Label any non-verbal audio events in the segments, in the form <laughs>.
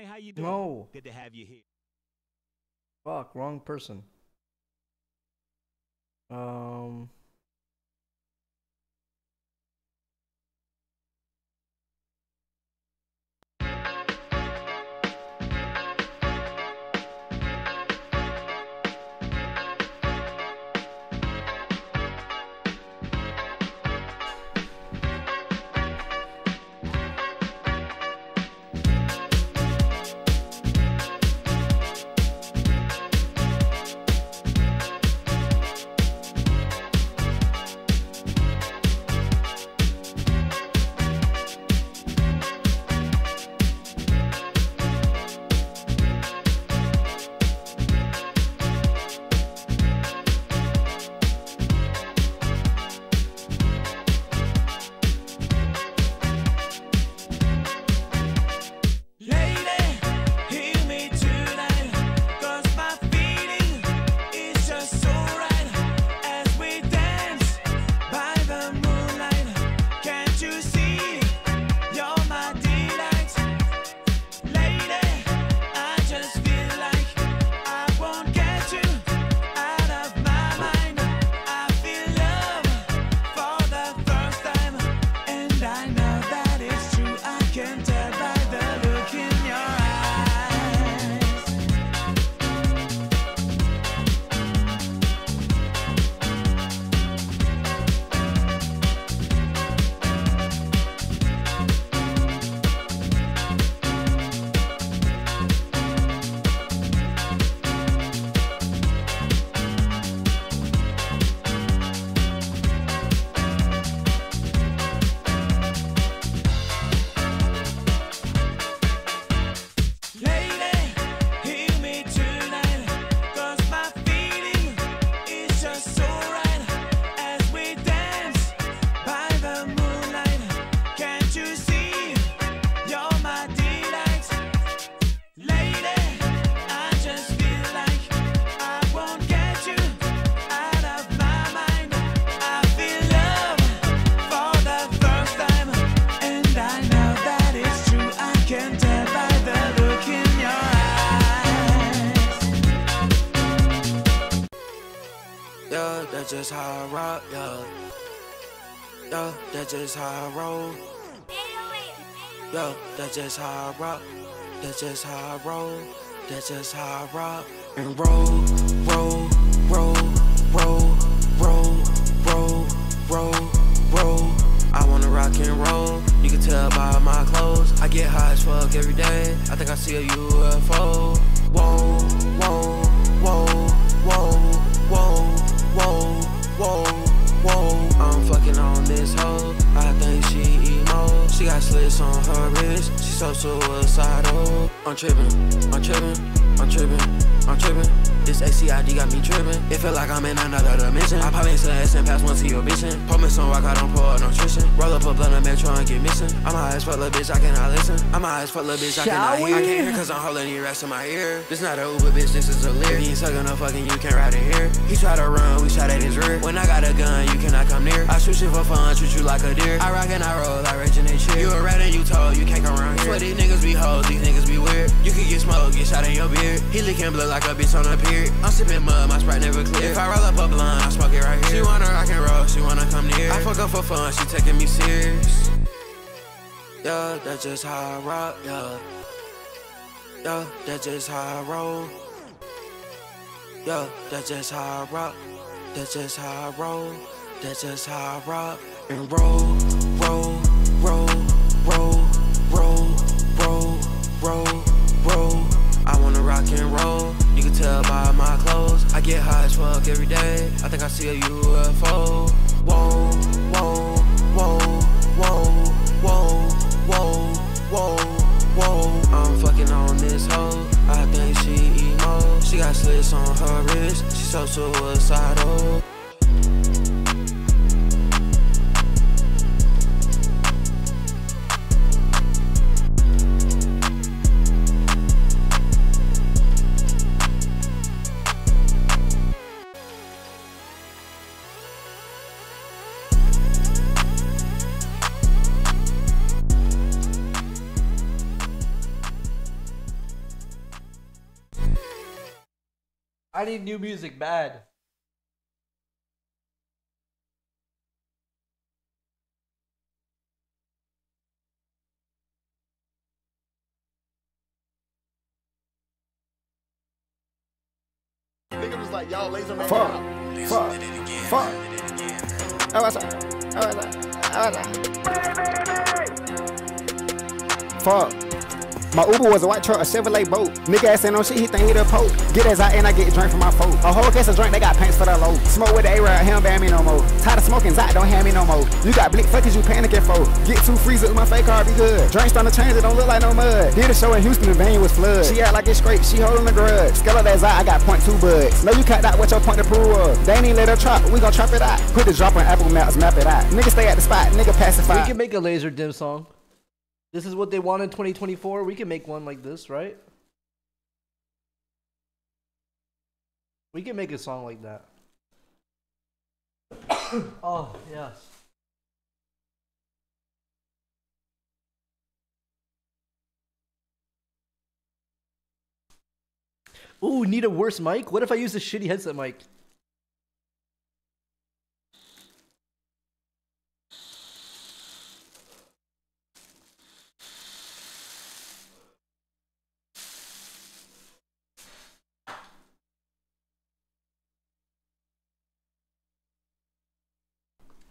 Hey, how you doing? No. Good to have you here. Fuck, wrong person. Um. That's just how I rock, yeah. Yeah, that's just how I roll. Yeah, that's just how I rock. That's just how I roll. That's just how I rock. And roll, roll, roll, roll, roll, roll, roll, roll. I wanna rock and roll. You can tell by my clothes. I get high as fuck every day. I think I see a UFO. Tripping, I'm tripping, I'm tripping, I'm tripping. This ACID got me tripping. It feel like I'm in another dimension. I pop into S and pass one to your bitchin'. Pour me some rock, I don't pour nutrition. Roll up a blunt of metro and get missing. I'm high as fuck, little bitch, I cannot listen. I'm high as fuck, little bitch, I cannot Shall hear. I can't hear cause I'm holding these racks in my ear. This not a Uber, bitch, this is a lyric. If you ain't sucking no fucking, you can't ride in here. He try to run, we shot at his rear. When I got a gun, you cannot come near. I shoot shit for fun, treat you like a deer. I rock and I roll, I originate shit. You a rat and you told, you can't come around here. Swear these niggas be hoes, these niggas be weird. You can get smoked, get shot in your beard. He licking blood like a bitch on a pier. I'm sipping mud, my sprite never clear. If I roll up a blunt, I smoke it right here. She wanna rock and roll, she wanna come near. I fuck up for fun, she taking me serious. Yeah, that's just how I rock, yeah. Yeah, that's just how I roll. Yeah, that's just how I rock. That's just how I roll. That's just how I rock. And roll, roll, roll, roll. You can tell by my clothes. I get high as fuck every day. I think I see a UFO. Whoa, whoa, whoa, whoa, whoa, whoa, whoa, whoa. I'm fucking on this hoe. I think she emo. She got slits on her wrist. She so suicidal. Need new music bad. Nigga was like, y'all laser man. Fuck. out. Fuck. Fuck. Oh, what's up? Oh, what's up? Oh, what's up? Fuck. My Uber was a white truck, a Chevrolet boat. Nigga ass ain't no shit, he think he the Pope. Get his out and I get a drink from my folk. A whole case of drink, they got pants for the low. Smoke with the A-Rod, he don't ban me no more. Tired of smoking, Zot don't have me no more. You got blick, fuck is you panicking for? Get two freezers with my fake car, be good. Drinks on the chains, it don't look like no mud. Did a show in Houston, the vein was flood. She act like it's straight, she holding the grudge. Scale that Zot, I got point two buds. No, you cut out what your point to prove of. They ain't let her trap, we gon' trap it out. Put the drop on Apple Maps, map it out. Nigga stay at the spot, nigga We can make a Lazer Dim song. This is what they want in 2024. We can make one like this, right? We can make a song like that. <coughs> oh, yes. Ooh, need a worse mic? What if I use a shitty headset mic?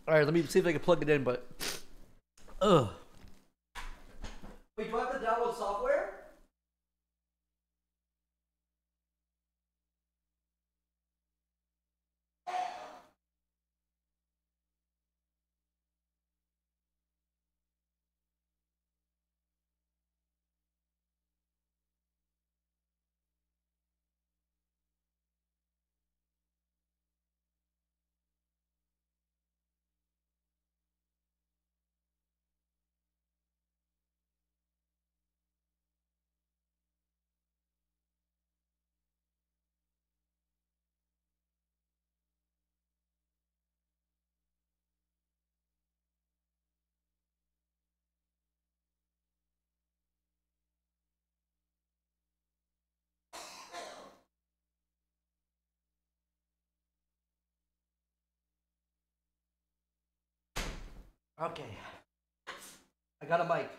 All right, let me see if I can plug it in. But, ugh. Wait, do I have to download software? Okay. I got a mic.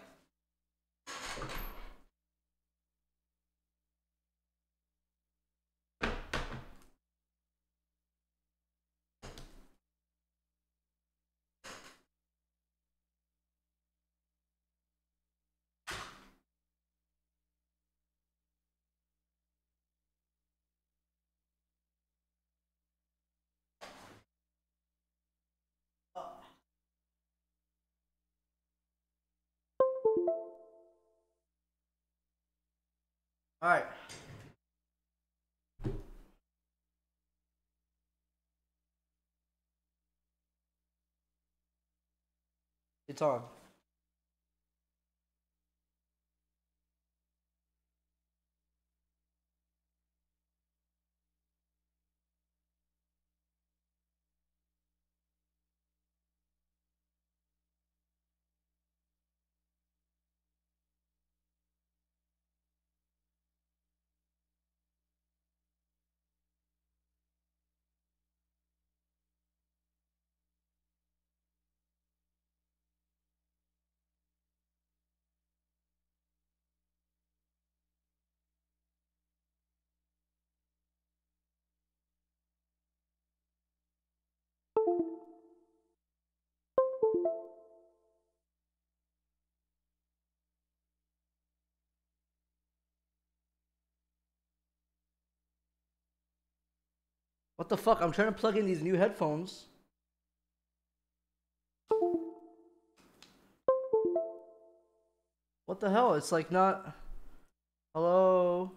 All right. It's on. What the fuck? I'm trying to plug in these new headphones. What the hell? It's like not. Hello?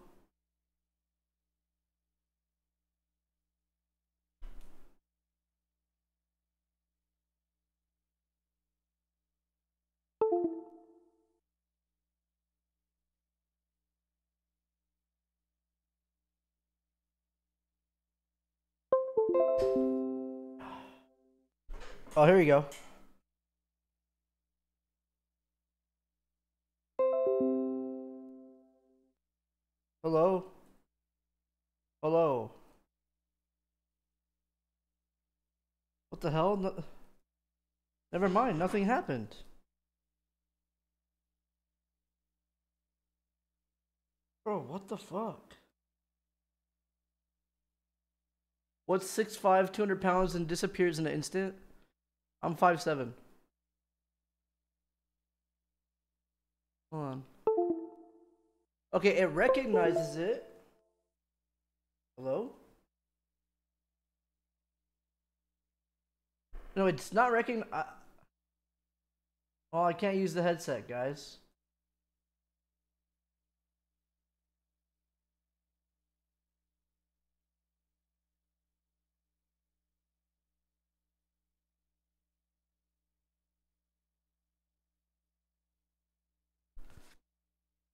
Oh, here we go. Hello? Hello? What the hell? No Never mind, nothing happened. Bro, what the fuck? What's 6'5", 200 pounds and disappears in an instant? I'm 5'7". Hold on. Okay, it recognizes it. Hello? No, it's not recogn. I... Well, I can't use the headset, guys.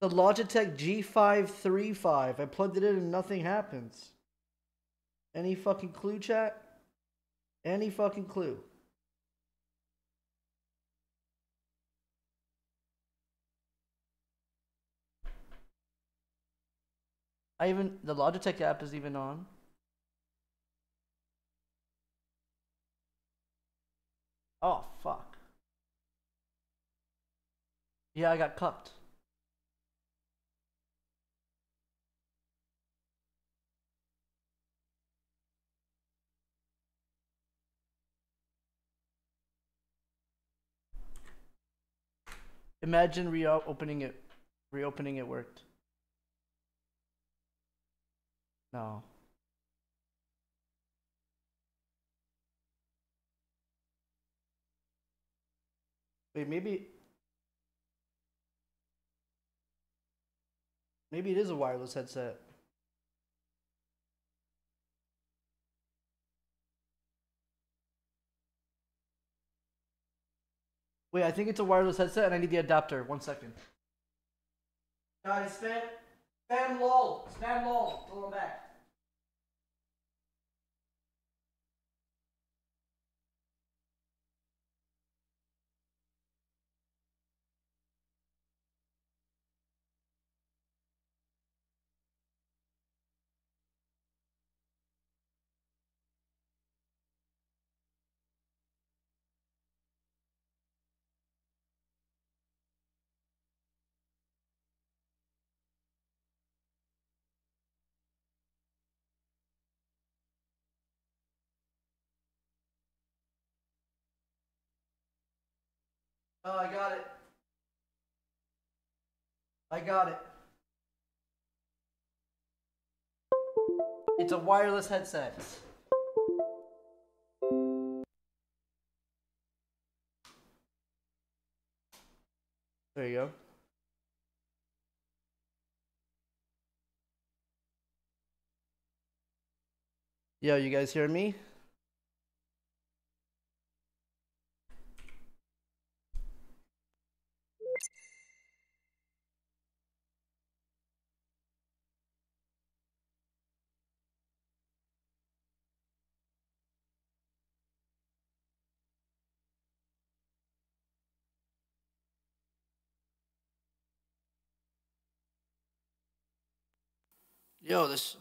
The Logitech G535. I plugged it in and nothing happens. Any fucking clue, chat? Any fucking clue? I even the Logitech app is even on. Oh fuck. Yeah, I got cucked. Imagine reopening it. Reopening it worked. No. Wait, maybe. Maybe it is a wireless headset. Wait, I think it's a wireless headset and I need the adapter. One second. Guys, spam, spam lol, spam lol. Pull them back. Oh, I got it. I got it. It's a wireless headset. There you go. Yo, you guys hear me? Yo, this.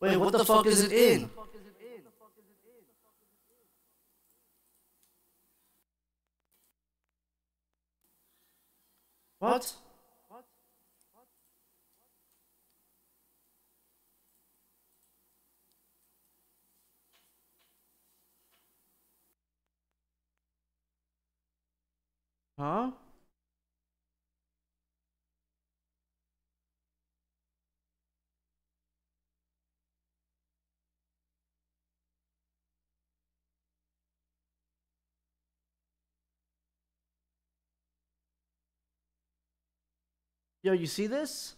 Wait, what, the, fuck, is it in? What? Huh? Yo, you see this?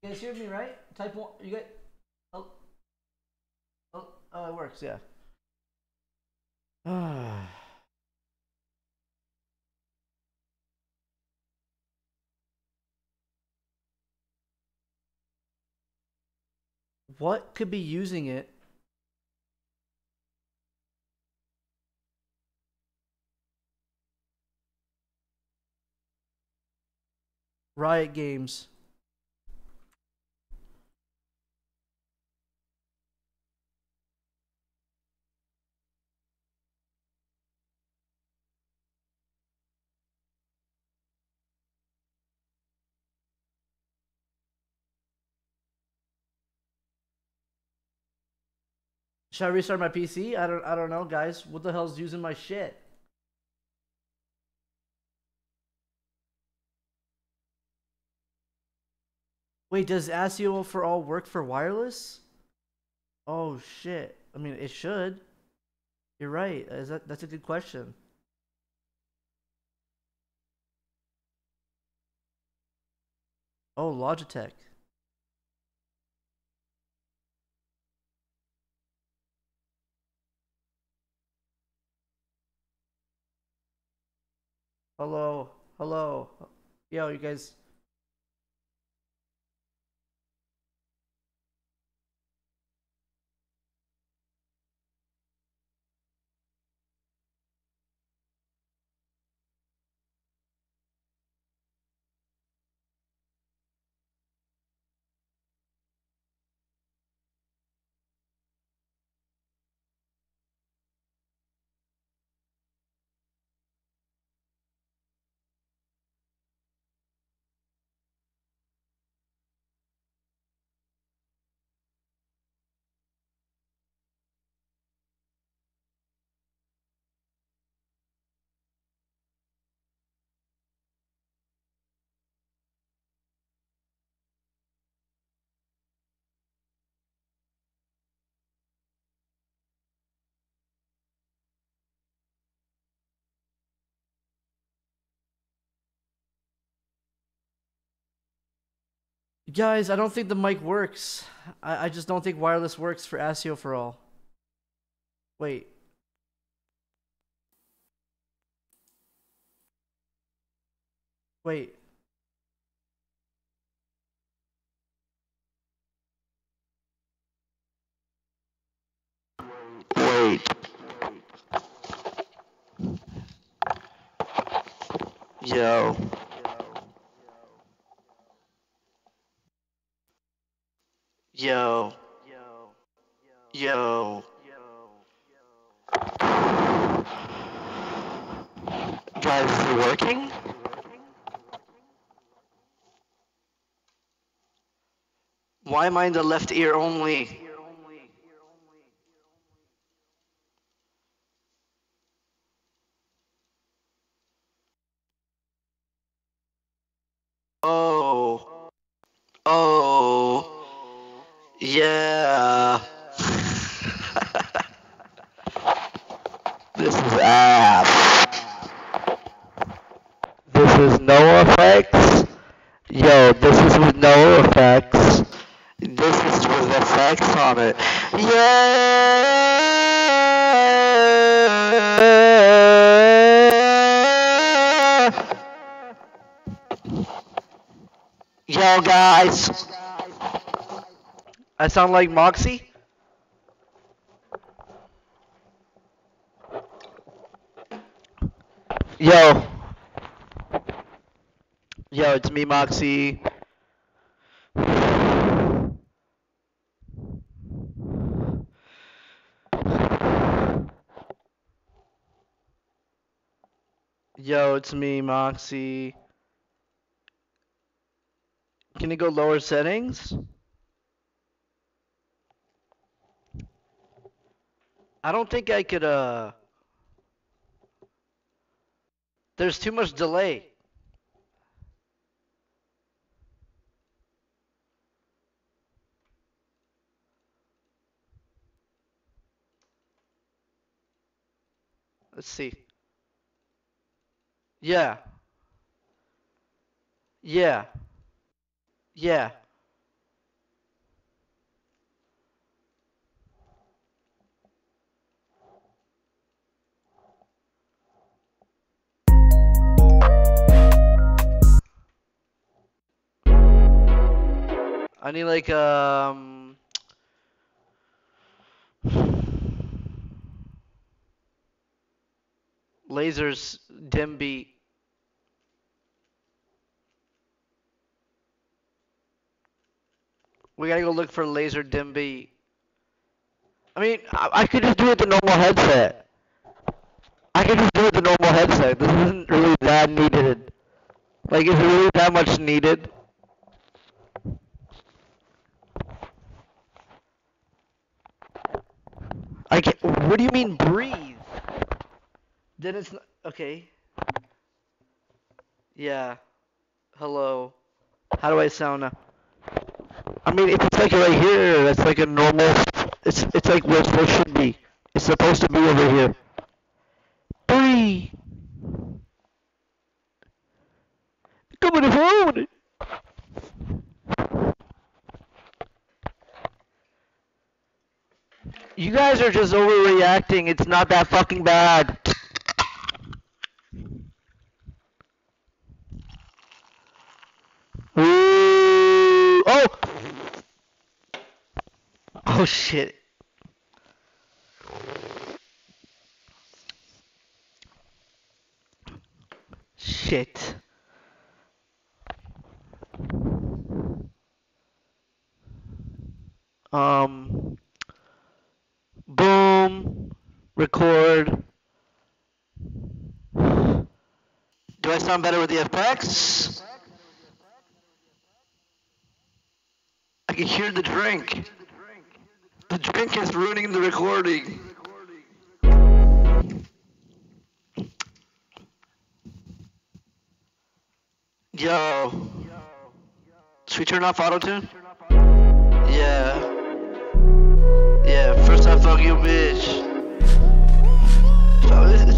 You guys hear me, right? Type one. You get. Oh. Oh, oh, it works. Yeah. Ah. <sighs> What could be using it? Riot Games. Should I restart my PC? I don't I don't know, guys. What the hell's using my shit? Wait, does ASIO4ALL work for wireless? Oh shit. I mean, it should. You're right. Is that that's a good question. Oh, Logitech. Hello. Hello. Yo, you guys Guys, I don't think the mic works. I, I just don't think wireless works for ASIO4ALL. Wait. Wait. Wait. Yo. Yo. Yo. Yo. Guys, is it working? Why am I in the left ear only? Oh. Oh. Yeah. <laughs> this is ass. This is no effects. Yo, this is with no effects. This is with effects on it. Yeah. Yo, guys. I sound like Moxie? Yo. Yo, it's me, Moxie. Yo, it's me, Moxie. Can you go lower settings? I don't think I could, uh... There's too much delay. Let's see. Yeah. Yeah. Yeah. I need like um. Lasers dim beat. We gotta go look for Lazer Dim beat. I mean, I, I could just do it the normal headset. I could just do it the normal headset. This isn't really that needed. Like, is it really that much needed? I can't, What do you mean breathe? Then it's not, okay. Yeah. Hello. How do I sound now? I mean, if it's like right here, that's like a normal. It's it's like where it's supposed should be. It's supposed to be over here. Breathe. Come on phone. You guys are just overreacting. It's not that fucking bad. Ooh. Oh. Oh shit. Shit. Um. Boom. Record. Do I sound better with the effects? I can hear the drink. The drink is ruining the recording. Yo. Should we turn off auto tune? Yeah. Yeah, first I fuck you, bitch. So this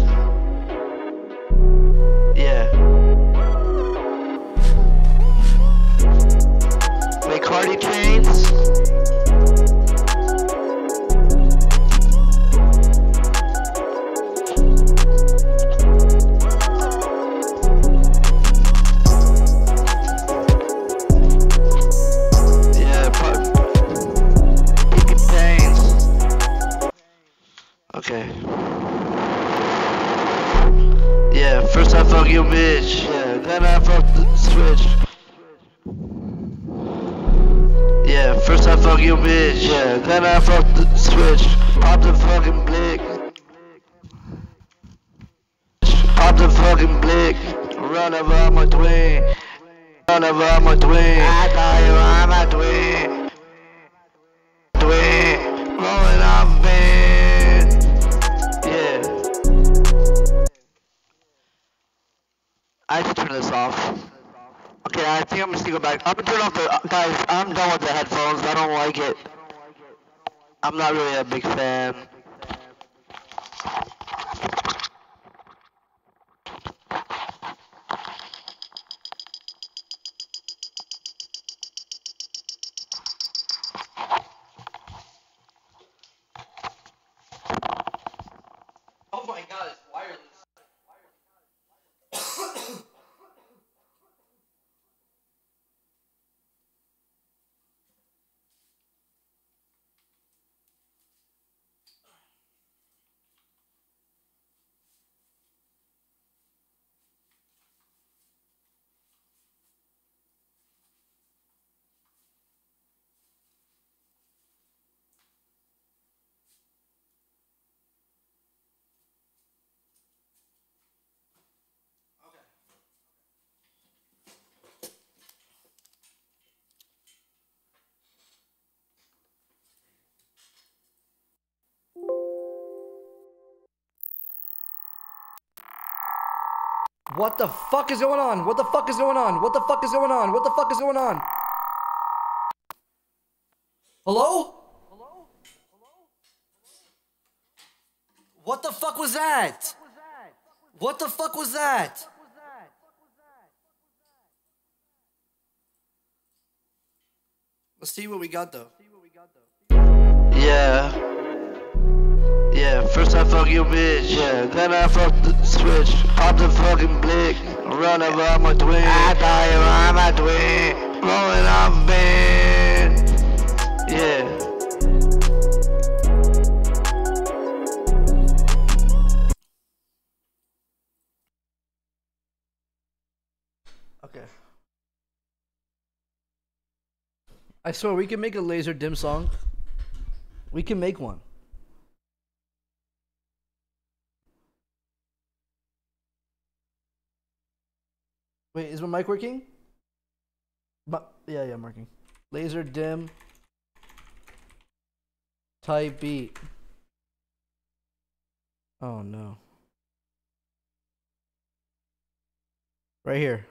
Okay. Yeah, first I fuck you, bitch. Yeah, then I fuck the switch. Yeah, first I fuck you, bitch. Yeah, then I fuck the switch. Pop the fucking blick. Pop the fucking blick. Run over my twin. Run over my twin. I thought you were my twin. I think I'm just gonna go back. I'm gonna turn off the uh, guys. I'm done with the headphones. I don't like it. I'm not really a big fan. What the fuck is going on? What the fuck is going on? What the fuck is going on? What the fuck is going on? Hello? hello What the fuck was that? What the fuck was that? Let's see what we got though. Yeah. Yeah, first I fuck you, bitch. Yeah, then I fuck the switch. Pop the fucking blick. Run over my twin. I thought you were my twin. Rolling off band. Yeah. Okay. I swear we can make a Lazer Dim song. We can make one. Wait, is my mic working? But yeah, yeah, I'm working. Lazer Dim type beat. Oh no. Right here.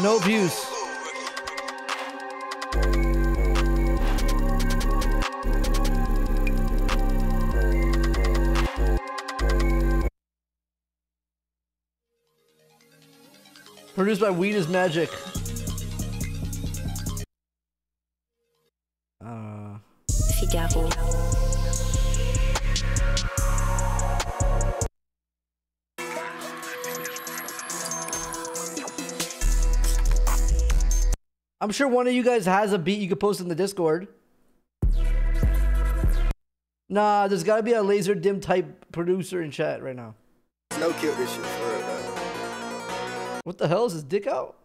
No views. Produced by Weed is Magic. Uh, Figaro. I'm sure one of you guys has a beat you could post in the Discord. Nah, there's gotta be a Lazer Dim type producer in chat right now. No kill this shit for real, though. What the hell is his dick out?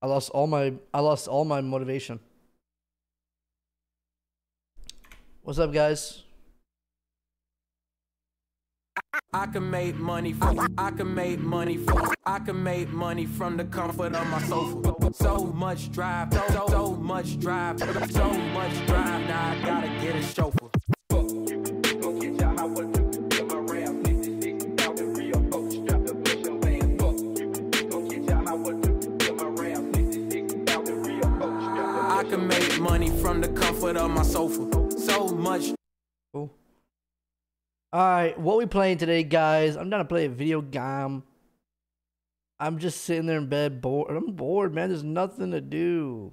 I lost all my I lost all my motivation. What's up, guys? I can make money from I can make money from I can make money from the comfort of my sofa. So much drive, so, so much drive, so much drive. Now I gotta get a chauffeur. I can make money from the comfort of my sofa. So much Cool. Alright, what we playing today, guys? I'm gonna play a video game. I'm just sitting there in bed bored. I'm bored, man. There's nothing to do.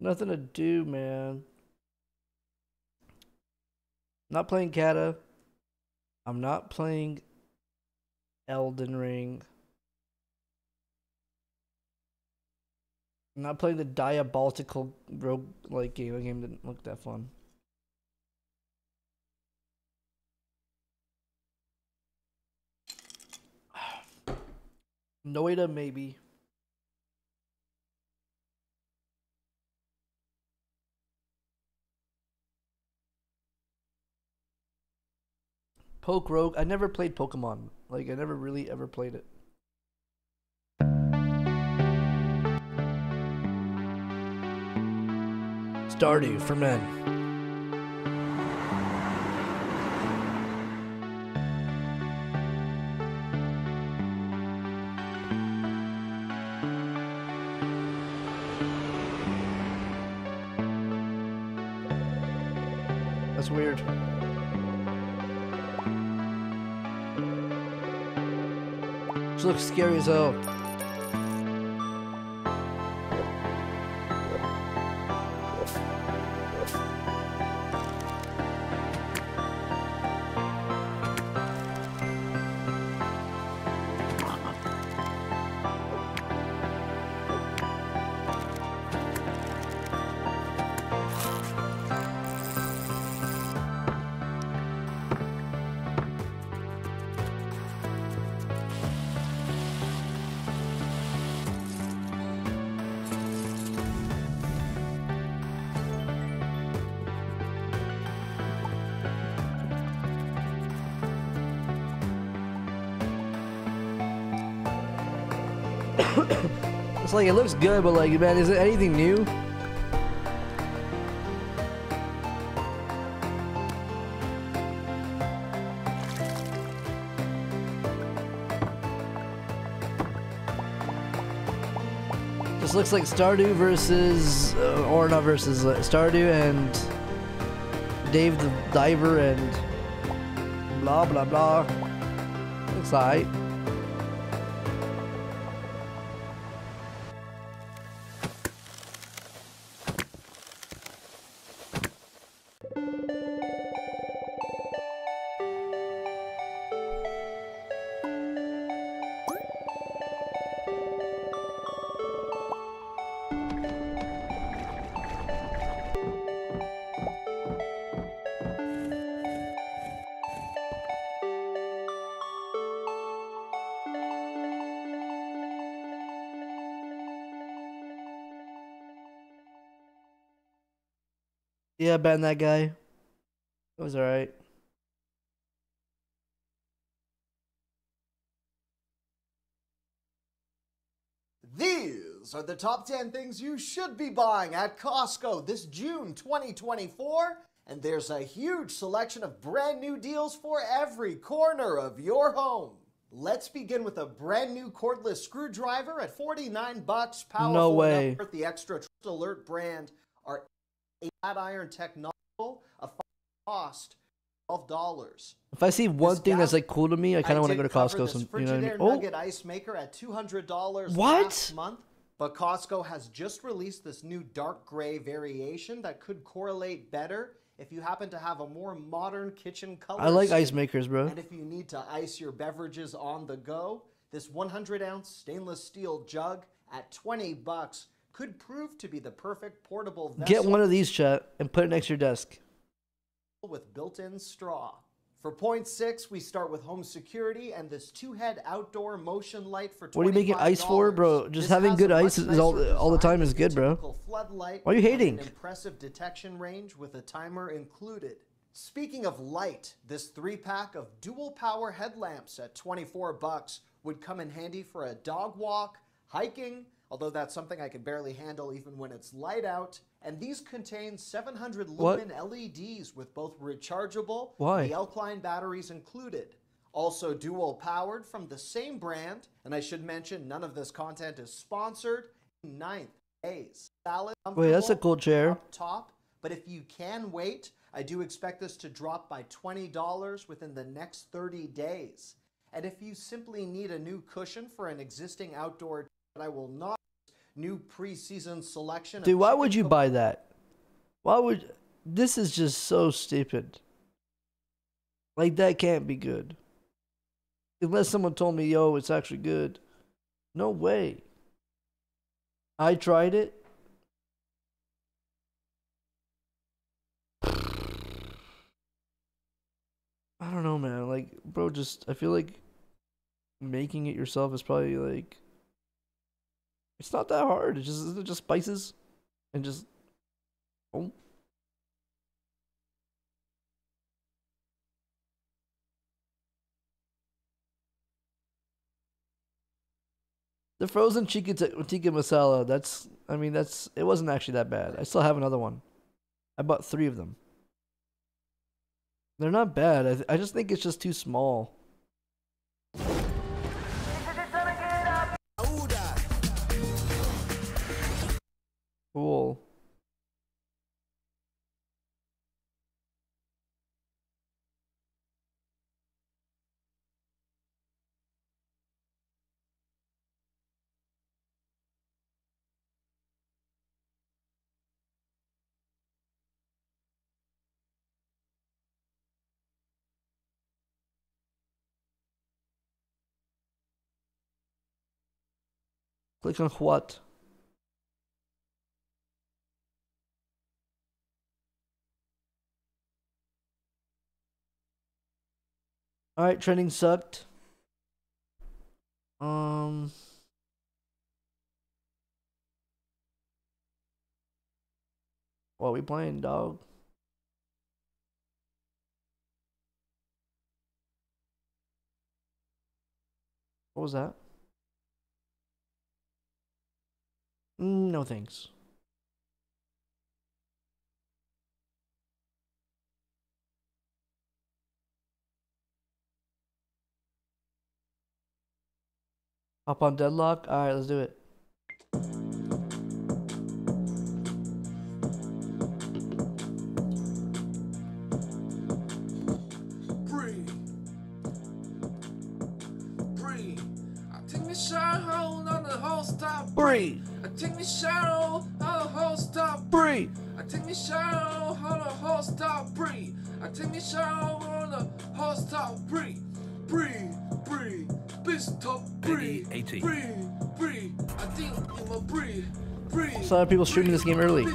Nothing to do, man. Not playing Kata. I'm not playing Elden Ring. I'm not playing the diabolical rogue like game. That game didn't look that fun. <sighs> Noita, maybe. Poke Rogue. I never played Pokemon. Like, I never really ever played it. Stardew for men. That's weird. She looks scary as hell. Like it looks good, but like, man, is it anything new? This looks like Stardew versus, uh, or not versus, uh, Stardew and Dave the Diver and blah blah blah. Looks. Yeah, ban that guy. It was alright. These are the top 10 things you should be buying at Costco this June 2024. And there's a huge selection of brand new deals for every corner of your home. Let's begin with a brand new cordless screwdriver at 49 bucks. Powerful No enough way. worth the extra alert brand a flat iron technology, a cost twelve dollars. If I see one This thing that's like cool to me, I kind of want to go to Costco. Some, you know what I mean? Oh, Nugget ice maker at two hundred dollars last month. But Costco has just released this new dark gray variation that could correlate better if you happen to have a more modern kitchen color. I like ice makers, bro. And if you need to ice your beverages on the go, this 100 ounce stainless steel jug at 20 bucks could prove to be the perfect portable vessel Get one of these, Chet, and put it next to your desk. with built-in straw. For point six, we start with home security and this two-head outdoor motion light for What are you making ice for, bro? Just This having good ice is all- all the time is good, bro. Why are you hating? Impressive detection range with a timer included. Speaking of light, this three-pack of dual power headlamps at 24 bucks would come in handy for a dog walk, hiking, although that's something I can barely handle even when it's light out. And these contain 700 What? lumen LEDs with both rechargeable Why? the alkaline batteries included. Also dual powered from the same brand, and I should mention none of this content is sponsored. Ninth days. Salad. Wait, that's a cool chair. Up top, but if you can wait, I do expect this to drop by $20 within the next 30 days. And if you simply need a new cushion for an existing outdoor, I will not new preseason selection. Dude, why would you buy that? Why would this is just so stupid. Like that can't be good. Unless someone told me, "Yo, it's actually good." No way. I tried it. I don't know, man. Like, bro, just I feel like making it yourself is probably like it's not that hard. It's just isn't it just spices and just oh. The frozen tikka tikka masala. That's I mean that's it wasn't actually that bad. I still have another one. I bought three of them. They're not bad. I, I just think it's just too small. Cool. Click on what? Alright, trending sucked. Um What we playing, dog? What was that? Mm, No thanks. Hop on deadlock. All right, let's do it. Breathe. I take me shadow, hold a whole stop. Breathe. I take me shadow, on a whole stop. Breathe. I take me shadow, on a whole stop. Breathe. Breathe. Breathe. Breathe. Bitch talk. Breathe. AT. Breathe. Breathe. I think I'ma breathe. Breathe. Saw people streaming this game early.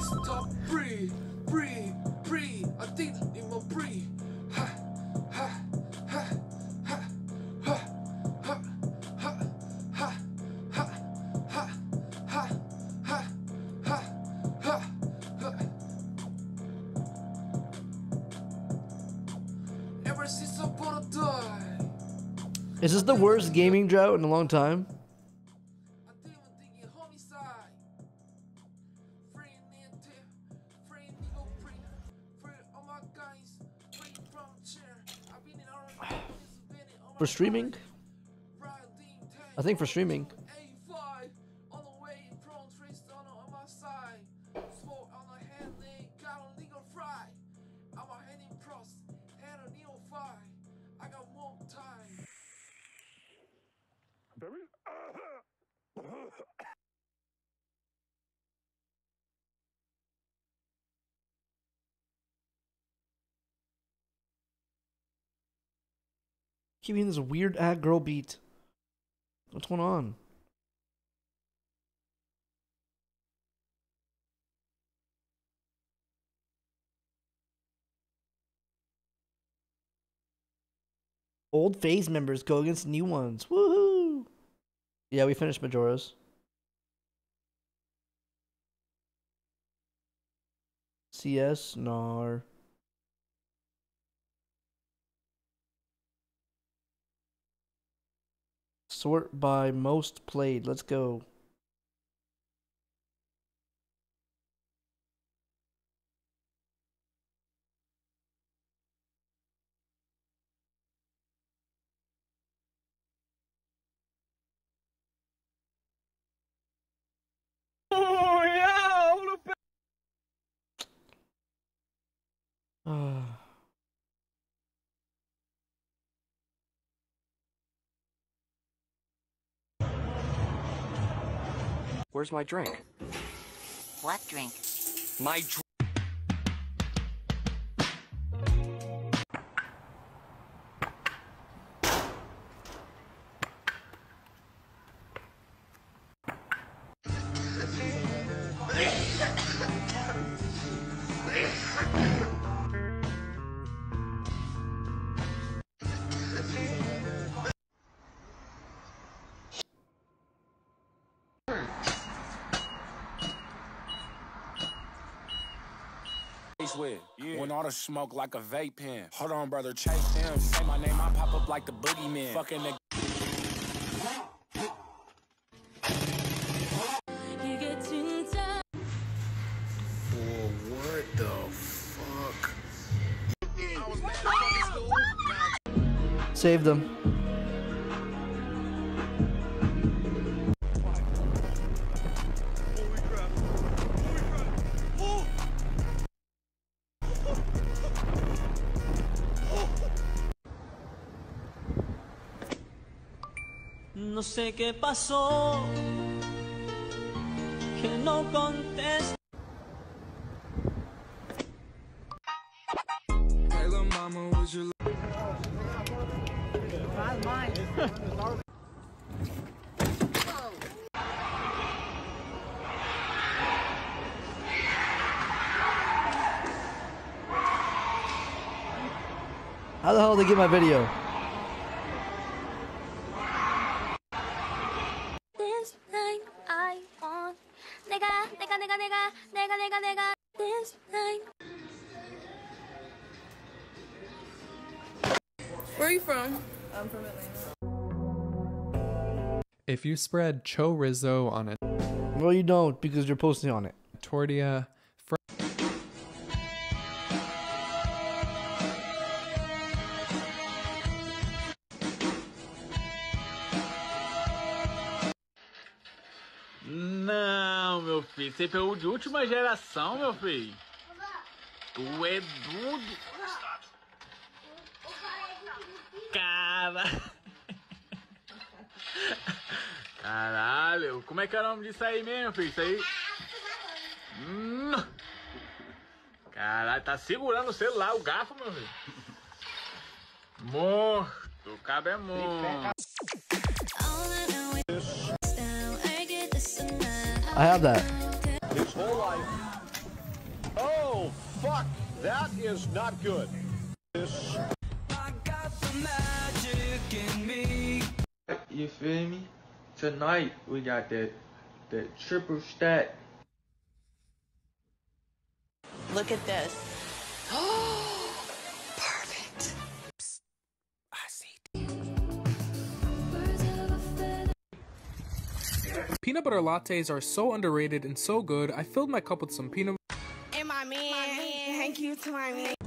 Is this the worst gaming drought in a long time? <sighs> For streaming? I think for streaming. Keep hearing this weird ad girl beat. What's going on? Old phase members go against new ones. Woohoo! Yeah, we finished Majora's. CS, NAR. Sort by most played. Let's go. Where's my drink? What drink? My drink. With. When all the smoke like a vape pen. Hold on, brother, chase him. Say my name, I pop up like the boogeyman. Fucking the what the fuck? Save them. Sé qué pasó, que no you How the hell did they get my video? If you spread chorizo on a Well, you don't because you're posting on it. tortilla, fr- Não, meu filho. CPU de última geração, meu filho. Tu é doido. Cara. Caralho, como é que é o nome disso aí mesmo, filho? Isso aí. Hum. Caralho, tá segurando o celular, o garfo, meu filho. Morto, o cabo é morto. I have that. His whole life. Oh, fuck. That is not good. This. You feel me? Tonight we got that that triple stack. Look at this. <gasps> Perfect. Peanut butter lattes are so underrated and so good. I filled my cup with some peanut. And my man, thank you to my man.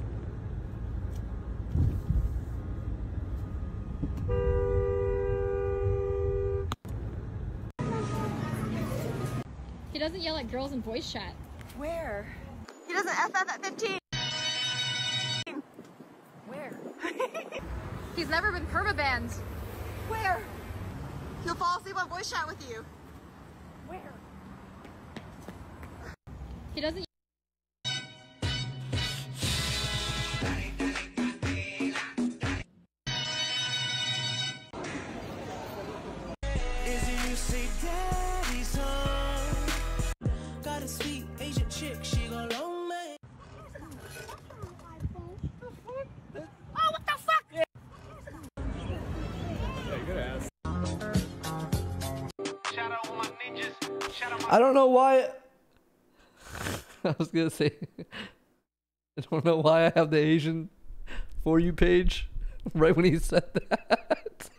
He doesn't yell at girls in voice chat. Where? He doesn't FF at 15. Where? <laughs> He's never been permabanned. Where? He'll fall asleep on voice chat with you. Where? He doesn't. Is it you say I don't know why. <laughs> I was gonna say. <laughs> I don't know why I have the Asian for you page <laughs> right when he said that.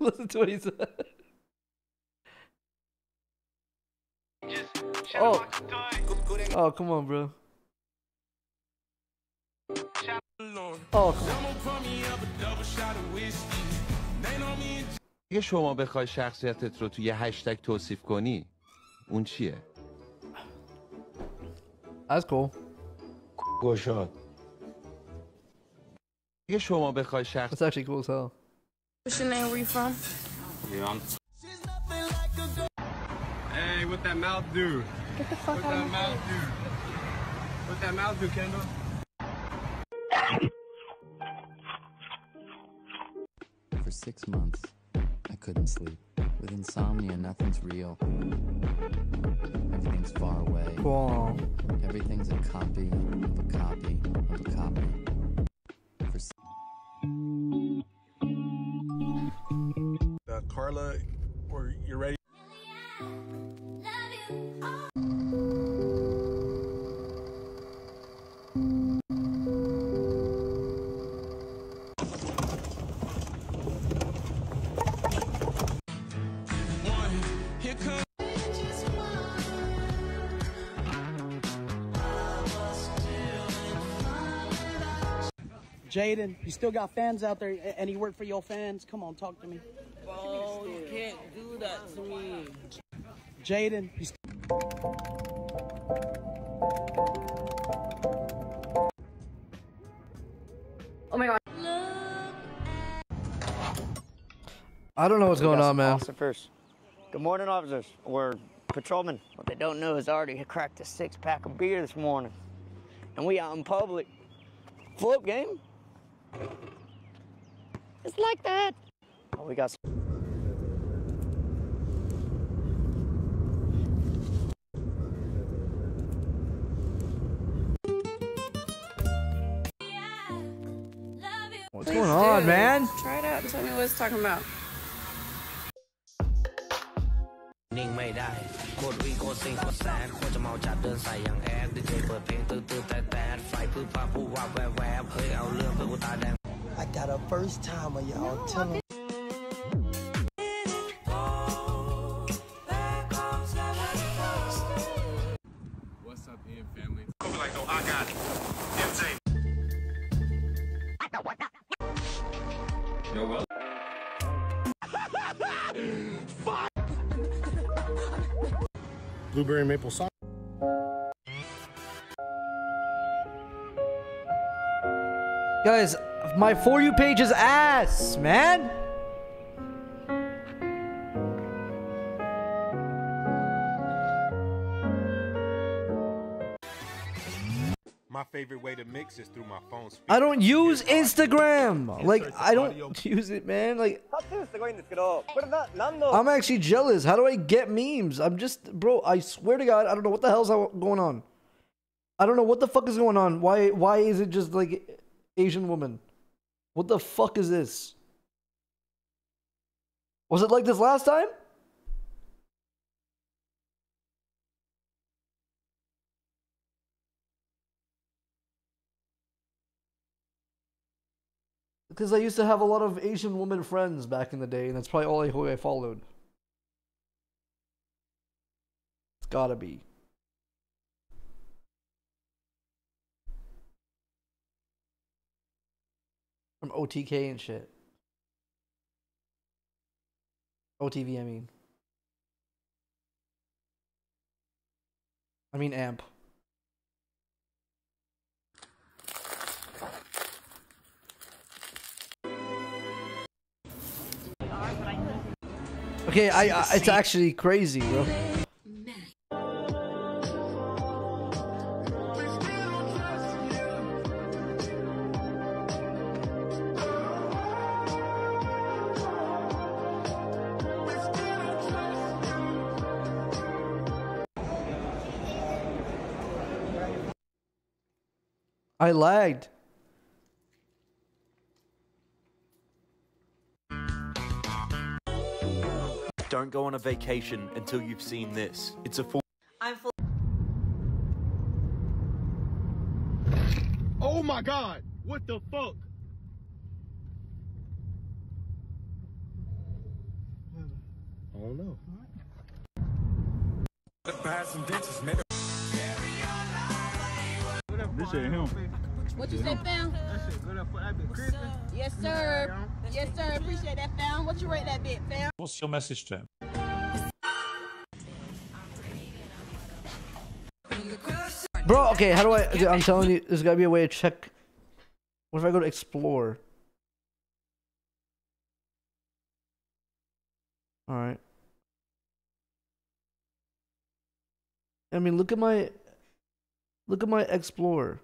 Listen to what he said. Oh, oh, come on, bro. اگه شما بخوای شخصیتت رو توی یه هشتگ توصیف کنی اون چیه؟ That's cool. گشاد اگه شما بخوای شخص That's actually cool as hell. What's your name? Where you from? Hey, what that mouth do? Get the fuck What out that of my mouth do? What that mouth do, Kendall? For six months, I couldn't sleep. With insomnia, nothing's real. Everything's far away. Wow. Everything's a copy of a copy of a copy. Jaden, you still got fans out there, and he worked for your fans. Come on, talk to me. Bro, you can't do that to me. Jaden, you st- Oh my god. I don't know what's going on, man. Officer first. Good morning, officers. We're patrolmen. What they don't know is I already cracked a six pack of beer this morning. And we out in public. Flip game? It's like that. Oh, we got. What's going on, man? Try it out and tell me what it's talking about. Ning may die. โคตรวีโคตรซิงโคตรแซดโคตรจะเมาจัดเดินใส่อย่างแอดดีเจเปิดเพลงตื้อตื้อแต่แต่ไฟพื้นฟ้าผู้ว่าแวบแวบเฮ้ยเอาเรื่องเพื่อกูตาแดง I got a first timer, y'all. Tell blueberry maple sauce. Guys, my For You page is ass, man. favorite way to mix is through my phone speaker. I don't use Instagram. Like I don't <laughs> use it, man. Like I'm actually jealous. How do I get memes? I'm just bro, I swear to god, I don't know what the hell's going on. I don't know what the fuck is going on. Why why is it just like Asian woman? What the fuck is this? Was it like this last time? Because I used to have a lot of Asian woman friends back in the day, and that's probably all I, who I followed. It's gotta be. From OTK and shit. OTV, I mean. I mean AMP. Okay, I, I it's actually crazy, bro. I lagged. Don't go on a vacation until you've seen this. It's a full. I'm full. Oh my god! What the fuck? I don't know. This ain't him. What you say, fam? Yes, sir. Yes, sir. Appreciate that, fam. What you rate that bit, fam? What's your message to him? Bro, okay, how do I dude, I'm telling you, there's gotta be a way to check what if I go to explore? Alright. I mean look at my look at my explore.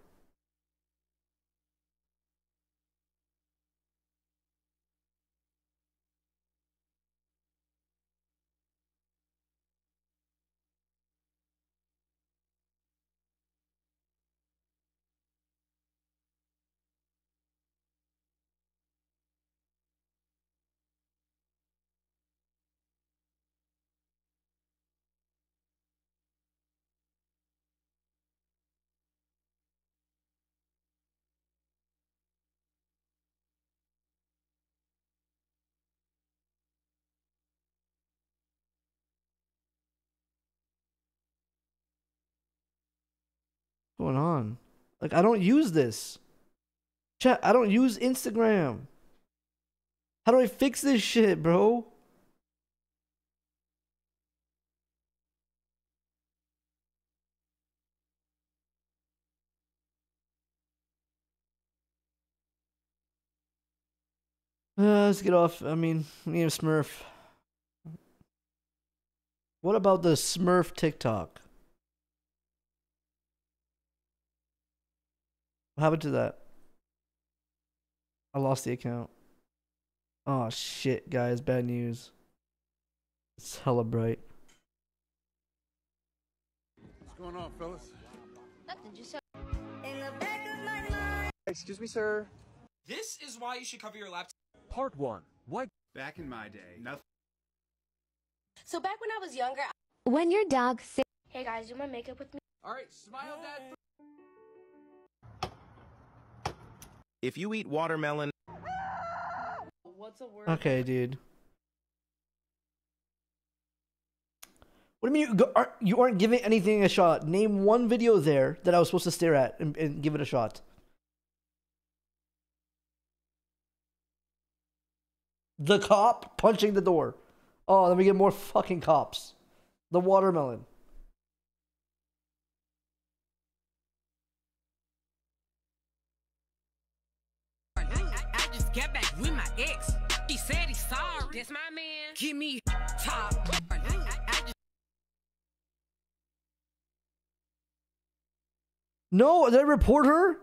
Going on? Like I don't use this. Chat, I don't use Instagram. How do I fix this shit, bro? Uh, let's get off. I mean, me and Smurf. What about the Smurf TikTok? What happened to that? I lost the account. Oh shit, guys, bad news. It's hella bright. What's going on, fellas? Nothing, just Excuse me, sir. This is why you should cover your laptop. Part one. Why? Back in my day, nothing. So back when I was younger. I When your dog sits. Hey guys, do my makeup with me. All right, smile, Dad. If you eat watermelon. What's a word? Okay, dude. What do you mean you, go, aren't, you aren't giving anything a shot? Name one video there that I was supposed to stare at and, and give it a shot. The cop punching the door. Oh, then we get more fucking cops. The watermelon. Get back with my ex. He said he's sorry. That's my man. Give me top. I, I, I just No, did I report her?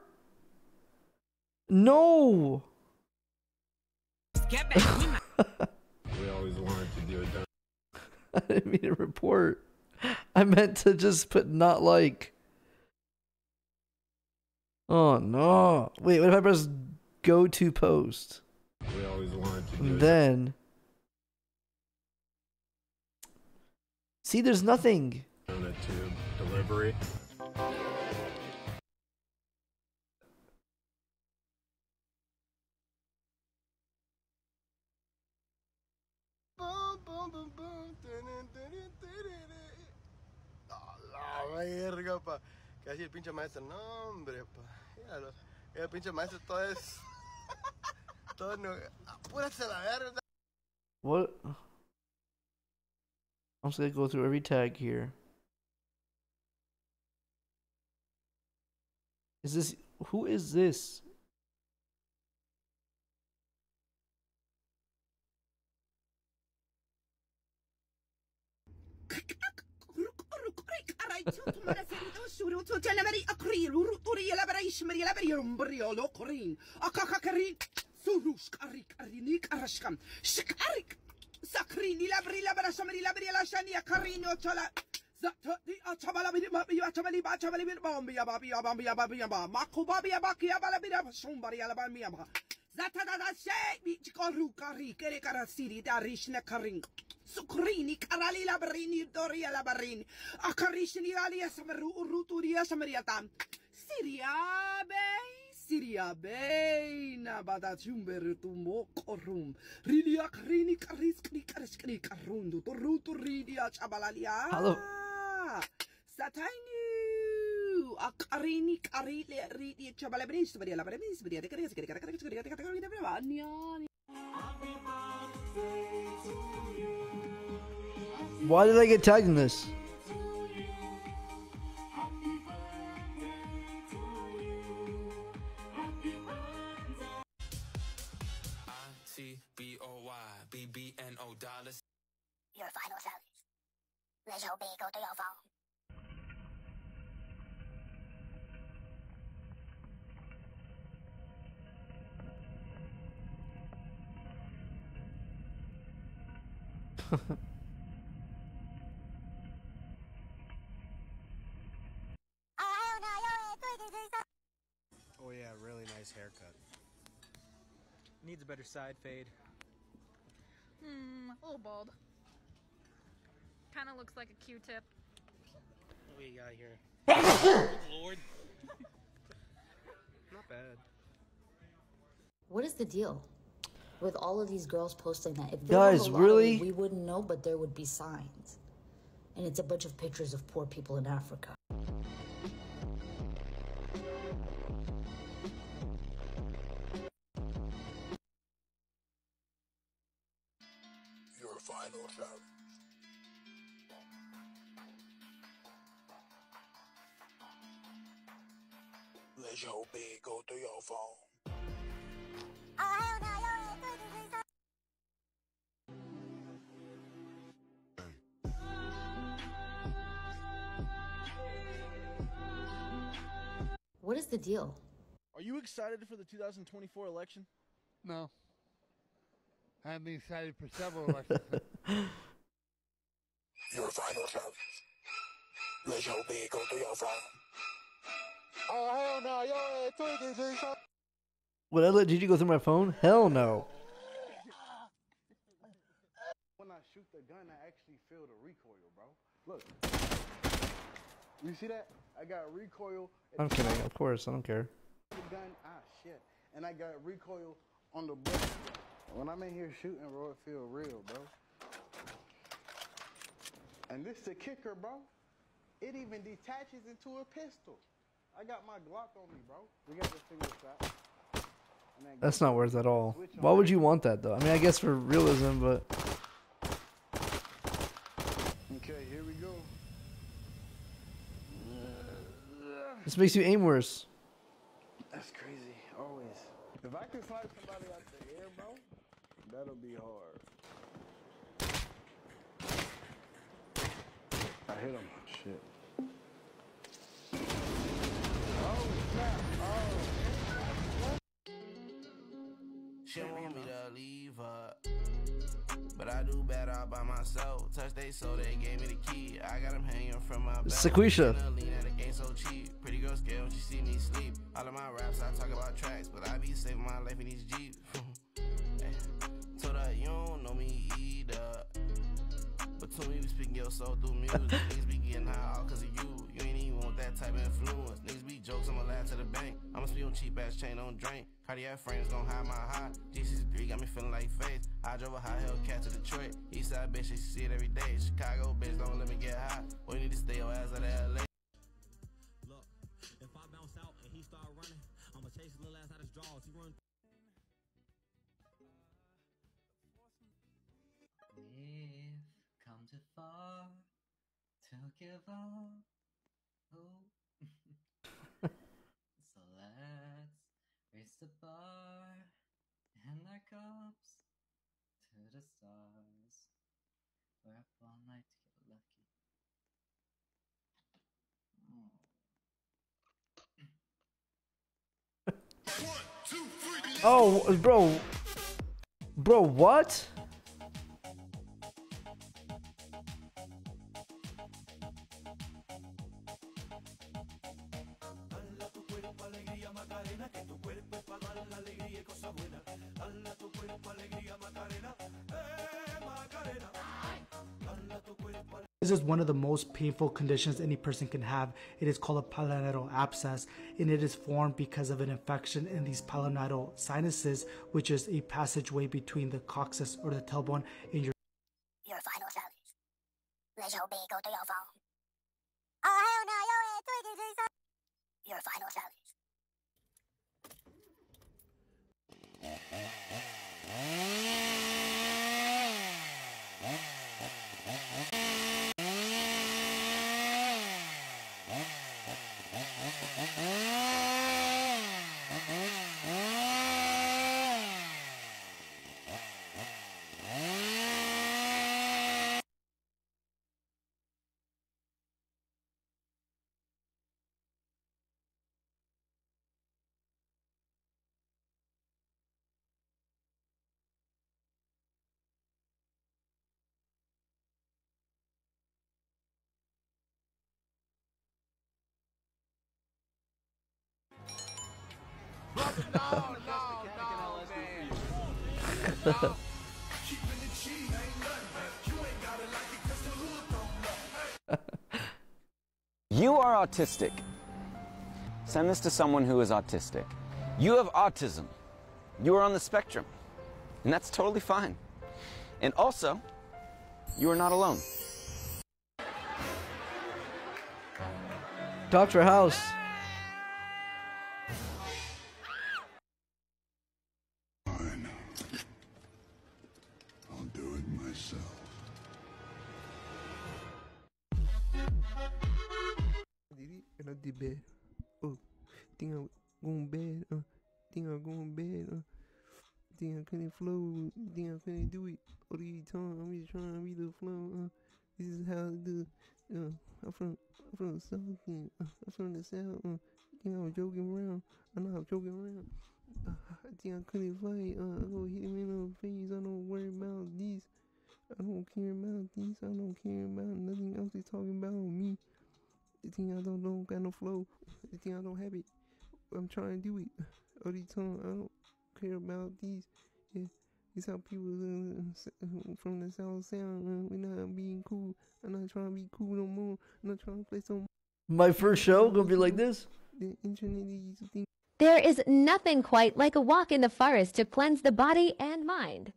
No. get back with my <laughs> We always wanted to do it. I didn't mean to report. I meant to just put not like. Oh no. Wait, what if I press go to post? We always wanted to do And it. then. See, there's nothing. Down it to delivery. Ah, verga, pa. Casi el pinche maestro. No, hombre, pa. Míralo. El pinche maestro todo es. Todo no. Apúrate la verga. What? I'm just gonna go through every tag here. Is this who is this? <laughs> Sakrini labri labra samari labri la shania carino chola. Zatati achabala bidi babi achabali ba achabali bidi bombi ya babi ya babi ya babi ya ba mako babi ya baki ya bala bidi ya sumbari ya labani ya ba. Zatada da she bi chikoru kari kere kara siri da karing. Sukrini karali labrini dori ya labarini. Akarishni ali uruturi samariatam. Siria bay. Siria bay na bada chumber tu mo korum. Rilia karini karis kri karis kri karundu tu rutu ridia chabalalia. Ah. Hello. Why did I get tagged in this? Dollars. Your final. <laughs> Oh yeah, really nice haircut. Needs a better side fade. Hmm, a little bald. Kind of looks like a Q-tip. What we got here? Good lord. <laughs> Not bad. What is the deal with all of these girls posting that? If they Guys, won the lottery, really? we wouldn't know, but there would be signs, and it's a bunch of pictures of poor people in Africa. Your final service. Let's hope it go to your phone. What is the deal? Are you excited for the 2024 election? No. I haven't been excited for several elections. <laughs> Your final service. Let's hope it go to your phone. Oh hell no, yo, tweaking, see, son. Would I let Gigi go through my phone? Hell no. When I shoot the gun, I actually feel the recoil, bro. Look. You see that? I got recoil. I'm kidding. Of course, I don't care. gun, ah shit, and I got recoil on the bullet. When I'm in here shooting, bro, it feel real, bro. And this the kicker, bro. It even detaches into a pistol. I got my Glock on me, bro. We got the single shot. That's not worth it at all. Why would you want that though? I mean, I guess for realism, but Okay, here we go. This makes you aim worse. That's crazy. Always. If I could snipe somebody out there, bro. That'll be hard. I hit him. Shit. Oh, snap. Oh. She want me to leave her. But I do better all by myself. Touch they so they gave me the key. I got them hanging from my. Sequisha. Lean at the game so. Pretty girl scared when she see me sleep. All of my raps, I talk about tracks, but I be saving my life in these Jeeps. <laughs> Hey, Told her you don't know me either. But to me, we speaking your soul through music. Niggas be getting high all cause of you. You ain't want that type of influence. Niggas be jokes, I'ma laugh to the bank. I'ma speak on cheap ass chain, don't drink. Cardiac frames gon' hide my high. GC3 got me feeling like face. I drove a high Hellcat to Detroit. Eastside bitch, she see it every day. Chicago bitch, don't let me get high. Boy, you need to stay your ass out of LA. Look, if I bounce out and he start running, I'ma chase his little ass out his drawers. He run. We've come too far to give up. Oh. so let's raise the bar and our cups to the stars. We're up all night to get lucky. Oh. <laughs> Oh, bro. Bro, what? This is one of the most painful conditions any person can have. It is called a pilonidal abscess, and it is formed because of an infection in these pilonidal sinuses, which is a passageway between the coccyx or the tailbone and your Your final service. Let your big go to your phone. Oh, hell no, your ass tweaking, Jason. Your final service. <laughs> You are autistic. Send this to someone who is autistic. You have autism. You are on the spectrum. And that's totally fine. And also, you are not alone. Dr. House. I I couldn't fight. Uh, I go hit him in the face. I don't worry about this. I don't care about this. I don't care about nothing else. They talking about me. The thing I don't don't got no flow. The thing I don't have it. I'm trying to do it all the time. I don't care about these. Yeah, it's how people uh, from the south sound. Uh, we're not being cool. I'm not trying to be cool no more. I'm not trying to play some. My first show gonna be like this. The internet. There is nothing quite like a walk in the forest to cleanse the body and mind.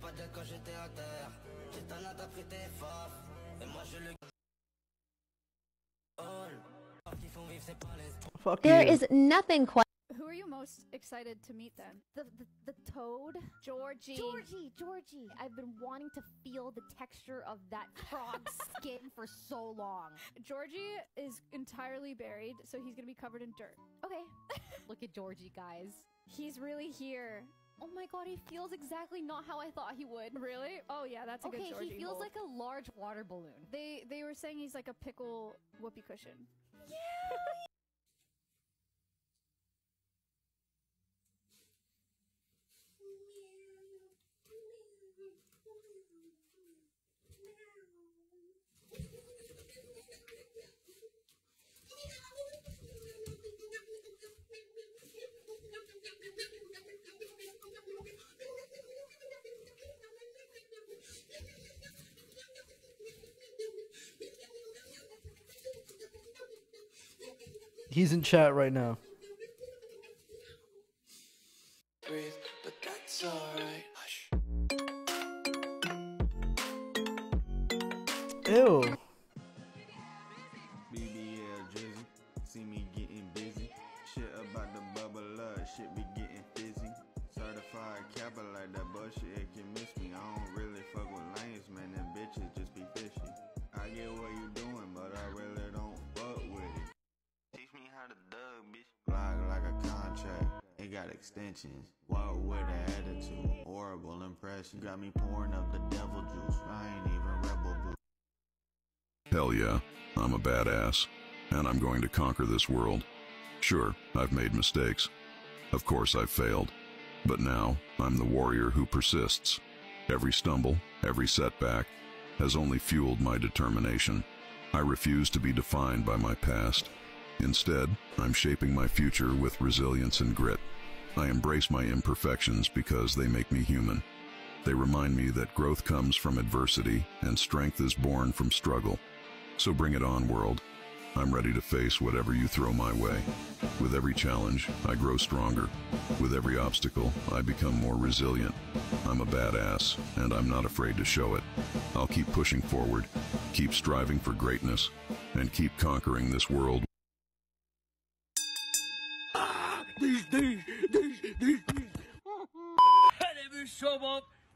pas quand j'étais à terre. Un. Et moi je le. Fuck There you. is nothing quite. Who are you most excited to meet then? The, the, the toad? Georgie. Georgie, Georgie. I've been wanting to feel the texture of that frog's <laughs> skin for so long. Georgie is entirely buried, so he's gonna be covered in dirt. Okay. <laughs> Look at Georgie, guys. He's really here. Oh my god, he feels exactly not how I thought he would. Really? Oh yeah, that's a okay, good Georgie. he feels mold. like a large water balloon. They they were saying he's like a pickle whoopee cushion. He's in chat right now. Breathe, but that's alright. Ew. BBL Drizzy, see me getting busy. Shit about the bubble up, shit be getting. Certified like that bullshit, got extensions. An attitude, horrible impression. Got me pouring up the devil juice, I ain't even rebel. Hell yeah, I'm a badass, and I'm going to conquer this world. Sure, I've made mistakes. Of course I've failed. But now, I'm the warrior who persists. Every stumble, every setback, has only fueled my determination. I refuse to be defined by my past. Instead, I'm shaping my future with resilience and grit. I embrace my imperfections because they make me human. They remind me that growth comes from adversity and strength is born from struggle. So bring it on, world. I'm ready to face whatever you throw my way. With every challenge, I grow stronger. With every obstacle, I become more resilient. I'm a badass, and I'm not afraid to show it. I'll keep pushing forward, keep striving for greatness, and keep conquering this world. These, these, these, these, these. Let me show up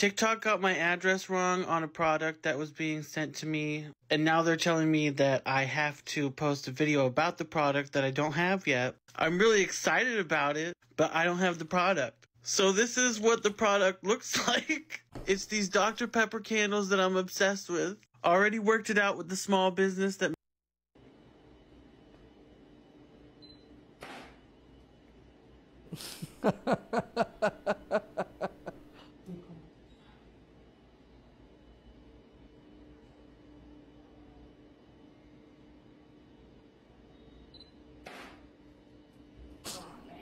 TikTok got my address wrong on a product that was being sent to me, and now they're telling me that I have to post a video about the product that I don't have yet. I'm really excited about it, but I don't have the product. So this is what the product <laughs> looks like. It's these Dr. Pepper candles that I'm obsessed with. Already worked it out with the small business that <laughs>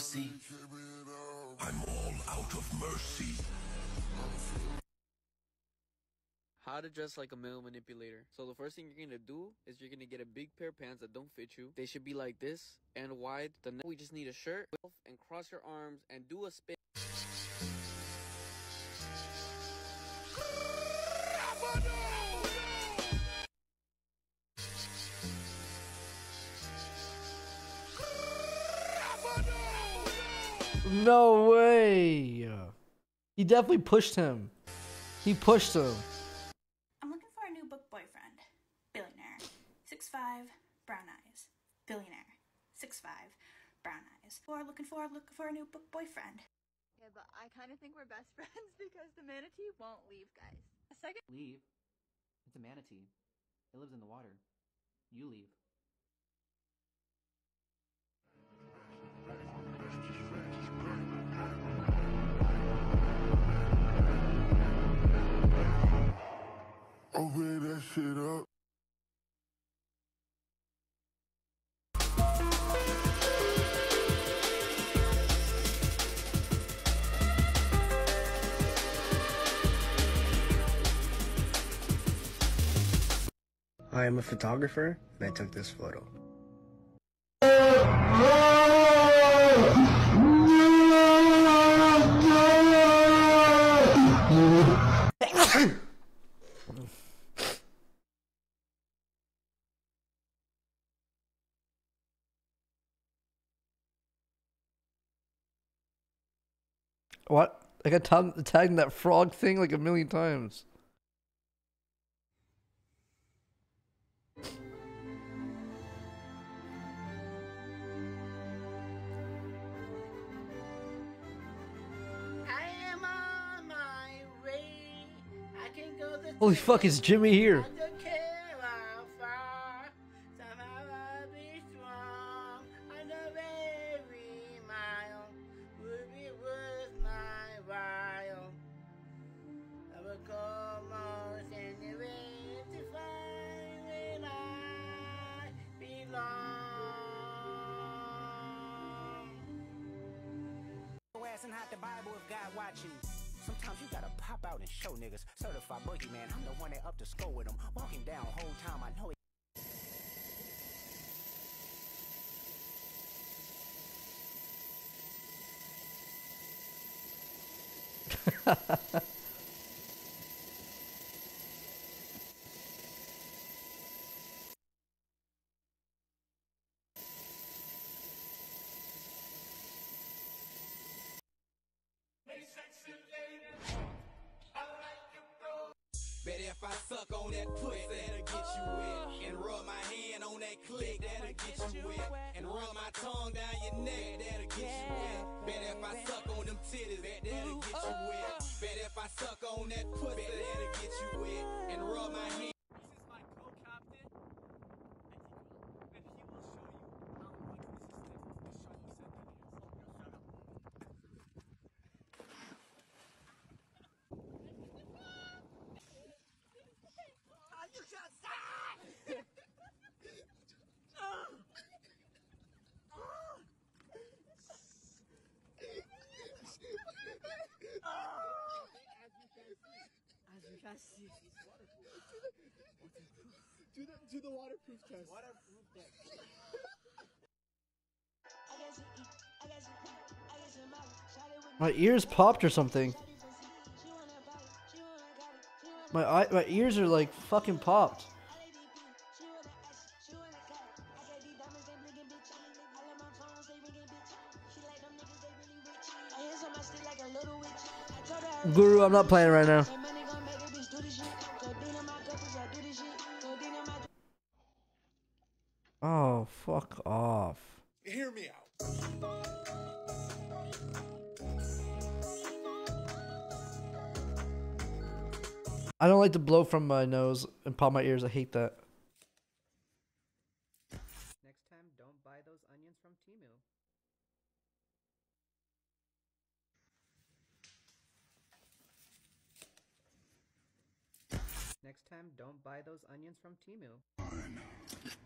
mercy. I'm all out of mercy. How to dress like a male manipulator. So the first thing you're gonna do is you're gonna get a big pair of pants that don't fit you. They should be like this and wide. The next we just need a shirt and cross your arms and do a spin. No way. He definitely pushed him. He pushed him. I'm looking for a new book boyfriend. Billionaire. Six five, brown eyes. Billionaire. six five, brown eyes. Or looking for looking for a new book boyfriend. Yeah, but I kind of think we're best <laughs> friends because the manatee won't leave, guys. A second. Leave. It's a manatee. It lives in the water. You leave. Open that shit up. I am a photographer and I took this photo. What? I got tagged that frog thing like a million times. I am on my way. I can go the Holy fuck, is Jimmy here? God watching. Sometimes you gotta pop out and show niggas. Certified boogeyman, I'm the one that up to score with him. Walking down whole time, I know it. Bet <laughs> As you can see. Do the, do the waterproof test. Waterproof test. My ears popped or something. My eye, my ears are like fucking popped. Guru, I'm not playing right now. Like to blow from my nose and pop my ears. I hate that. Next time, don't buy those onions from Temu. Next time, don't buy those onions from Temu. This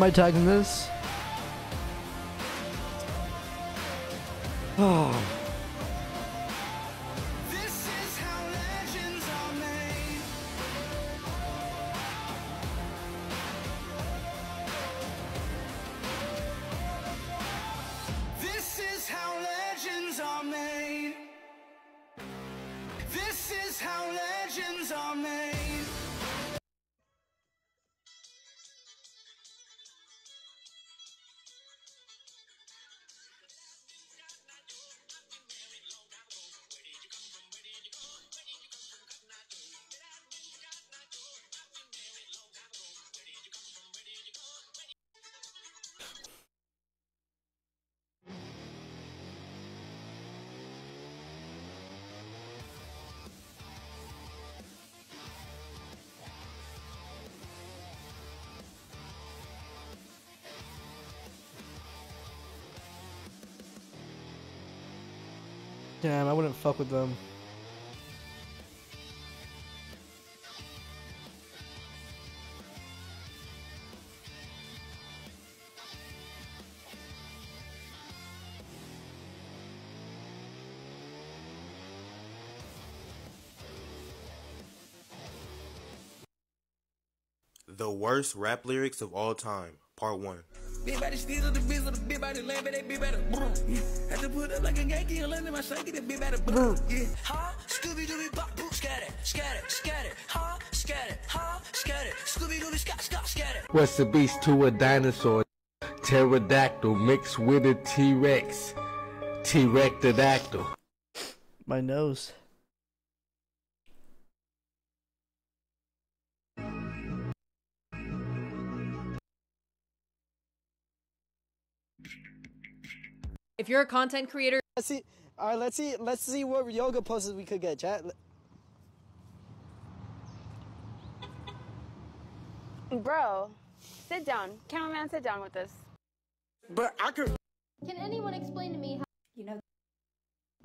am I tagging this? <sighs> Oh. Damn, I wouldn't fuck with them. The worst rap lyrics of all time, part one. Big body steals of the biz of the big body lamb, but they big body brr. Yeah. Had to put up like a Yankee and land in my shanky, the big body brr. Yeah. Ha, Scooby Dooby Bop, boop, scatter, scatter, scatter. Ha, scatter, ha, scatter. Scooby Dooby Scott, Scott, scatter. What's the beast to a dinosaur? Pterodactyl mixed with a T-Rex. T-Rectodactyl. My nose. If you're a content creator, Let's see. All right, let's see. Let's see what yoga poses we could get, chat. Bro, sit down. Cameraman, sit down with us. But I could. Can anyone explain to me how you know?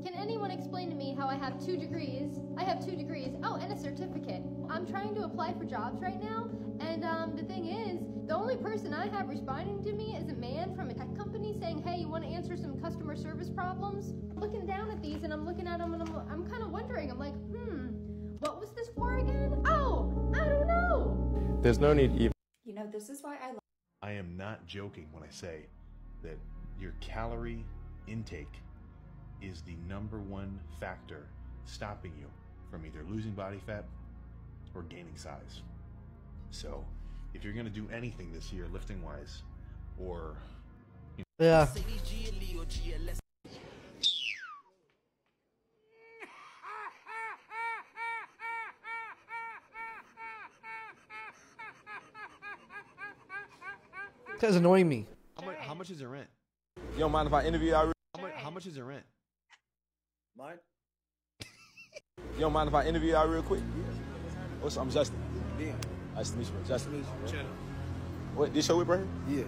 Can anyone explain to me how I have two degrees? I have two degrees. Oh, and a certificate. I'm trying to apply for jobs right now, and um, the thing is, the only person I have responding to me is a man from a tech company saying, "Hey, you want to answer some customer service problems?" I'm looking down at these, and I'm looking at them, and I'm, I'm kind of wondering. I'm like, hmm, what was this for again? Oh, I don't know. There's no need even. You know, this is why I love. I am not joking when I say that your calorie intake is the number one factor stopping you from either losing body fat or gaining size. So, if you're going to do anything this year, lifting wise, or Yeah. This guy's annoying me. How much, how much is the rent? You don't mind if I interview y'all? How much, how much is the rent? Mine? You don't mind if I interview y'all real quick? Yeah. What's up? I'm Justin. Yeah. Nice to meet you, bro. Justin. What, this your whip right here? Yeah.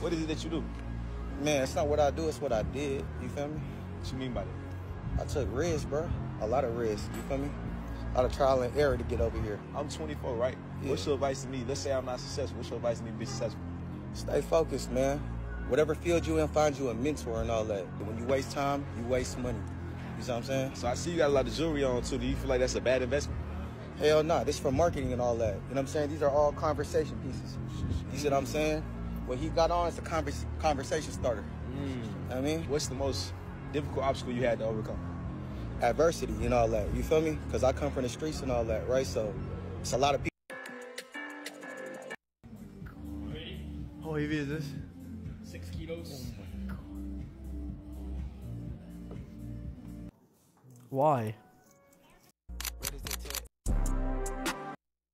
What is it that you do? Man, it's not what I do, it's what I did. You feel me? What you mean by that? I took risks, bro. A lot of risks. You feel me? A lot of trial and error to get over here. I'm 24, right? Yeah. What's your advice to me? Let's say I'm not successful. What's your advice to me to be successful? Stay focused, man. Whatever field you in, find you a mentor and all that. When you waste time, you waste money. You see what I'm saying? So I see you got a lot of jewelry on too. Do you feel like that's a bad investment? Hell no, this for marketing and all that. You know what I'm saying? These are all conversation pieces. You see what I'm saying? What he got on is a convers- conversation starter. Mm. I mean, what's the most difficult obstacle you had to overcome? Adversity and all that. You feel me? Because I come from the streets and all that, right? So it's a lot of people. How heavy is this? Six kilos. Why?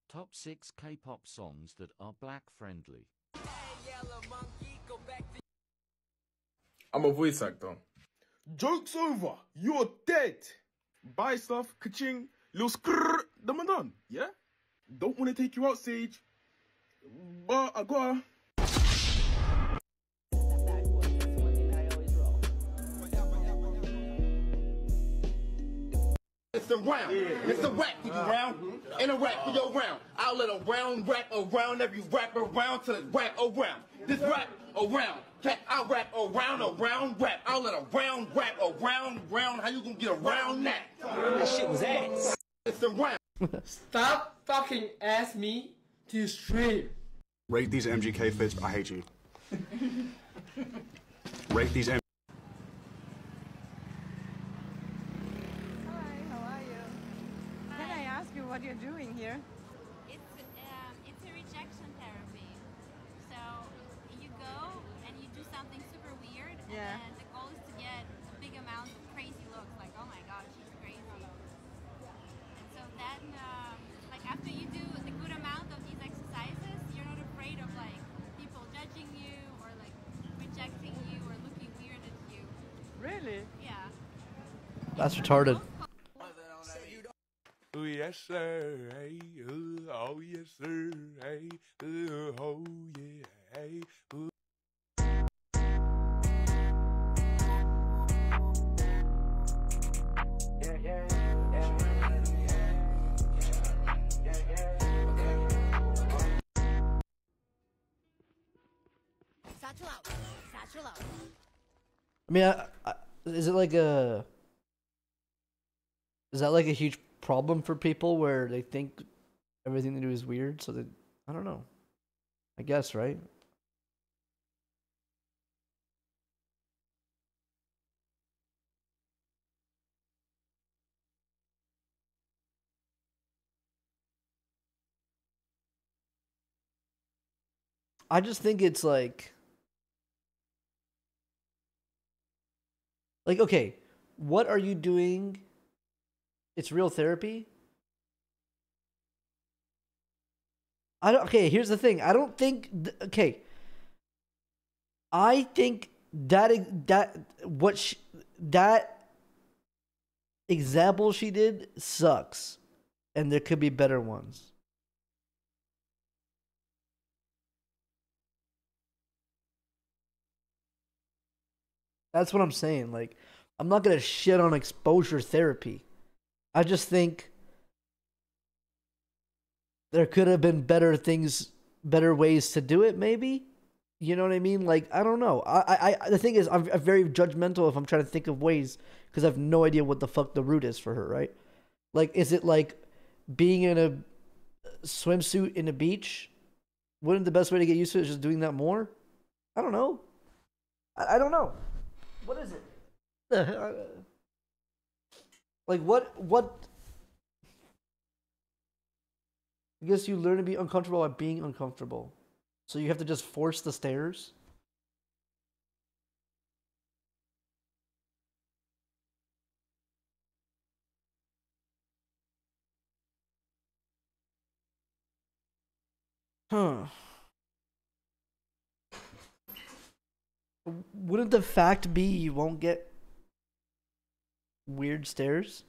Top 6 K-pop songs that are black friendly. I'm a voice actor. Joke's over. You're dead. Buy stuff, ka-ching, little skrrr, them and done. Yeah? Don't want to take you out, Sage. But I gotta. Uh-huh. It's a round. It's a rap for you round. And a rap for your round. I'll let a round rap around every rap around till it's rap around. This rap around. Cat, I'll rap around a round rap. I'll let a round rap around round. How you gonna get around that? That shit was ass. It's a round. Stop fucking ask me to stream. Rate these MGK fits. I hate you. <laughs> Rate these. M- you're doing here? It's, um, it's a rejection therapy. So you go and you do something super weird, yeah. and the goal is to get a big amount of crazy looks, like, oh my god, she's crazy. And so then, um, like, after you do a good amount of these exercises, you're not afraid of, like, people judging you or, like, rejecting you or looking weird at you. Really? Yeah. That's retarded. Oh yes sir, hey, ooh, oh yes sir, hey, ooh, oh yeah, hey, ooh. Out. Satchel out. I mean, I, I, is it like a? Is that like a huge problem for people where they think everything they do is weird? So that I don't know. I guess right. I just think it's like like okay, what are you doing? It's real therapy? I don't okay, here's the thing. I don't think th- okay. I think that that what sh that example she did sucks and there could be better ones. That's what I'm saying. Like, I'm not gonna shit on exposure therapy. I just think there could have been better things, better ways to do it. Maybe, you know what I mean? Like, I don't know. I, I, the thing is, I'm, I'm very judgmental if I'm trying to think of ways because I have no idea what the fuck the root is for her. Right? Like, is it like being in a swimsuit in a beach? Wouldn't the best way to get used to it is just doing that more? I don't know. I, I don't know. What is it? <laughs> like what what I guess you learn to be uncomfortable by being uncomfortable. So you have to just force the stairs? Huh. Wouldn't the fact be you won't get weird stairs.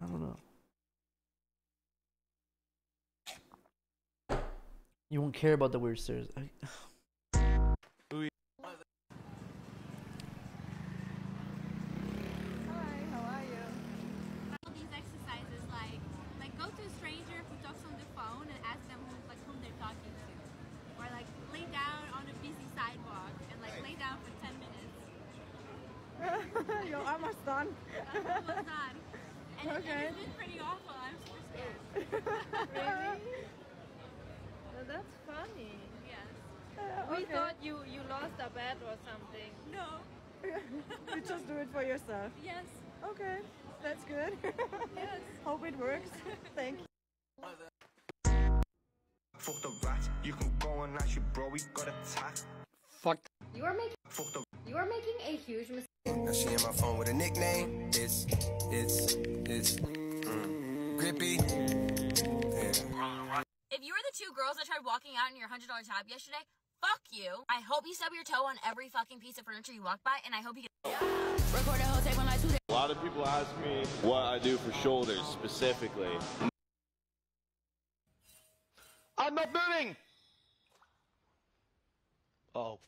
I don't know. You won't care about the weird stairs. I, <sighs> oh. Done. I'm almost done. <laughs> And, Okay. and it's been pretty awful. I'm super scared. <laughs> Really? Well, that's funny. Yes. Uh, we okay. thought you you lost a bet or something. No. <laughs> you just do it for yourself. Yes. Okay, that's good. Yes. Hope it works. Thank you. Fuck the rats, you can go and ask your bro, we got attacked. Fuck. You are making Fuck the you are making a huge mistake. Now she in my phone with a nickname. It's, it's, it's, mm, grippy. Yeah. If you were the two girls that tried walking out in your hundred dollar tab yesterday, fuck you. I hope you stub your toe on every fucking piece of furniture you walk by, and I hope you get. Record a whole tape on like two days. A lot of people ask me what I do for shoulders specifically. I'm not moving! Oh.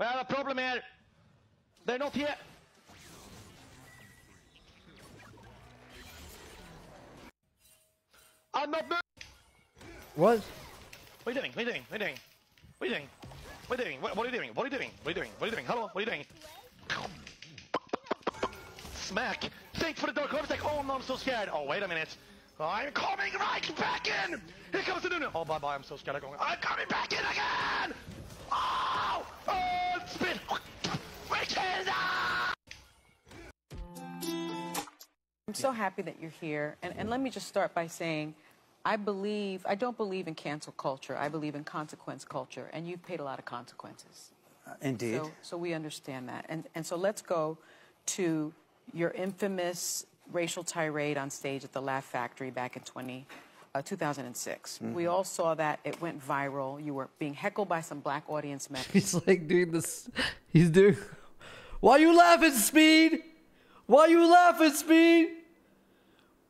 We have a problem here. They're not here. I'm not moving. What? What are you doing? What are you doing? What are you doing? What are you doing? What are you doing? What, what are you doing? What are you doing? What are you doing? What are you doing? Hello? What are you doing? Smack! Think for the door. Come like, oh no, I'm so scared. Oh, wait a minute. I'm coming right back in! Here comes the Nunu! Oh, bye bye, I'm so scared. I'm going. I'm coming back in again! Oh! Oh, spin! Ah! I'm so happy that you're here. And, and let me just start by saying I believe, I don't believe in cancel culture. I believe in consequence culture, and you've paid a lot of consequences. Indeed. So, so we understand that. And, and so let's go to your infamous racial tirade on stage at the Laugh Factory back in 20, uh, 2006. We Mhm. all saw that. It went viral. You were being heckled by some black audience <laughs> members. He's like doing this. He's doing. <laughs> Why you laughing, Speed? Why you laughing, Speed?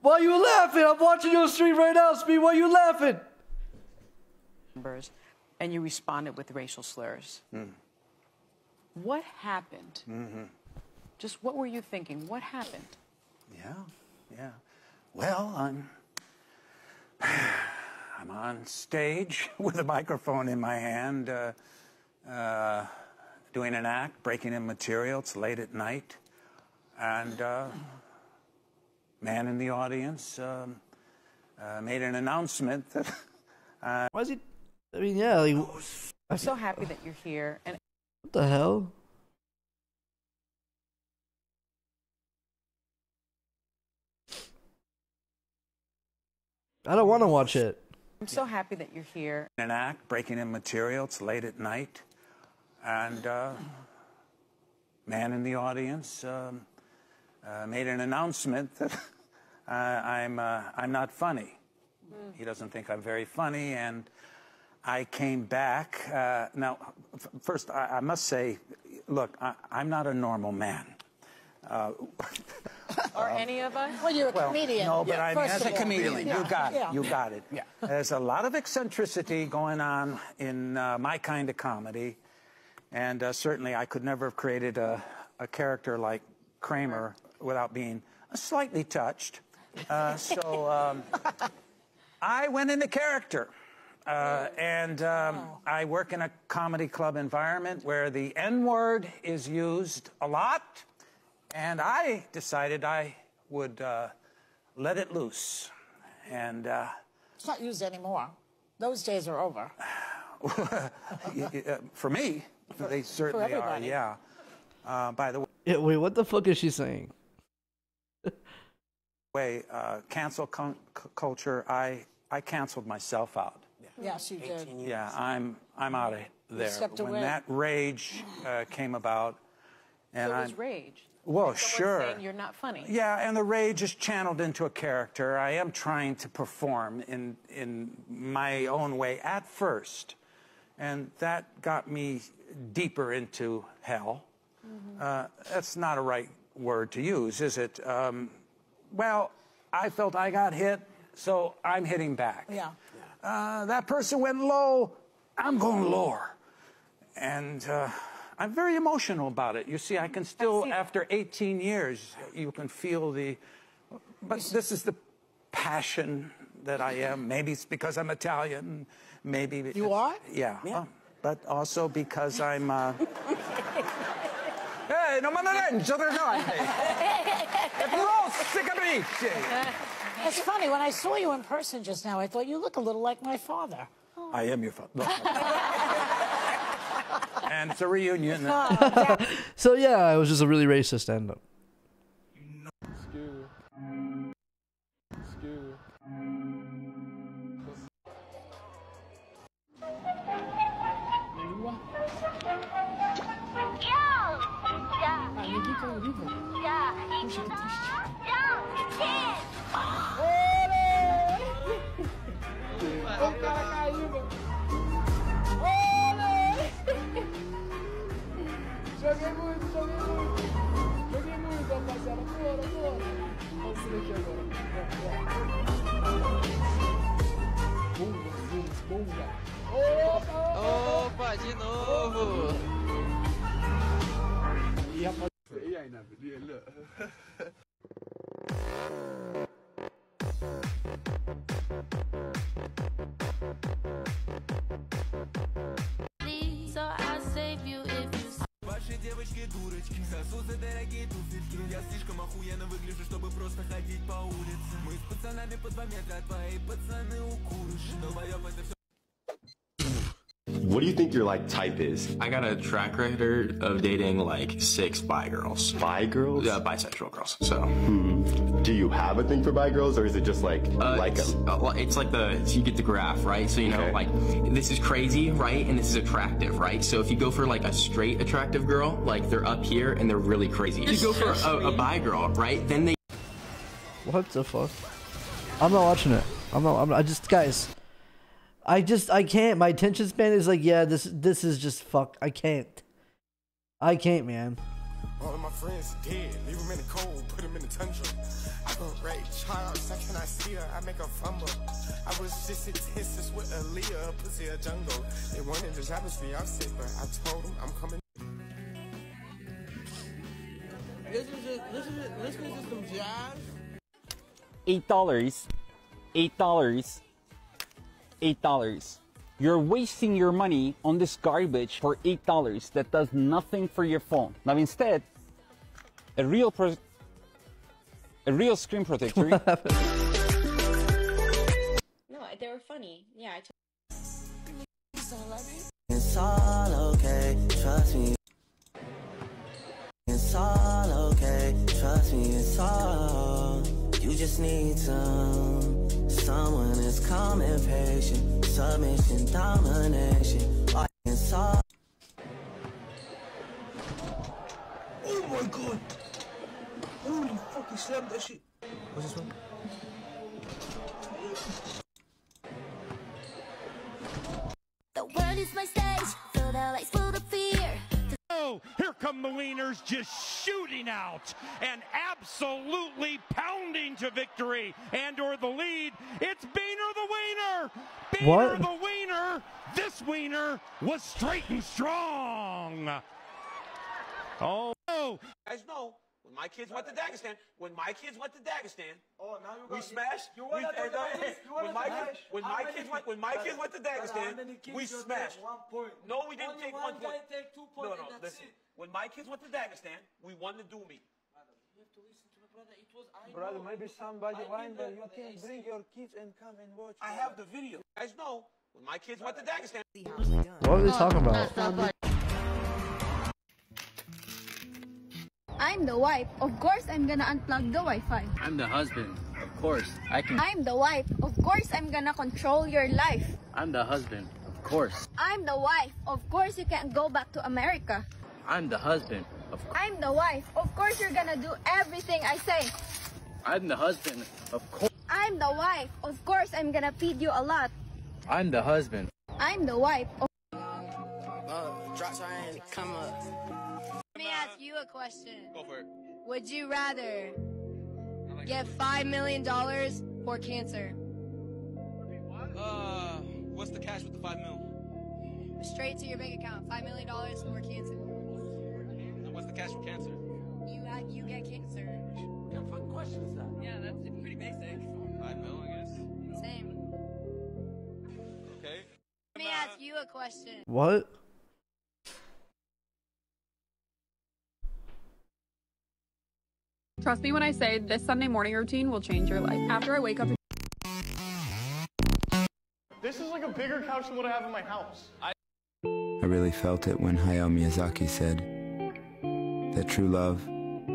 Why you laughing? I'm watching your stream right now, Speed. Why you laughing? members, and you responded with racial slurs. Mm. What happened? Mm-hmm. Just what were you thinking? What happened? Yeah, yeah. Well, I'm I'm on stage <laughs> with a microphone in my hand, uh, uh, doing an act, breaking in material. It's late at night, and uh, man in the audience um, uh, made an announcement that. <laughs> Uh, Why is he? I mean, yeah. Like, I'm so happy that you're here. And what the hell? I don't want to watch it. I'm so happy that you're here. an act, breaking in material. It's late at night, and uh, man in the audience um, uh, made an announcement that <laughs> uh, I'm uh, I'm not funny. He doesn't think I'm very funny, and I came back. Uh, now, f- first, I, I must say, look, I, I'm not a normal man. <laughs> <laughs> Are any of us? Well, you're a well, comedian. No, but Yeah, I mean, as a of all. comedian, Yeah. you got Yeah. it. You got it. Yeah. There's a lot of eccentricity going on in uh, my kind of comedy, and uh, certainly I could never have created a, a character like Kramer without being slightly touched. Uh, so um, <laughs> I went into character. Uh, and um, I work in a comedy club environment where the N word is used a lot. And I decided I would uh, let it loose. And uh, It's not used anymore. Those days are over. <sighs> y- y- uh, for me, they certainly are, yeah. Uh, by the Yeah, wait, what the fuck is she saying? <laughs> way, uh, cancel con- c- culture, I, I canceled myself out. Yes, you did. Yeah, I'm, I'm out of there. stepped when away. that rage uh, came about, and so it I'm, was rage. Well, sure. You're not funny. Yeah, and the rage is channeled into a character. I am trying to perform in in my own way at first, and that got me deeper into hell. Uh, that's not a right word to use, is it? Um, well, I felt I got hit, so I'm hitting back. Yeah. Uh, that person went low, I'm going lower. And uh, I'm very emotional about it. You see, I can still, after 18 years, you can feel the. But this is the passion that I am. Maybe it's because I'm Italian. Maybe. You are? Yeah. well, but also because I'm. Uh, <laughs> hey, non mi arrangio, E però, sti capricci! It's funny, when I saw you in person just now, I thought you look a little like my father. I am your father. <laughs> and it's a reunion. so yeah, it was just a really racist end. O bomba. Opa! Opa, de novo! E rapaz. E aí, Nabi? Look. So I'll save you if you Ваши девочки дурочки Сосуды дорогие туфельки Я слишком охуенно выгляжу, чтобы просто ходить по улице Мы с пацанами по два метра Твои пацаны укурыши Долбоёб это все What do you think your like type is? I got a track record of dating like six bi girls. Bi girls? Yeah, bisexual girls. So. Hmm. Do you have a thing for bi girls, or is it just like Uh, like it's, them? uh, well, it's like the so you get the graph right so you know Okay. like this is crazy right and this is attractive right so if you go for like a straight attractive girl like they're up here and they're really crazy if you go for a, a bi girl right then they What the fuck? I'm not watching it. I'm not. I'm, I just guys. I just I can't. My attention span is like yeah. This this is just fuck. I can't. I can't, man. All of my friends dead, leave them in the cold, put them in the tundra. I go Ray Charles, second I see her, I make her fumble. I was just intense with Aaliyah, pussy a jungle. They wanted to drop us the outfit, but I told them I'm coming. Listen to, listen to, listen to some jazz. eight dollars, eight dollars, eight dollars. You're wasting your money on this garbage for eight dollars that does nothing for your phone. Now instead, a real pro- a real screen protector. No, they were funny. Yeah, I It's all okay, trust me. It's all okay, trust me, it's all. You just need some. Someone is calm and patient. Submission, domination. It's all. Oh my god! Holy fuck, he slammed that shit. What's this one? The world is my stage, feel the lights full of fear. Oh, here come the Wieners just shooting out and absolutely pounding to victory and or the lead. It's Beaner the Wiener. Beaner What? the Wiener. This Wiener was straight and strong. Oh, Guys know, when my kids went to Dagestan, when my kids went to Dagestan, oh, we smashed. You we, wanna hey, know no, the? You wanna when my the kids, when my many kids went, when my kids- kids went to Brother, Dagestan, how many kids we smashed. one point? No, we didn't Only take one one point. guy take two No, points no, and that's listen. it. When my kids went to Dagestan, we won the do meet. Brother, maybe somebody lying there. You can bring your kids and come and watch. I have the video. You Guys know, when my kids went to Dagestan. What are they talking about? I'm the wife. Of course, I'm gonna unplug the Wi-Fi. I'm the husband. Of course, I can. I'm the wife. Of course, I'm gonna control your life. I'm the husband. Of course. I'm the wife. Of course, you can't go back to America. I'm the husband. Of I'm the wife. Of course, you're gonna do everything I say. I'm the husband. Of course. I'm the wife. Of course, I'm gonna feed you a lot. I'm the husband. I'm the wife. Of Drop trying come up. Let me ask you a question. Go for it. Would you rather get five million dollars or cancer? Uh, what's the cash with the five mil? Straight to your bank account. Five million dollars or cancer? And what's the cash for cancer? You got you get cancer. What kind of fucking question is that? Yeah, that's pretty basic. Five mil, I guess. Same. Okay. Let me ask you a question. What? Trust me when I say this Sunday morning routine will change your life. After I wake up, This is like a bigger couch than what I have in my house. I really felt it when Hayao Miyazaki said that true love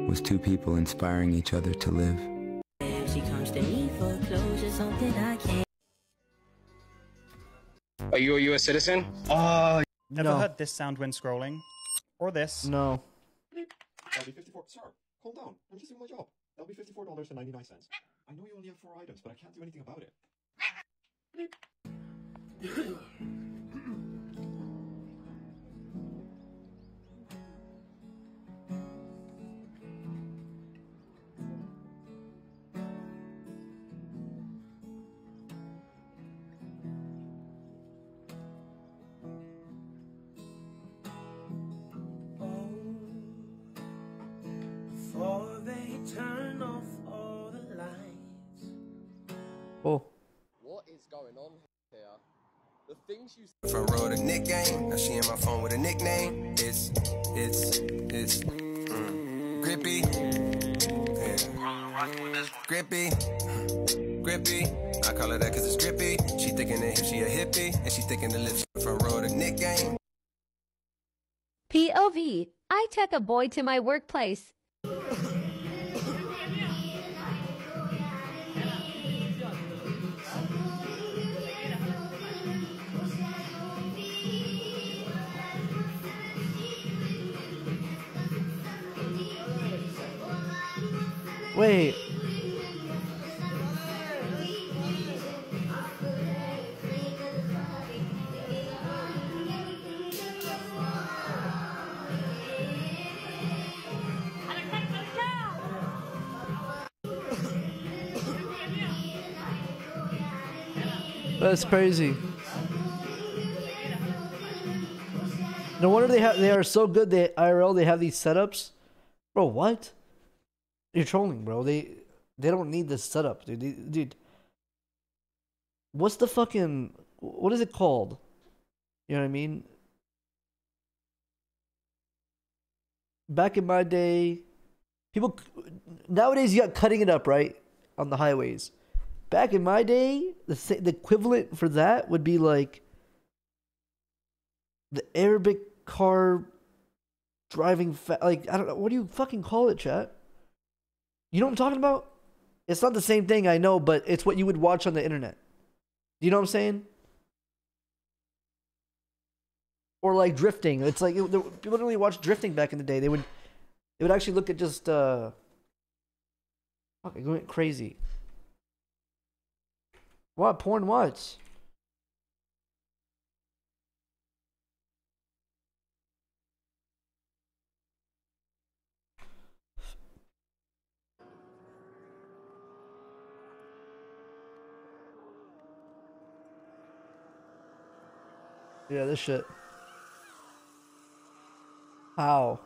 was two people inspiring each other to live. She comes to me for closure, something I can't. Are you a U.S. citizen? Uh, No. Ever heard this sound when scrolling? Or this? No. That'll be 54. Sir, calm down. I'm just doing my job. That'll be $54.99. I know you only have four items, but I can't do anything about it. <laughs> going on here? The things you Front row the Nick game. Now she in my phone with a nickname. It's, it's, it's mm, grippy. Yeah. Grippy. Grippy. I call her that cause it's grippy. She thinking that if she a hippie, and she thinking the lips front row of the Nick game. POV. I took a boy to my workplace. Wait. That's crazy. No wonder they have they are so good. They IRL they have these setups, bro. What? You're trolling, bro. They they don't need this setup, dude. Dude, what's the fucking what is it called? You know what I mean? Back in my day, people nowadays you got cutting it up right on the highways. Back in my day, the the equivalent for that would be like the Arabic car driving fa- like I don't know what do you fucking call it, chat? You know what I'm talking about? It's not the same thing, I know, but it's what you would watch on the internet. You know what I'm saying? Or like drifting. It's like it, people didn't really watch drifting back in the day. They would they would actually look at just uh fuck, it went crazy. What porn? What? Yeah, this shit. How?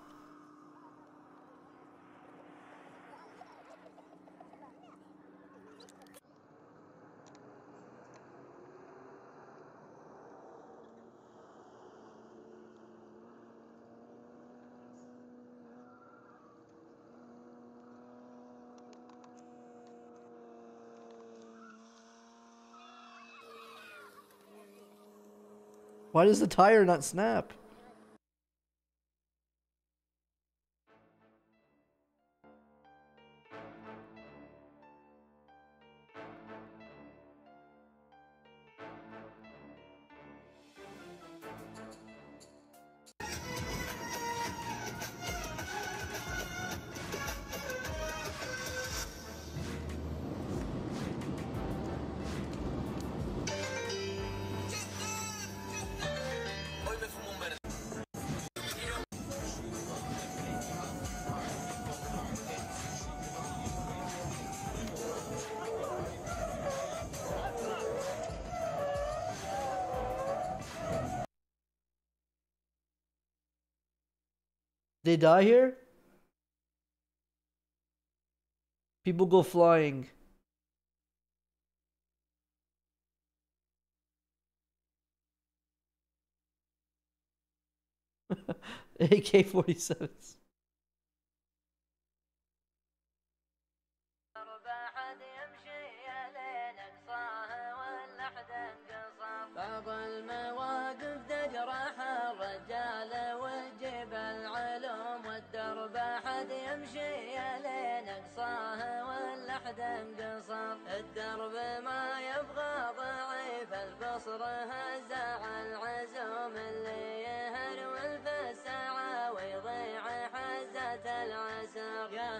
Why does the tire not snap? They die here? People go flying. <laughs> AK 47s. الدرب ما يبغى ضعيف البصر هزع العزوم اللي يهرول في ويضيع حزة العسر يا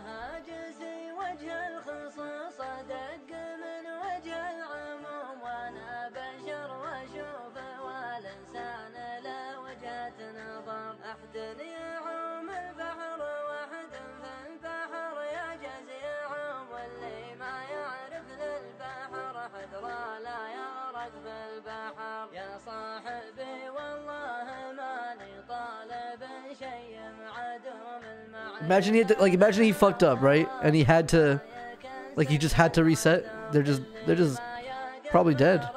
imagine he had to, like imagine he fucked up, right? And he had to like he just had to reset. They're just they're just probably dead.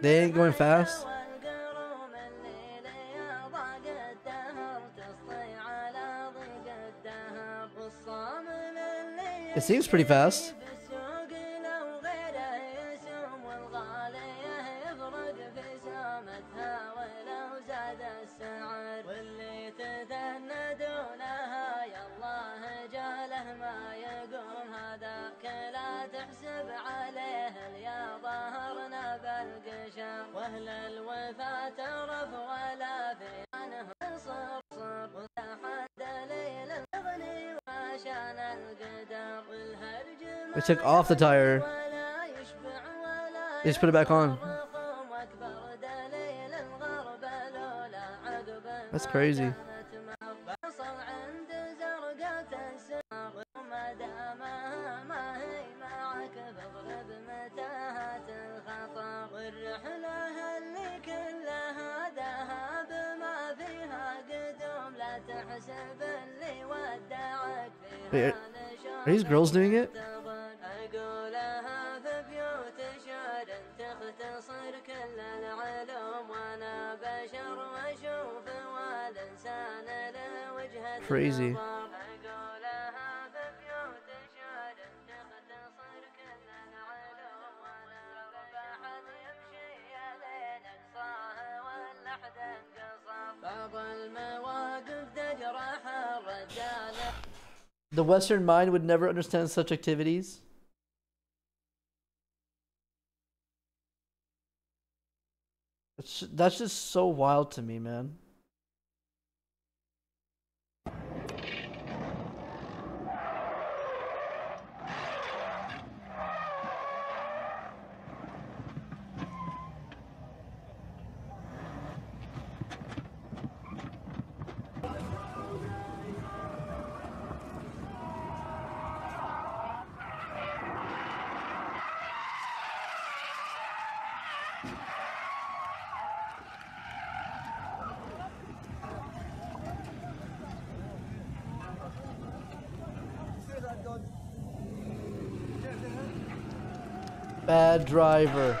They ain't going fast. It seems pretty fast. took off the tire. They just put it back on. That's crazy. Crazy. The Western mind would never understand such activities. That's just so wild to me, man. Driver.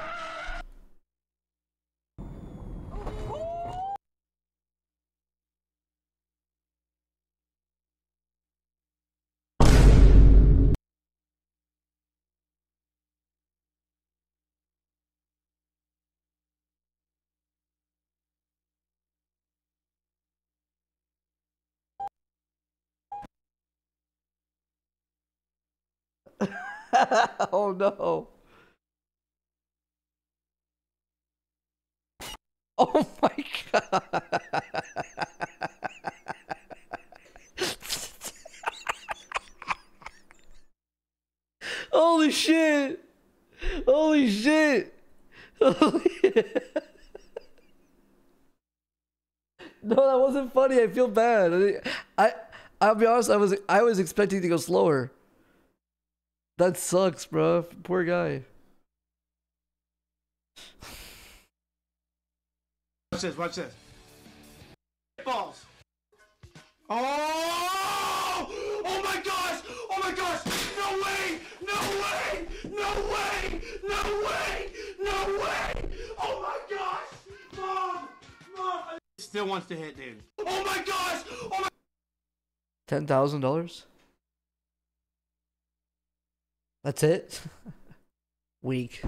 <laughs> oh no. <laughs> Oh my god. <laughs> Holy shit. Holy shit. Holy <laughs> No, that wasn't funny. I feel bad. I, I I'll be honest, I was I was expecting to go slower. That sucks, bro. Poor guy. Watch this, watch this. Balls. Oh! Oh my gosh! Oh my gosh! No way! No way! No way! No way! No way! Oh my gosh! Mom! Mom! Still wants to hit, dude. Oh my gosh! Oh my Ten thousand dollars. That's it. <laughs> Weak.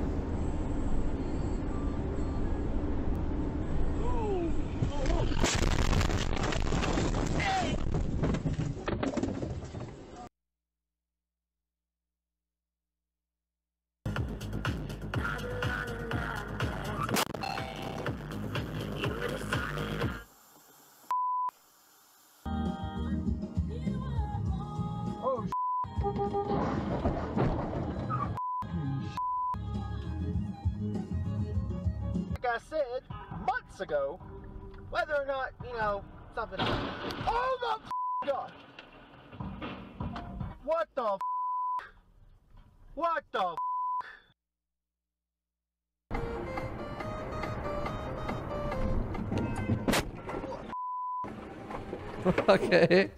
Months ago, whether or not, you know, something. Oh my god! What the? What the? <laughs> okay.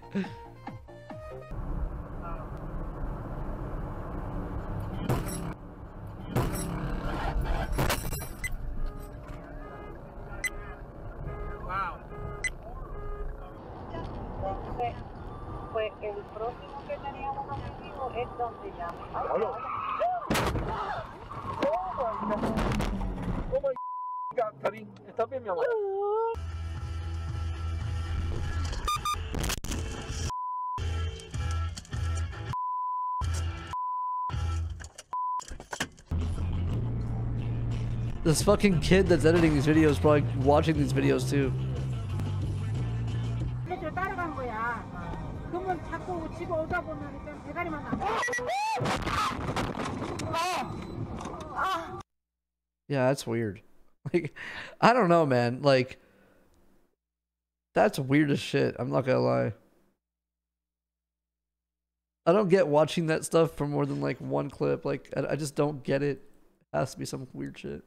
this fucking kid that's editing these videos probably watching these videos too. Yeah, that's weird. <laughs> Like, I don't know, man. Like, that's weird as shit. I'm not gonna lie. I don't get watching that stuff for more than like one clip. Like, I, I just don't get it. it. Has to be some weird shit.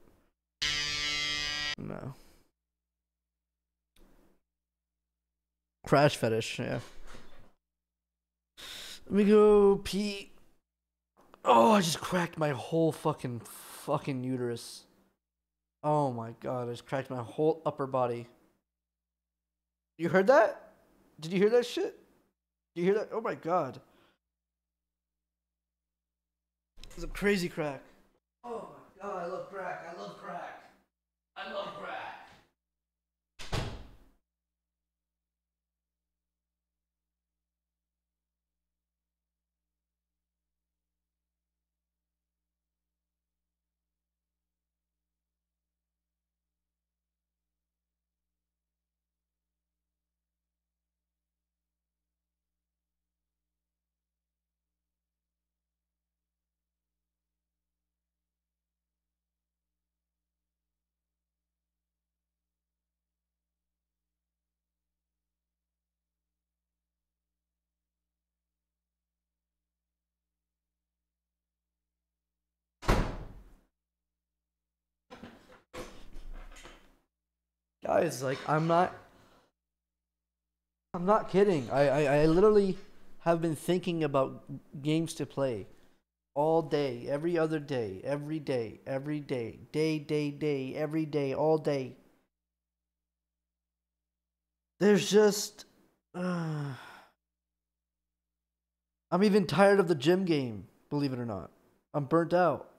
No. Crash fetish, yeah. Let me go pee. Oh, I just cracked my whole fucking fucking uterus. Oh my god, I just cracked my whole upper body. You heard that? Did you hear that shit? Did you hear that? Oh my god. It's a crazy crack. Oh my god, I love crack. I love crack. Guys, like I'm not I'm not kidding. I, I, I literally have been thinking about games to play all day, every other day, every day, every day, day, day, day, every day, all day. There's just. Uh, I'm even tired of the gym game, believe it or not. I'm burnt out.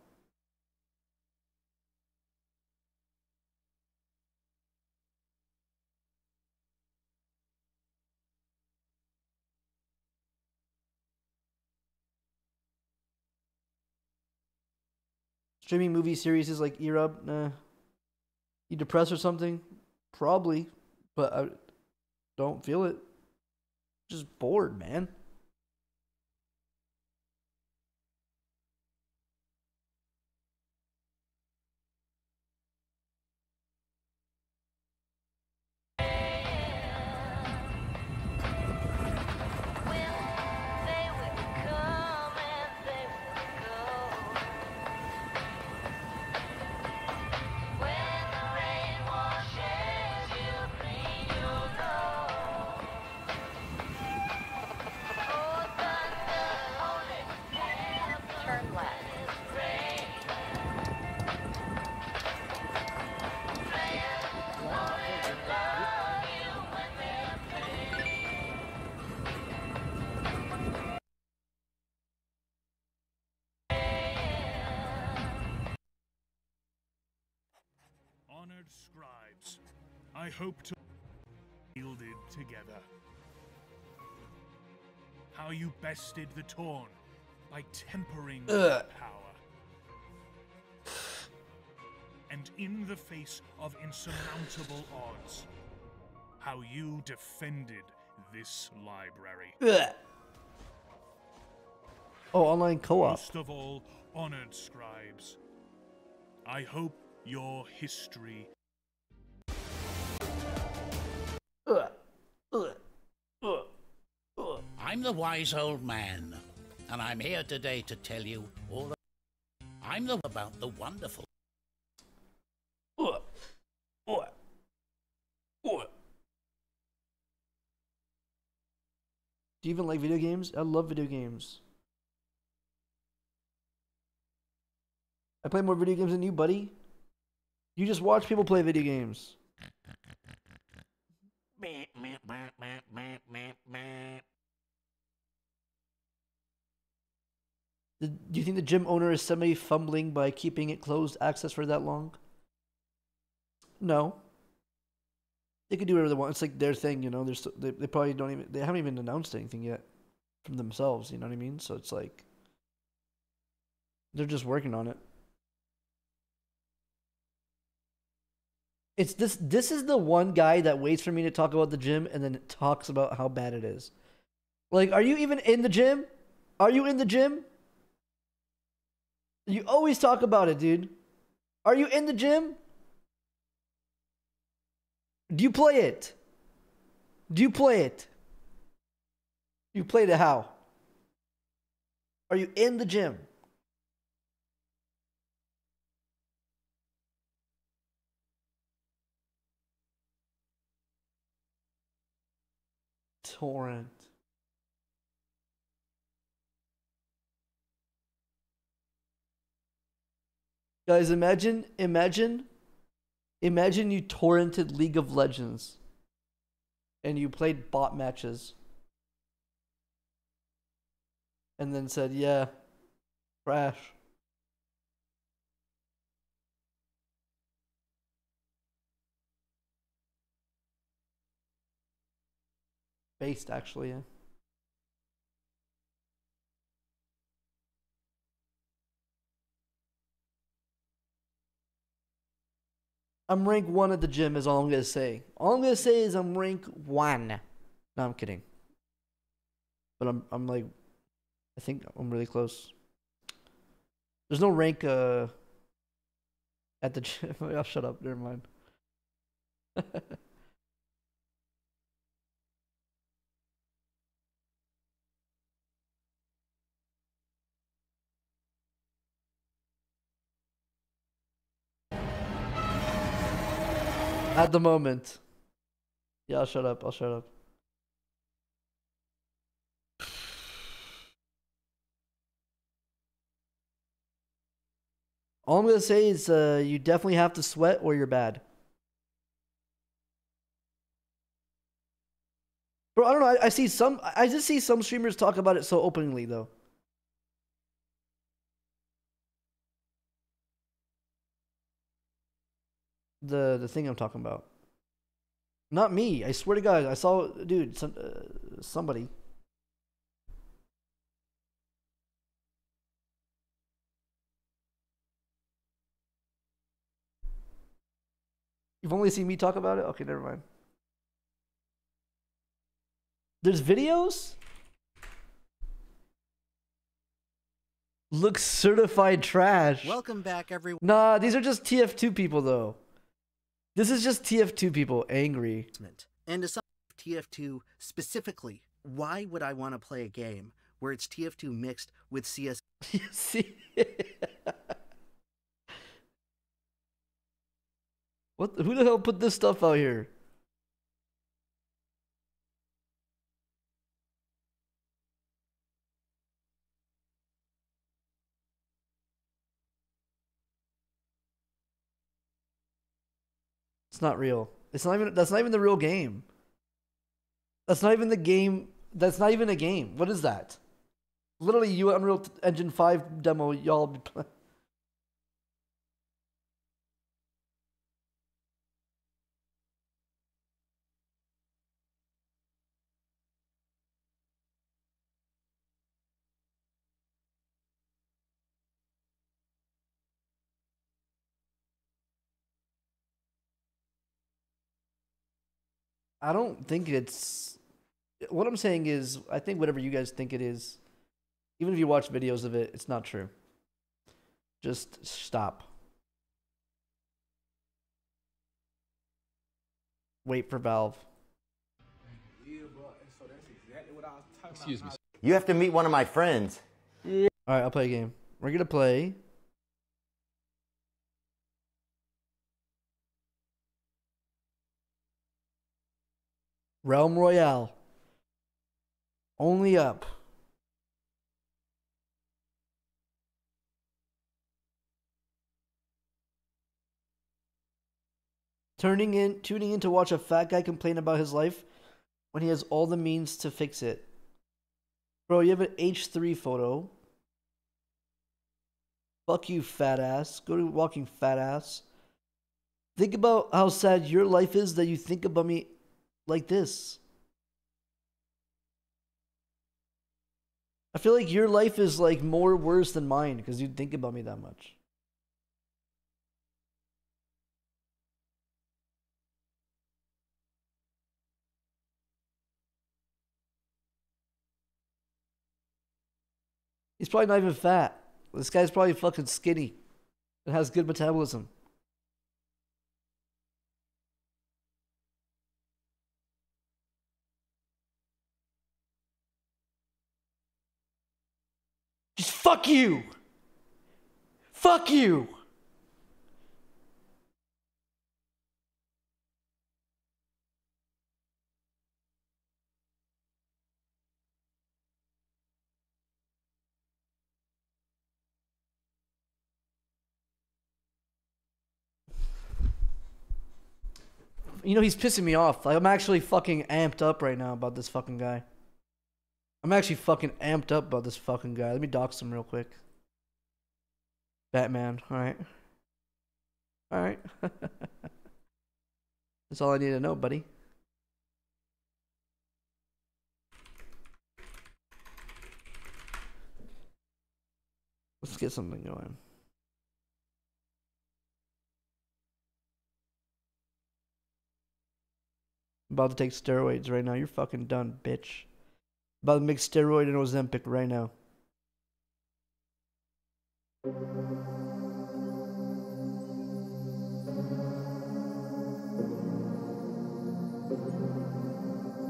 Streaming movie series is like Erub, nah. You depressed or something? Probably, but I don't feel it. Just bored, man. Scribes, I hope to yielded together. How you bested the Torn by tempering Ugh. power. And in the face of insurmountable odds, how you defended this library. Ugh. Oh, online co-op. Most of all, honored scribes, I hope your history I'm the wise old man, and I'm here today to tell you all the- I'm the about the wonderful. Do you even like video games? I love video games. I play more video games than you, buddy. You just watch people play video games. Do you think the gym owner is semi fumbling by keeping it closed access for that long? No. They could do whatever they want. It's like their thing, you know. They're st- they, they probably don't even they haven't even announced anything yet from themselves. You know what I mean? So it's like they're just working on it. It's this this is the one guy that waits for me to talk about the gym and then talks about how bad it is. Like, are you even in the gym? Are you in the gym? You always talk about it, dude. Are you in the gym? Do you play it? Do you play it? You play it how? Are you in the gym? Torrent. Guys, imagine, imagine, imagine you torrented League of Legends and you played bot matches and then said, yeah, crash. Based, actually, yeah. I'm rank one at the gym is all I'm gonna say. All I'm gonna say is I'm rank one. No, I'm kidding. But I'm I'm like I think I'm really close. There's no rank uh at the gym. I'll <laughs> shut up, never mind. <laughs> At the moment. Yeah, I'll shut up. I'll shut up. All I'm gonna say is uh, you definitely have to sweat or you're bad. Bro, I don't know. I, I see some. I just see some streamers talk about it so openly, though. The the thing I'm talking about. Not me. I swear to God, I saw, dude, some, uh, somebody. You've only seen me talk about it? Okay, never mind. There's videos? Looks certified trash. Welcome back, everyone. Nah, these are just TF2 people, though. This is just TF2 people angry. And to some TF2 specifically, why would I want to play a game where it's TF2 mixed with CS? <laughs> See? <laughs> what? Who the hell put this stuff out here? It's not real. It's not even. That's not even the real game. That's not even the game. That's not even a game. What is that? Literally, you Unreal Engine Five demo. Y'all be playing. I don't think it's. What I'm saying is, I think whatever you guys think it is, even if you watch videos of it, it's not true. Just stop. Wait for Valve. Yeah, but so that's exactly what I was talking. Excuse me. You have to meet one of my friends. Yeah. All right, I'll play a game. We're gonna play. Realm Royale. Only up. Turning in, tuning in to watch a fat guy complain about his life when he has all the means to fix it. Bro, you have an H3 photo. Fuck you, fat ass. Go to walking fat ass. Think about how sad your life is that you think about me like this. I feel like your life is like more worse than mine because you think about me that much. He's probably not even fat. This guy's probably fucking skinny and has good metabolism. Just fuck you. Fuck you. You know, he's pissing me off. Like, I'm actually fucking amped up right now about this fucking guy. I'm actually fucking amped up about this fucking guy. Let me dox him real quick. Batman, alright. Alright. <laughs> That's all I need to know, buddy. Let's get something going. about to take steroids right now. You're fucking done, bitch. About to mix steroid and Ozempic right now.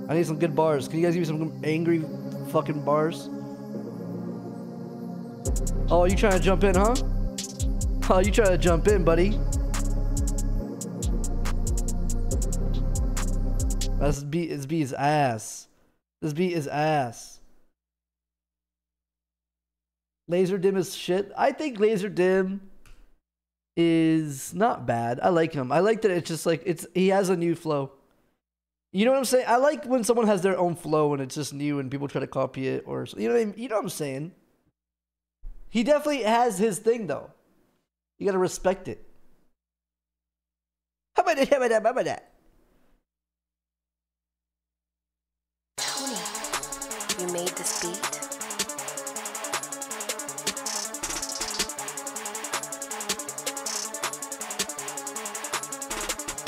I need some good bars. Can you guys give me some angry fucking bars? Oh, you trying to jump in, huh? Oh, you trying to jump in, buddy? That's B, is B's ass. This beat is ass. Lazer Dim is shit. I think Lazer Dim is not bad. I like him. I like that it's just like it's he has a new flow. You know what I'm saying? I like when someone has their own flow and it's just new and people try to copy it or you know what I mean? You know what I'm saying? He definitely has his thing though. You gotta respect it. How about that? How about that? How about that? This beat?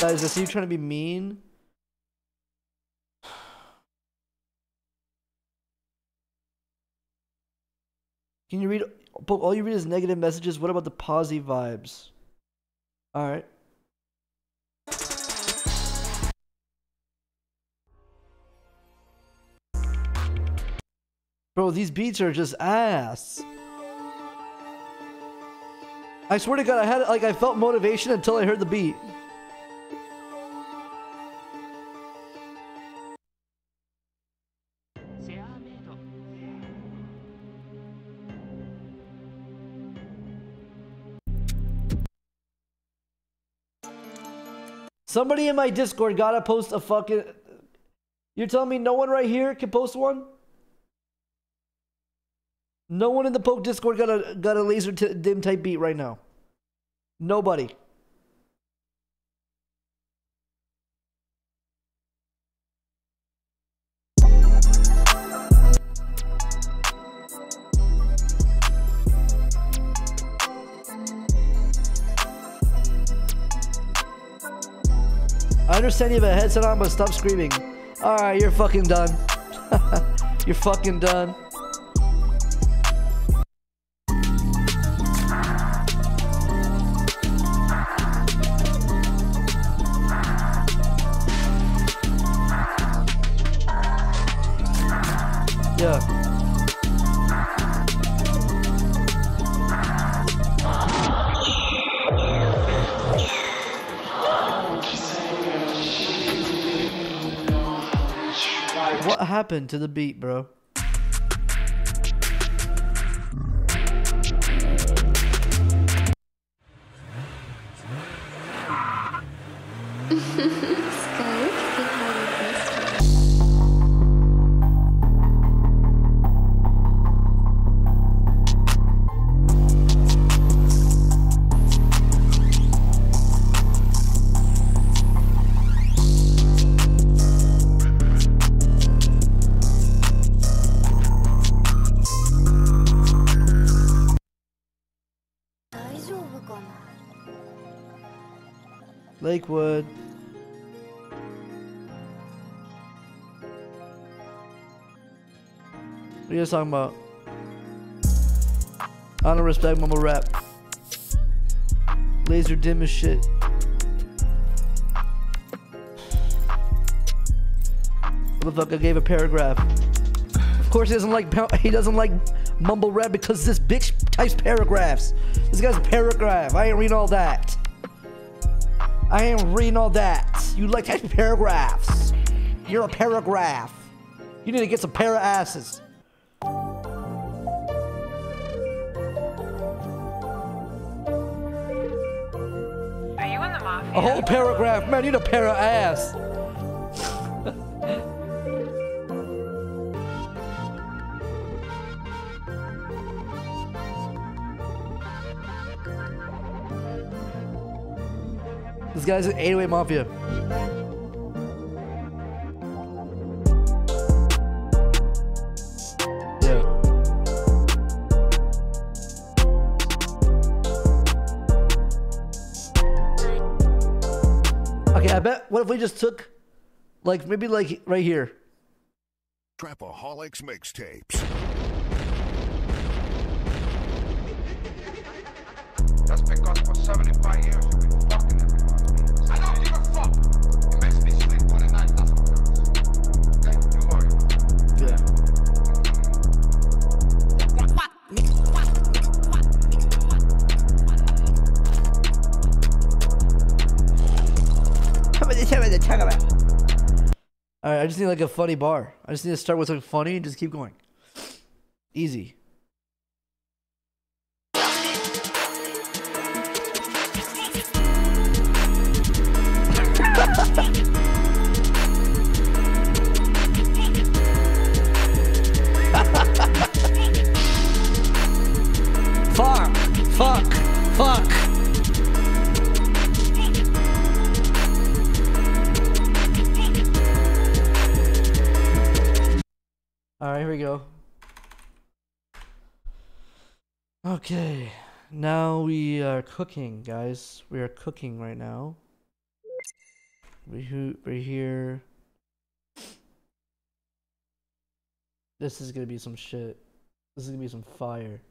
Is you trying to be mean? Can you read? But all you read is negative messages. What about the posy vibes? All right. Bro, these beats are just ass. I swear to God, I had like I felt motivation until I heard the beat. Somebody in my Discord gotta post a fucking. You're telling me no one right here can post one? No one in the poke Discord got a got a Lazer t- dim type beat right now. Nobody. I understand you have a headset on, but stop screaming. Alright, you're fucking done. <laughs> you're fucking done. Happened to the beat, bro? You talking about? I don't respect mumble rap. Lazer Dim as shit. What the fuck? I gave a paragraph. Of course, he doesn't like he doesn't like mumble rap because this bitch types paragraphs. This guy's a paragraph. I ain't reading all that. I ain't reading all that. You like typing paragraphs. You're a paragraph. You need to get some para asses. A whole paragraph. Man, you need a pair of ass. this guy's an 808 Mafia. If we just took, like, maybe like right here? Trapaholics mixtapes. That's because for 75 years you've been fucking All right, I just need like a funny bar. I just need to start with something funny and just keep going. Easy. All right, here we go. Okay, now we are cooking, guys. We are cooking right now. We we're here. This is gonna be some shit. This is gonna be some fire.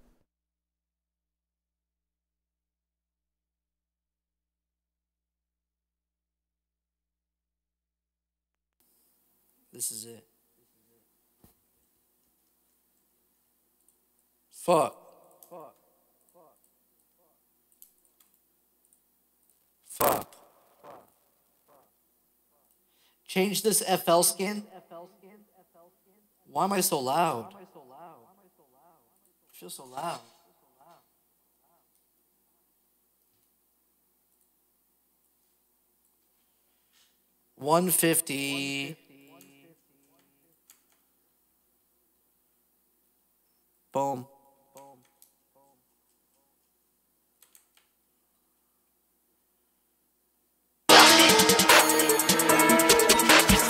This is it. Fuck. Fuck. Change this FL skin? Why am I so loud? I feel so loud. One fifty. Boom.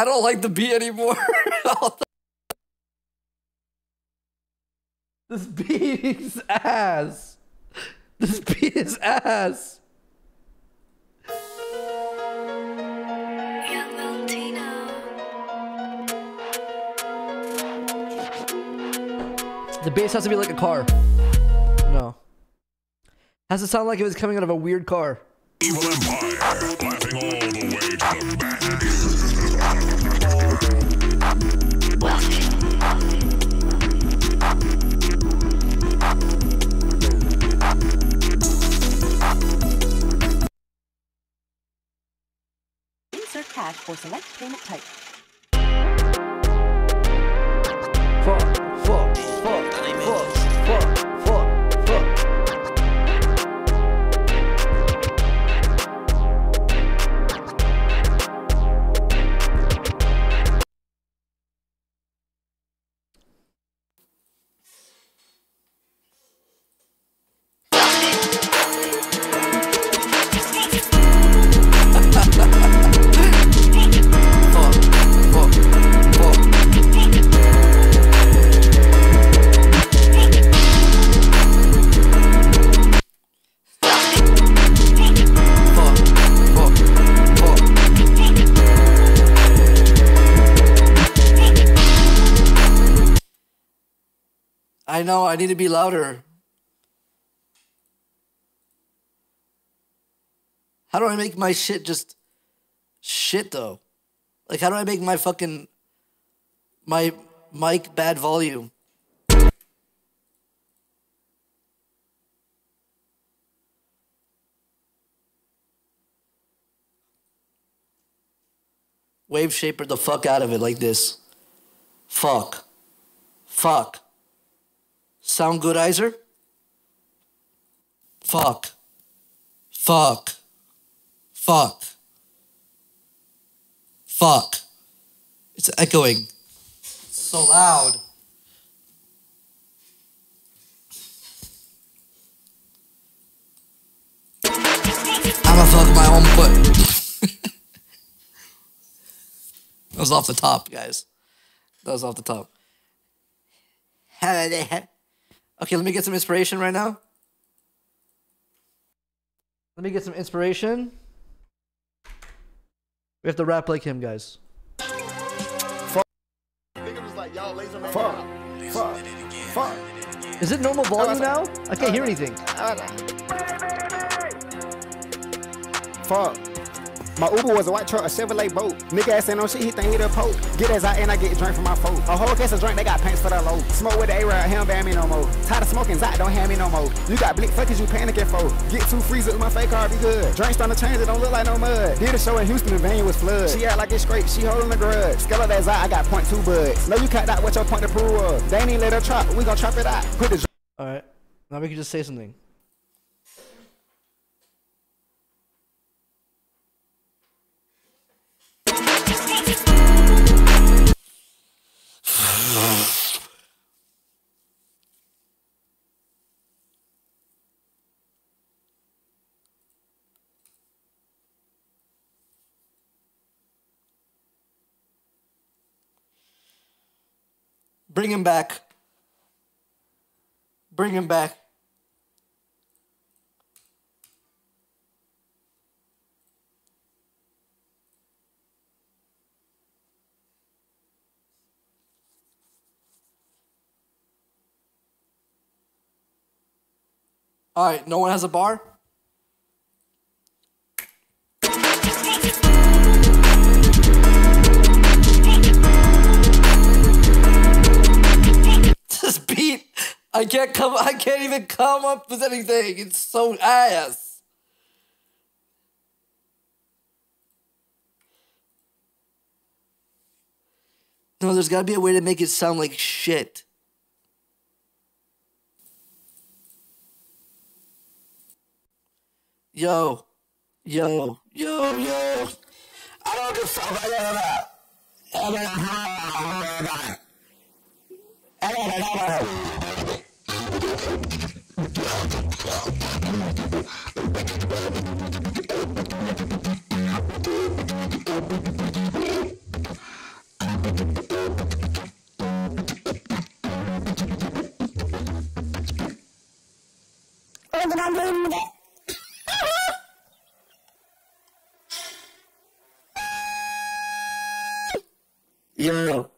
I don't like the beat anymore. <laughs> this beat is ass. This beat is ass. The bass has to be like a car. No. Has to sound like it was coming out of a weird car. Evil Empire, laughing all the way to the bank. Cash or select payment type. I know, I need to be louder. How do I make my shit just shit though? Like how do I make my fucking my mic bad volume? Wave shaper the fuck out of it like this. Fuck. Fuck. Sound good, Iser? Fuck. Fuck. Fuck. Fuck. It's echoing. It's so loud. I'ma fuck my own foot. <laughs> that was off the top, guys. That was off the top. <laughs> Okay, let me get some inspiration right now. Let me get some inspiration. We have to rap like him, guys. Fuck. Fuck. Fuck. Is it normal volume now? I can't hear anything. Fuck. My Uber was a white truck, a Chevrolet boat. Nigga ass ain't no shit, he think he the Pope. Get as I and I get drink from my folk. A whole case of drink, they got pants for the low. Smoke with the A-Rod, he don't ban me no more. Tired of smoking, Zot don't have me no more. You got blick, fuck is you panicking for? Get two freezers, in my fake car be good. Drinks on the chains, it don't look like no mud. Did a show in Houston, the venue was flood. She act like it's straight, she holding the grudge. Scale that Zot, I got point two buds. No, you cut out what your point to prove of. They ain't let her trap, we gon' trap it out. Put the Alright. Now we can just say something. Bring him back. Bring him back. All right, no one has a bar? I can't come I can't even come up with anything. It's so ass. No, there's gotta be a way to make it sound like shit. Yo, yo, yo, yo. I don't give a fuck about that. I'm gonna have that. Yo.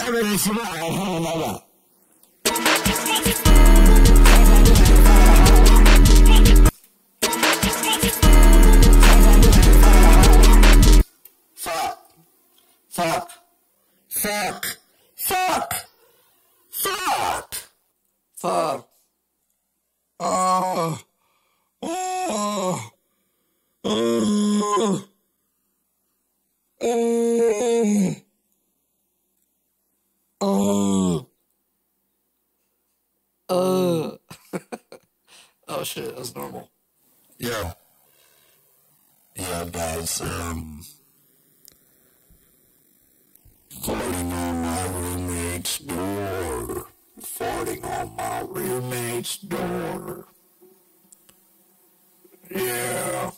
I'm gonna smile. Fuck. Fuck. Fuck. Fuck. Fuck. Oh. Oh. Oh. Oh. Oh. Uh. oh shit, that's normal. Yeah. Yeah, guys, um. Farting on my roommate's door. Farting on my roommate's door. Yeah.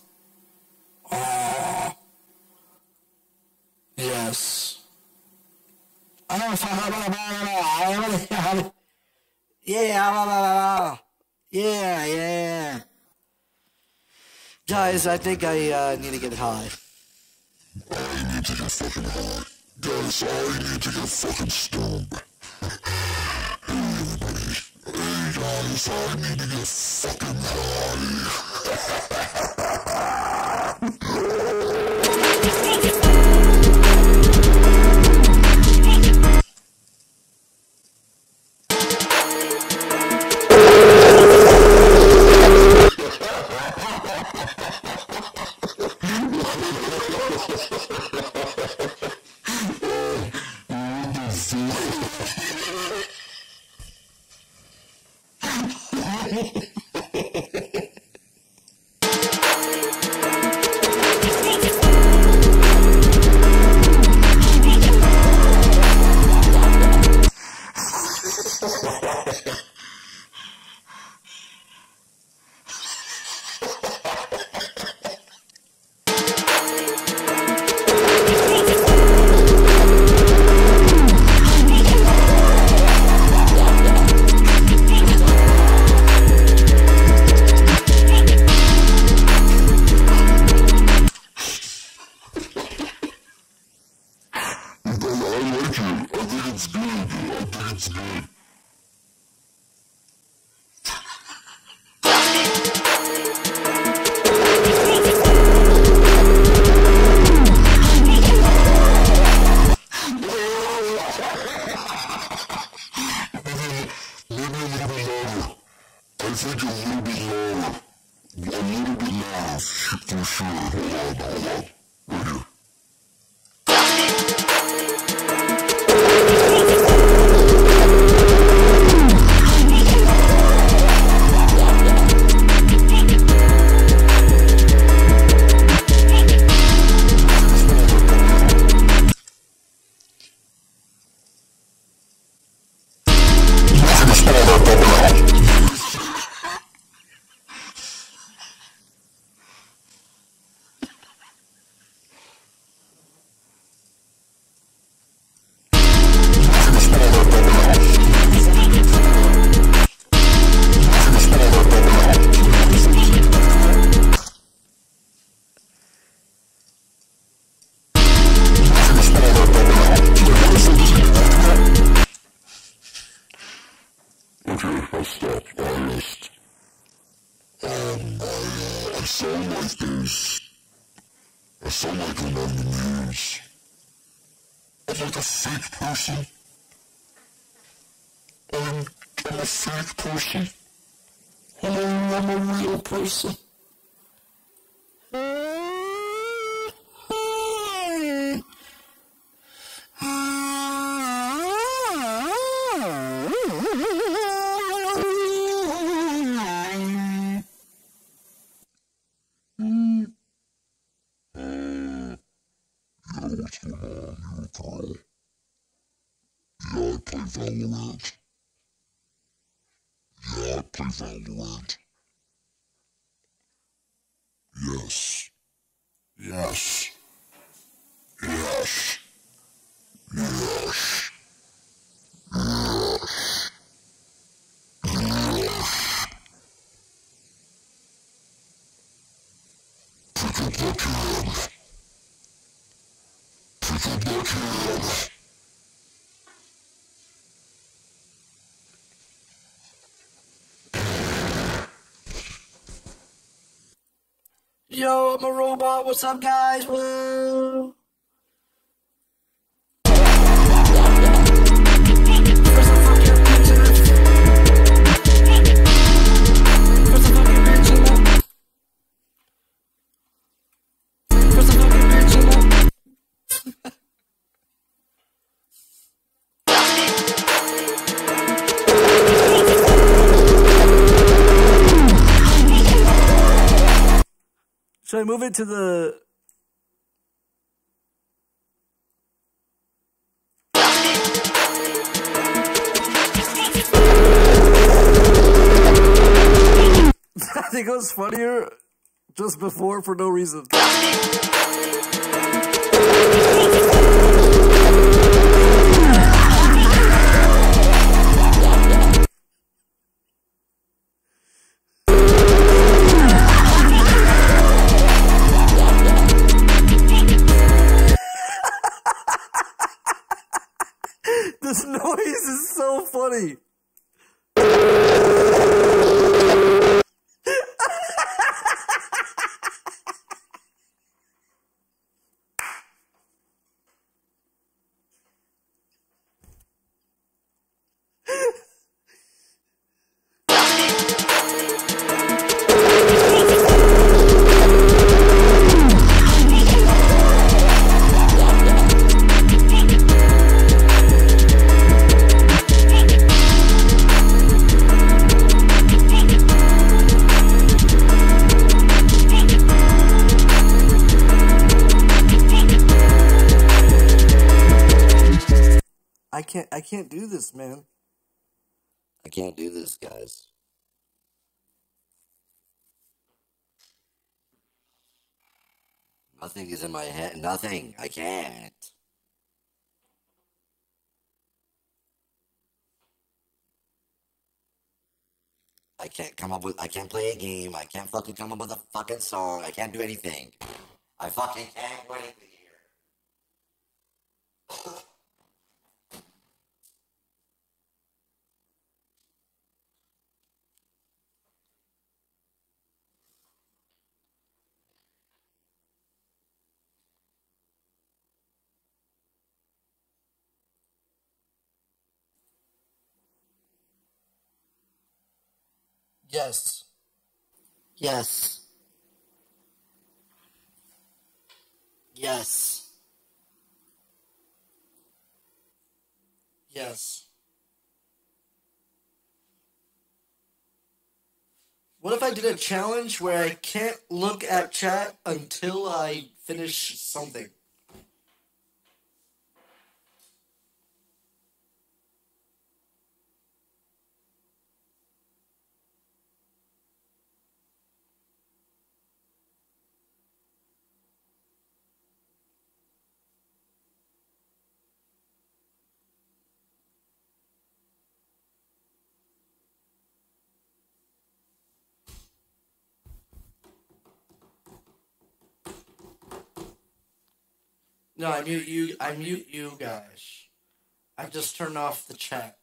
Ah. Yes. I don't know. Yeah, yeah, yeah. Guys, I think I uh, need to get high. I need to get fucking high. Guys, I need to get fucking stoned. Hey, everybody. Hey, guys, I need to get fucking high. Real Yo, I'm a robot. What's up, guys? Woo! I move it to the? <laughs> I think it was funnier just before for no reason. So funny. Nothing. I can't. I can't come up with. I can't play a game. I can't fucking come up with a fucking song. I can't do anything. I fucking can't do anything here. <laughs> Yes. Yes. Yes. Yes. What if I did a challenge where I can't look at chat until I finish something? No, I mute you. I mute you guys. I just turned off the chat.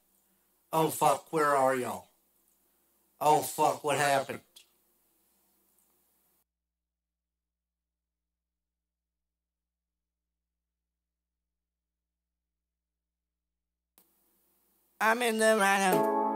Oh fuck, where are y'all? Oh fuck, what happened? I'm in the right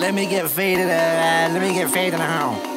Let me get faded. Uh, let me get faded now.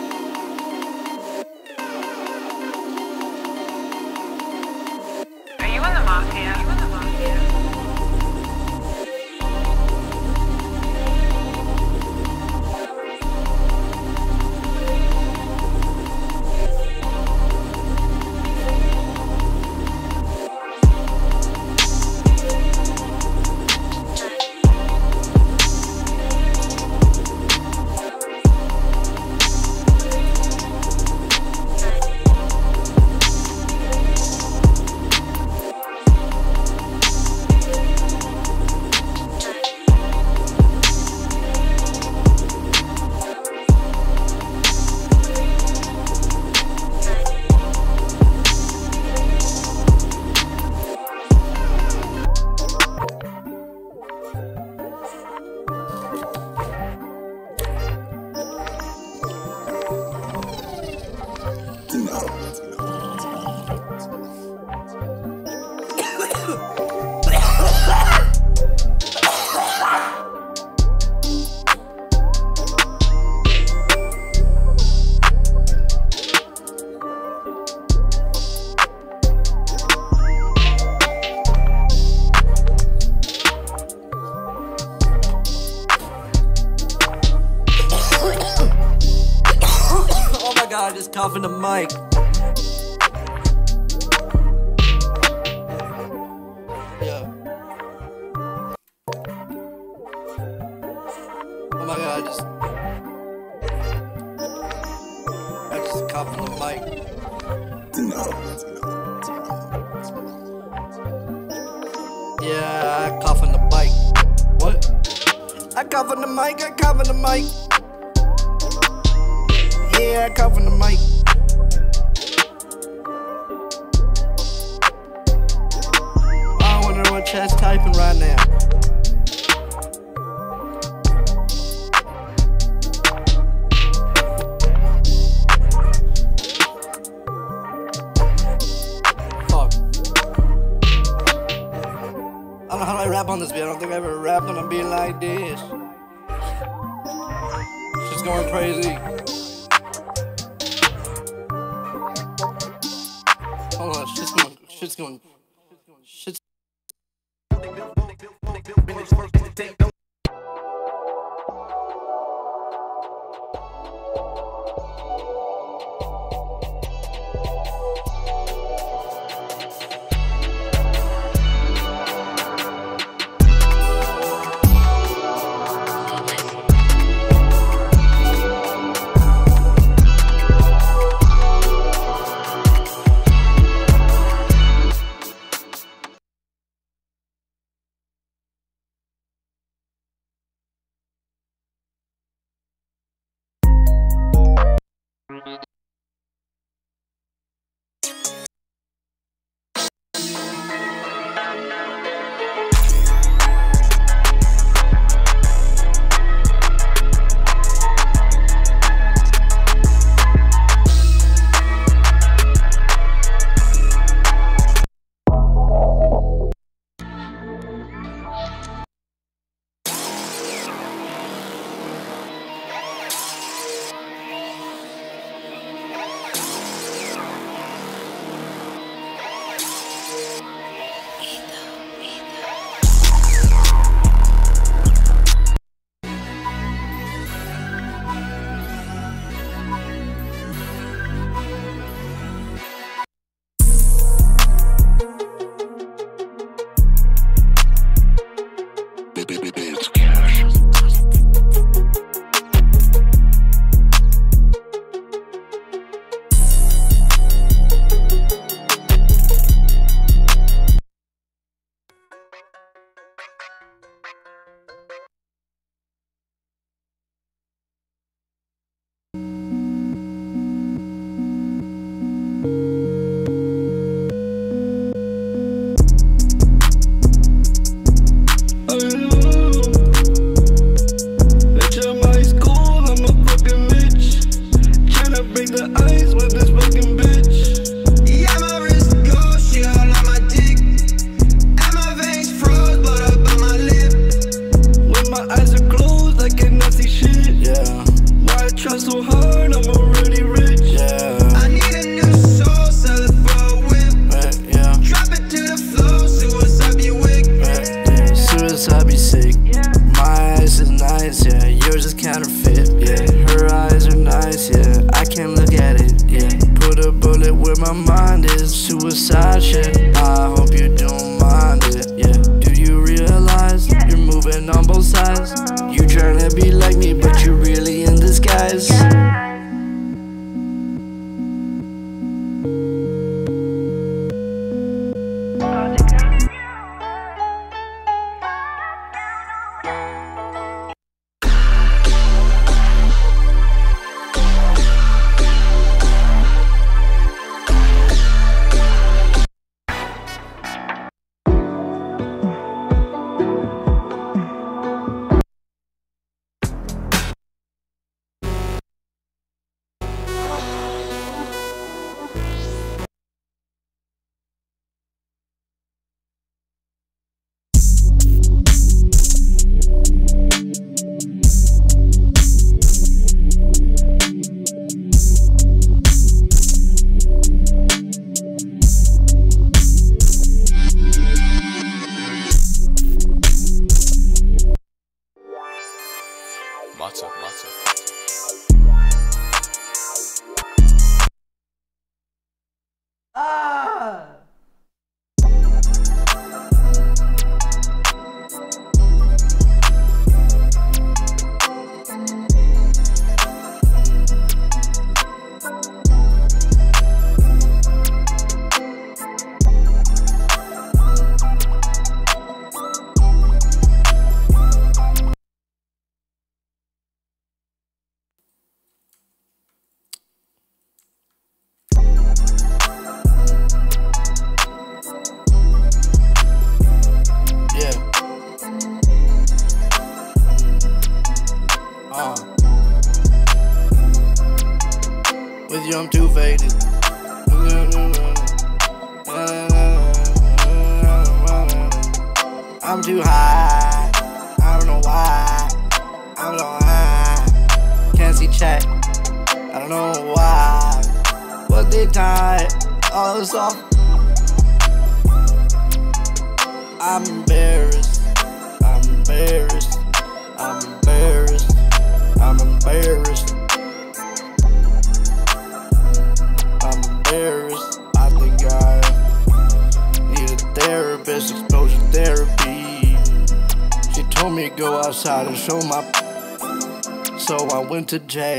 j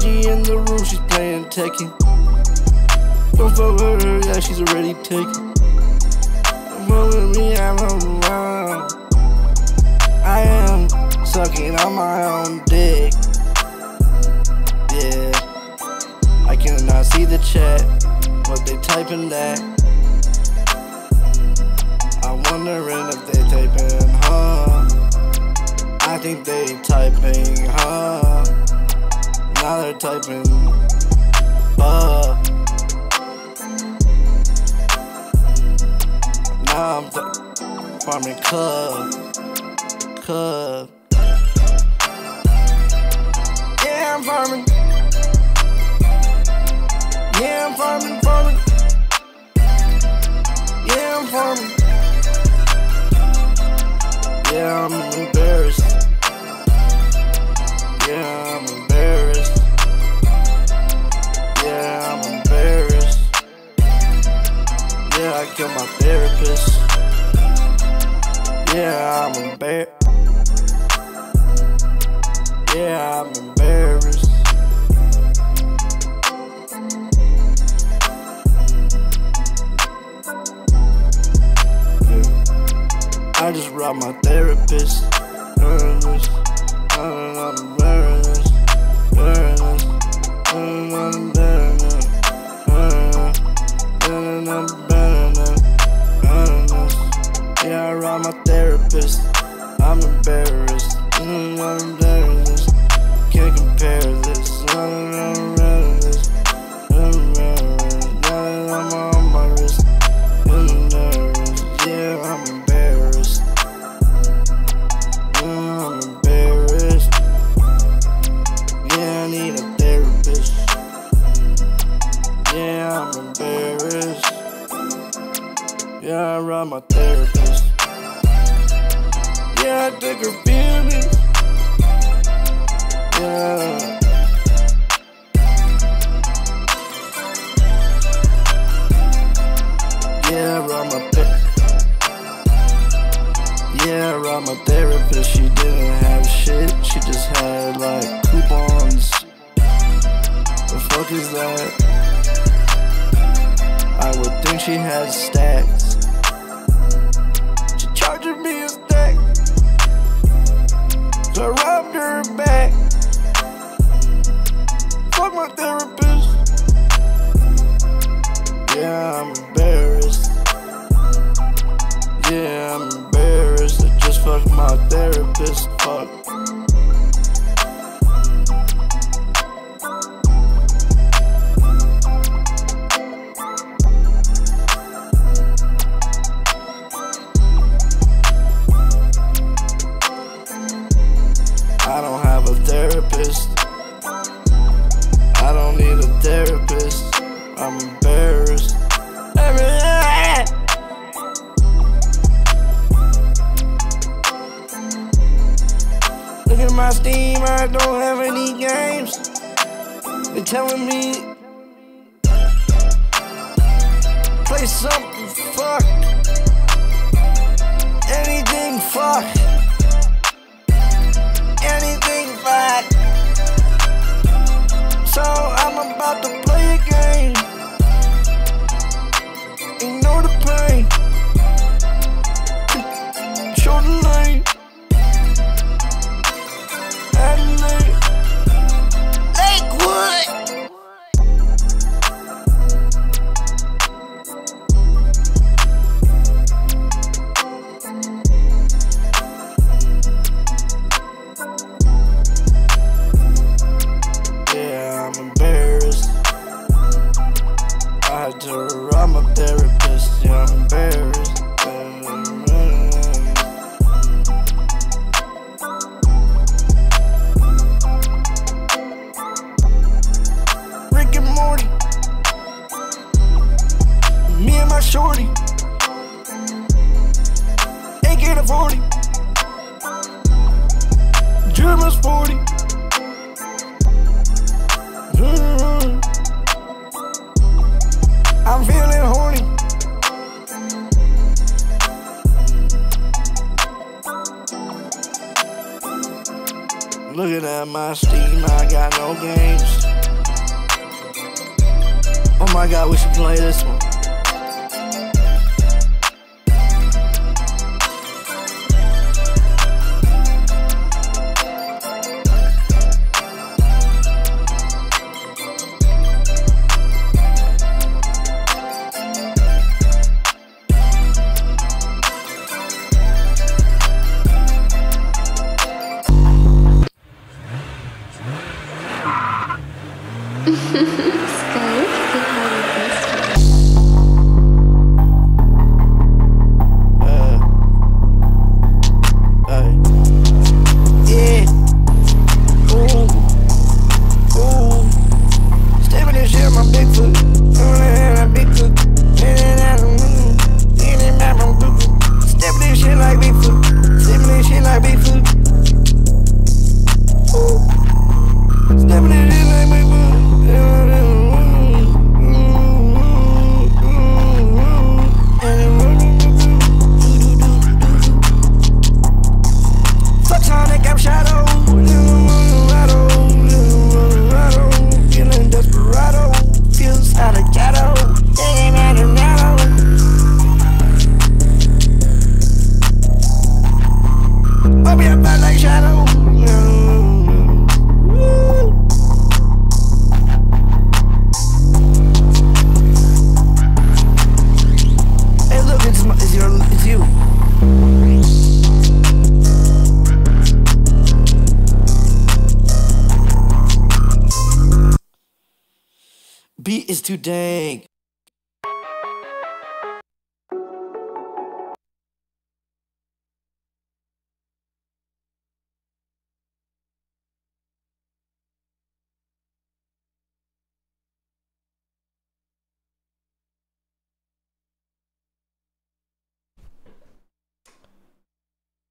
Gigi in the room, she's playing Tekken. Don't fuck with her, yeah, she's already taken. Don't with me, I'm around. I am sucking on my own dick. Yeah, I cannot see the chat, but they typing that. I'm wondering if they typing, huh? I think they typing, huh? now they're typing. Fuck. Now I'm th- farming cub. Cub. Yeah, I'm farming. Yeah, I'm farming, farming. Yeah, I'm farming. Yeah, I'm embarrassed. you're my therapist. Yeah, I'm embarrassed. Yeah, I'm embarrassed. Yeah. I just robbed my therapist. Nervous. I'm one like coupons. The fuck is that? I would think she has stacks.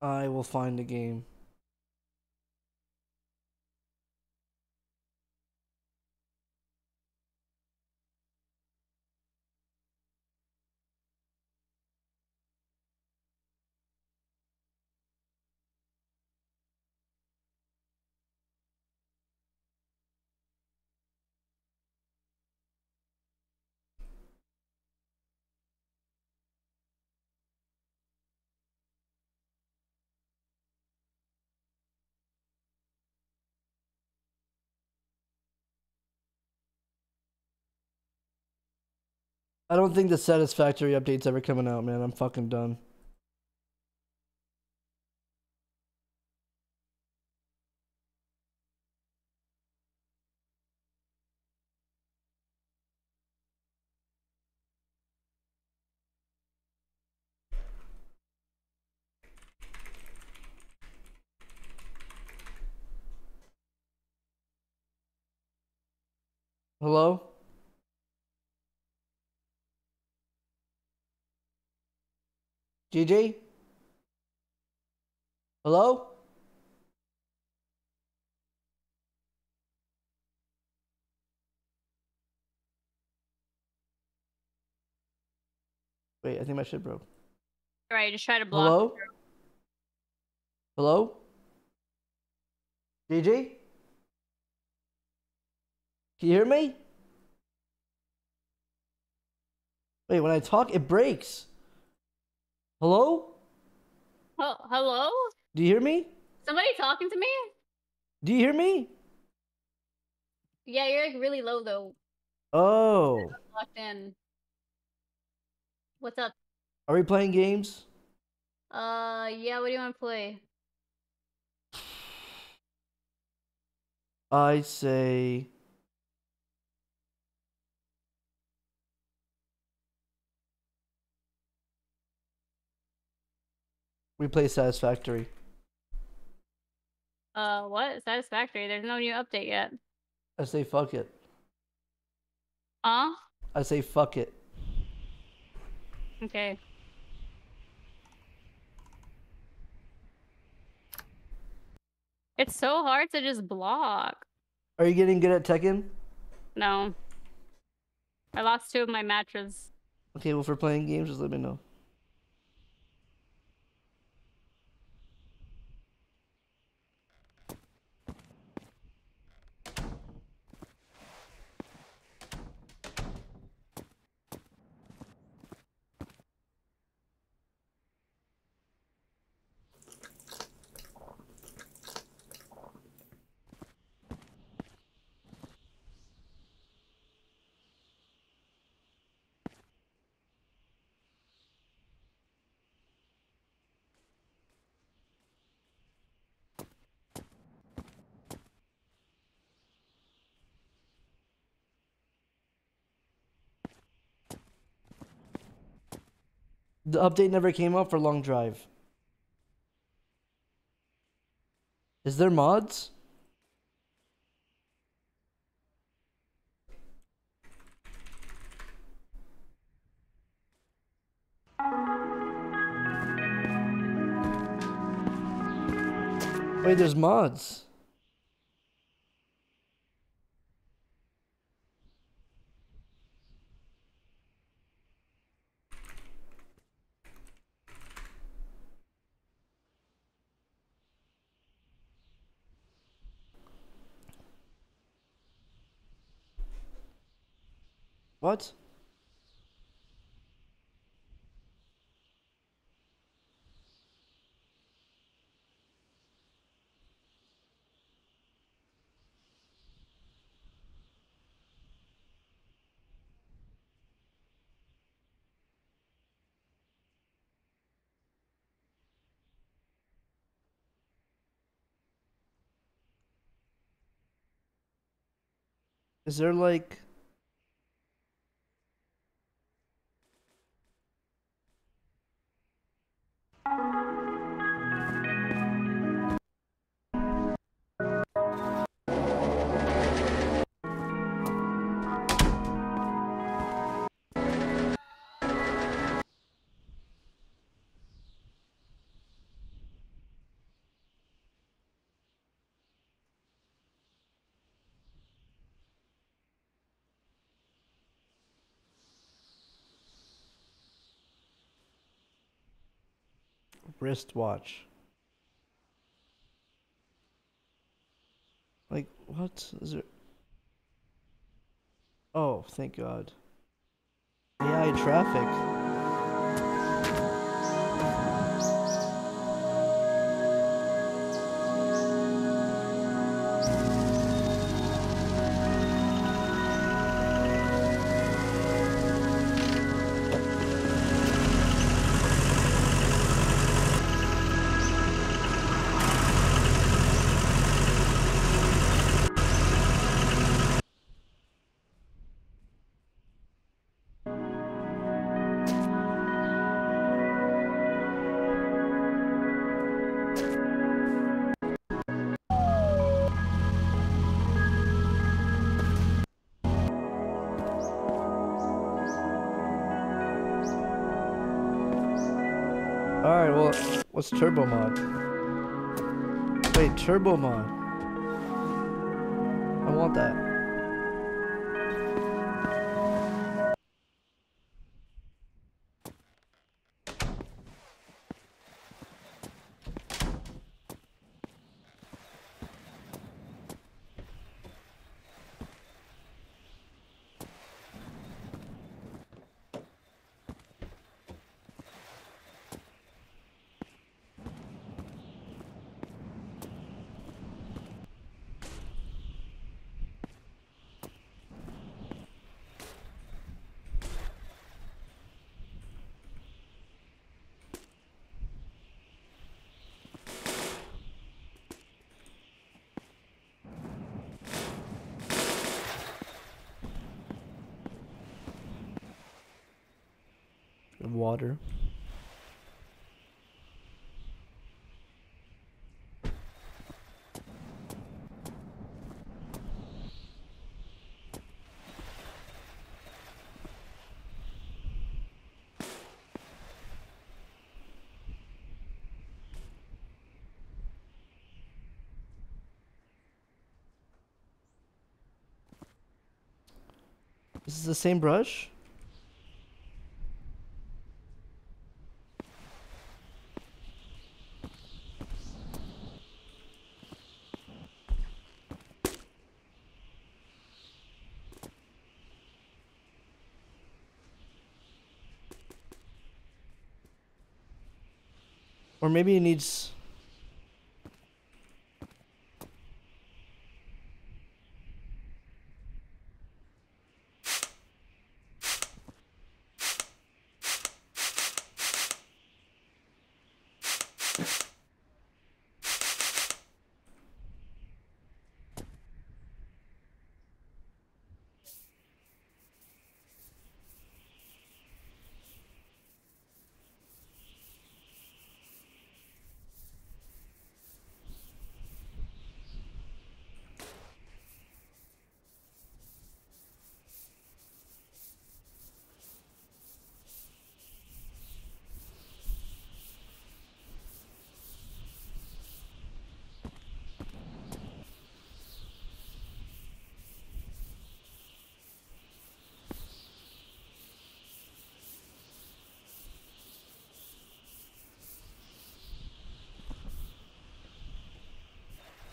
I will find the game. I don't think the satisfactory update's ever coming out, man. I'm fucking done. Hello? GG? Hello? Wait, I think my shit broke. All right, just try to block. Hello? Hello? GG? Can you hear me? Wait, when I talk, it breaks. Hello? Oh, hello? Do you hear me? Somebody talking to me? Do you hear me? Yeah, you're like really low though. Oh. Locked in. What's up? Are we playing games? Uh, yeah. What do you want to play? I say. We play Satisfactory. Uh, what? Satisfactory. There's no new update yet. I say fuck it. Huh? I say fuck it. Okay. It's so hard to just block. Are you getting good at Tekken? No. I lost two of my matches. Okay, well, for playing games, just let me know. The update never came out for Long Drive. Is there mods? Wait, there's mods. What? Is there like wristwatch? Like what is it? Oh, thank God. AI traffic. What's turbo mod? Wait, turbo mod. I want that. water. This is the same brush? Or maybe it needs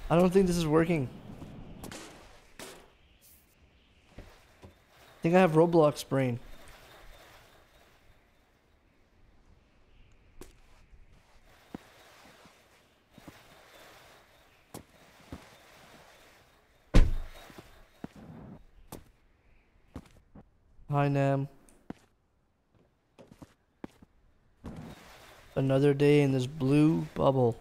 I don't think this is working. I think I have Roblox brain. Hi, Nam. Another day in this blue bubble.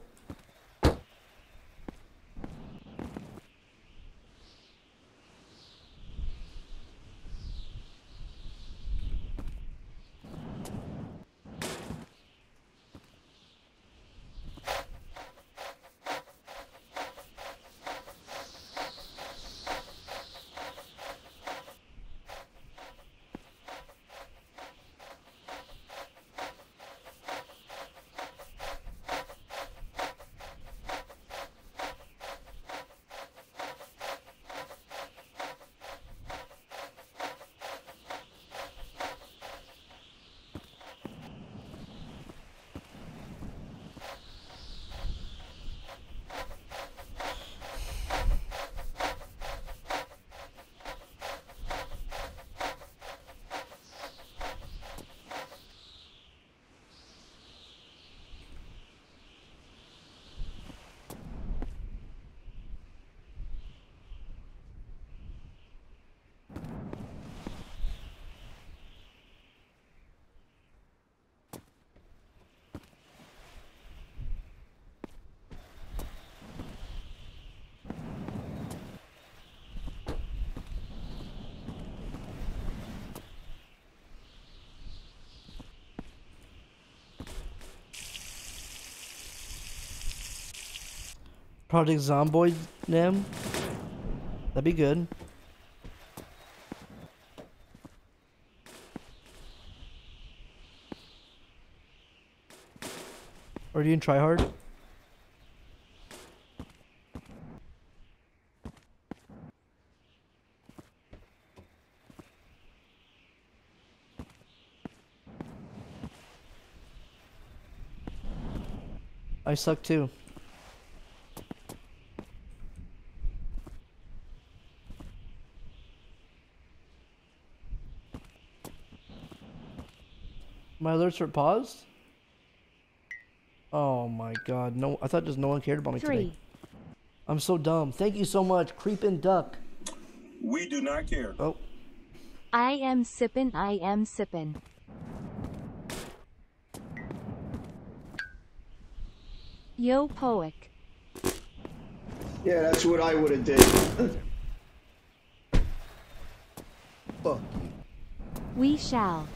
Project Zomboid name. That'd be good. Or do you try hard? I suck too. Alerts are paused? Oh my god, no I thought just no one cared about me today. Three. I'm so dumb. Thank you so much, Creepin' Duck. We do not care. Oh. I am sippin', I am sippin'. Yo Poic. Yeah, that's what I would have did. Fuck you. We shall.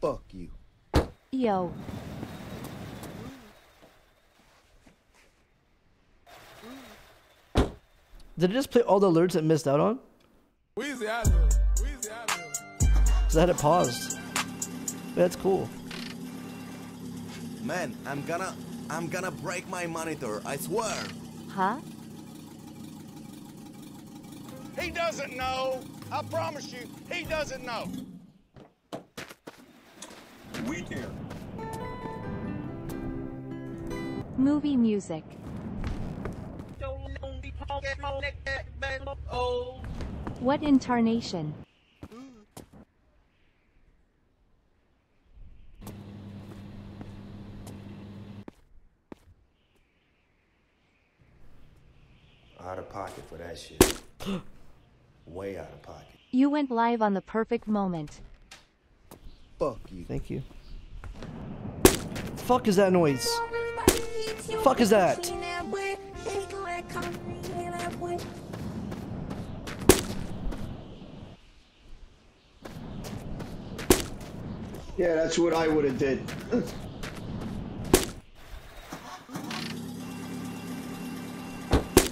Fuck you. Yo. Did it just play all the alerts it missed out on? Weezy out of here. Weezy out. Cause I had it paused. That's cool. Man, I'm gonna, I'm gonna break my monitor. I swear. Huh? He doesn't know. I promise you, he doesn't know. We care. Movie music. What incarnation? Out of pocket for that shit. <gasps> Way out of pocket. You went live on the perfect moment. Fuck you. Thank you. Fuck is that noise? Fuck is that? Yeah, that's what I would have did.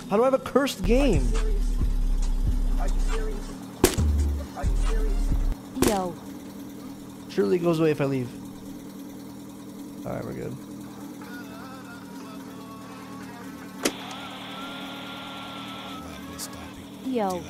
How do I have a cursed game? Yo. Surely it goes away if I leave. Alright, we're good. Yo.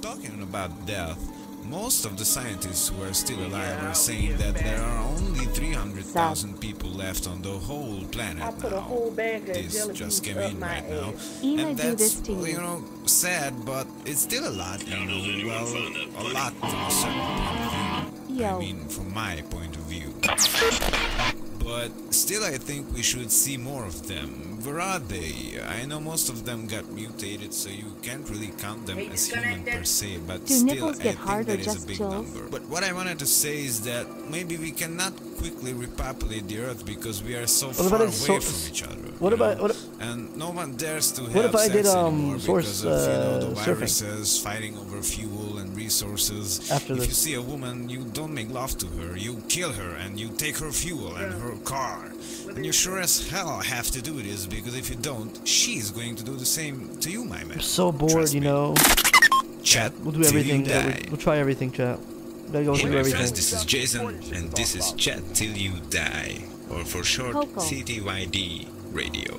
Talking about death, most of the scientists who are still alive are saying that there are only 300,000 people left on the whole planet I put a now. whole bag of This just beans came in my right now. ass. Ema and that's, this you. you know, sad, but it's still a lot. And, well, a lot from a certain point of view. Yo. I mean, from my point of view. But still, I think we should see more of them. Where are they? I know most of them got mutated, so you can't really count them as human per se, but Do still, nipples I think that is a big chills? number. But what I wanted to say is that maybe we cannot quickly repopulate the Earth because we are so What far about away so- from each other. What about know? what? And no one dares to What have if I sex did, um, anymore source, because of, you know, the uh, surfing? viruses fighting over fuel and resources. After if this. you see a woman, you don't make love to her, you kill her and you take her fuel and her car. And you sure as hell have to do this because if you don't, she's going to do the same to you, my man. I'm so bored, you know. Chat, We'll do till you everything. die. We'll, we'll try everything, chat. Gotta go Hey through my everything. friends, this is Jason, and this is Chat Till You Die, or for short, Coco. CTYD Radio.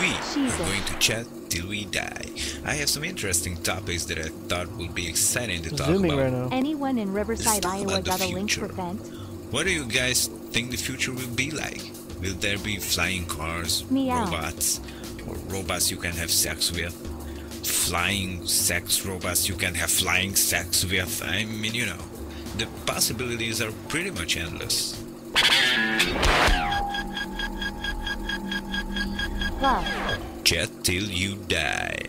We are going to chat till we die. I have some interesting topics that I thought would be exciting to talk Zooming about. right now. Anyone in Riverside, Iowa about the got a link for Vent? What do you guys think the future will be like? Will there be flying cars, Meow. robots, or robots you can have sex with? Flying sex robots you can have flying sex with? I mean, you know, the possibilities are pretty much endless. Wow. Jet till you die.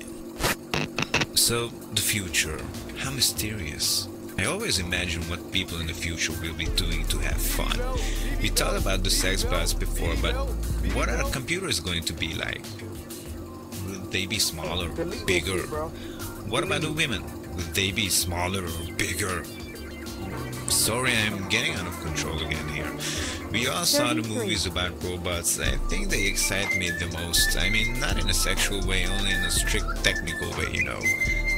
So, the future. How mysterious. I always imagine what people in the future will be doing to have fun. We thought about the sex bots before, but what are computers going to be like? Will they be smaller, bigger? What about the women? Will they be smaller or bigger? Sorry, I'm getting out of control again here. We all saw the movies about robots. I think they excite me the most. I mean, not in a sexual way, only in a strict technical way, you know.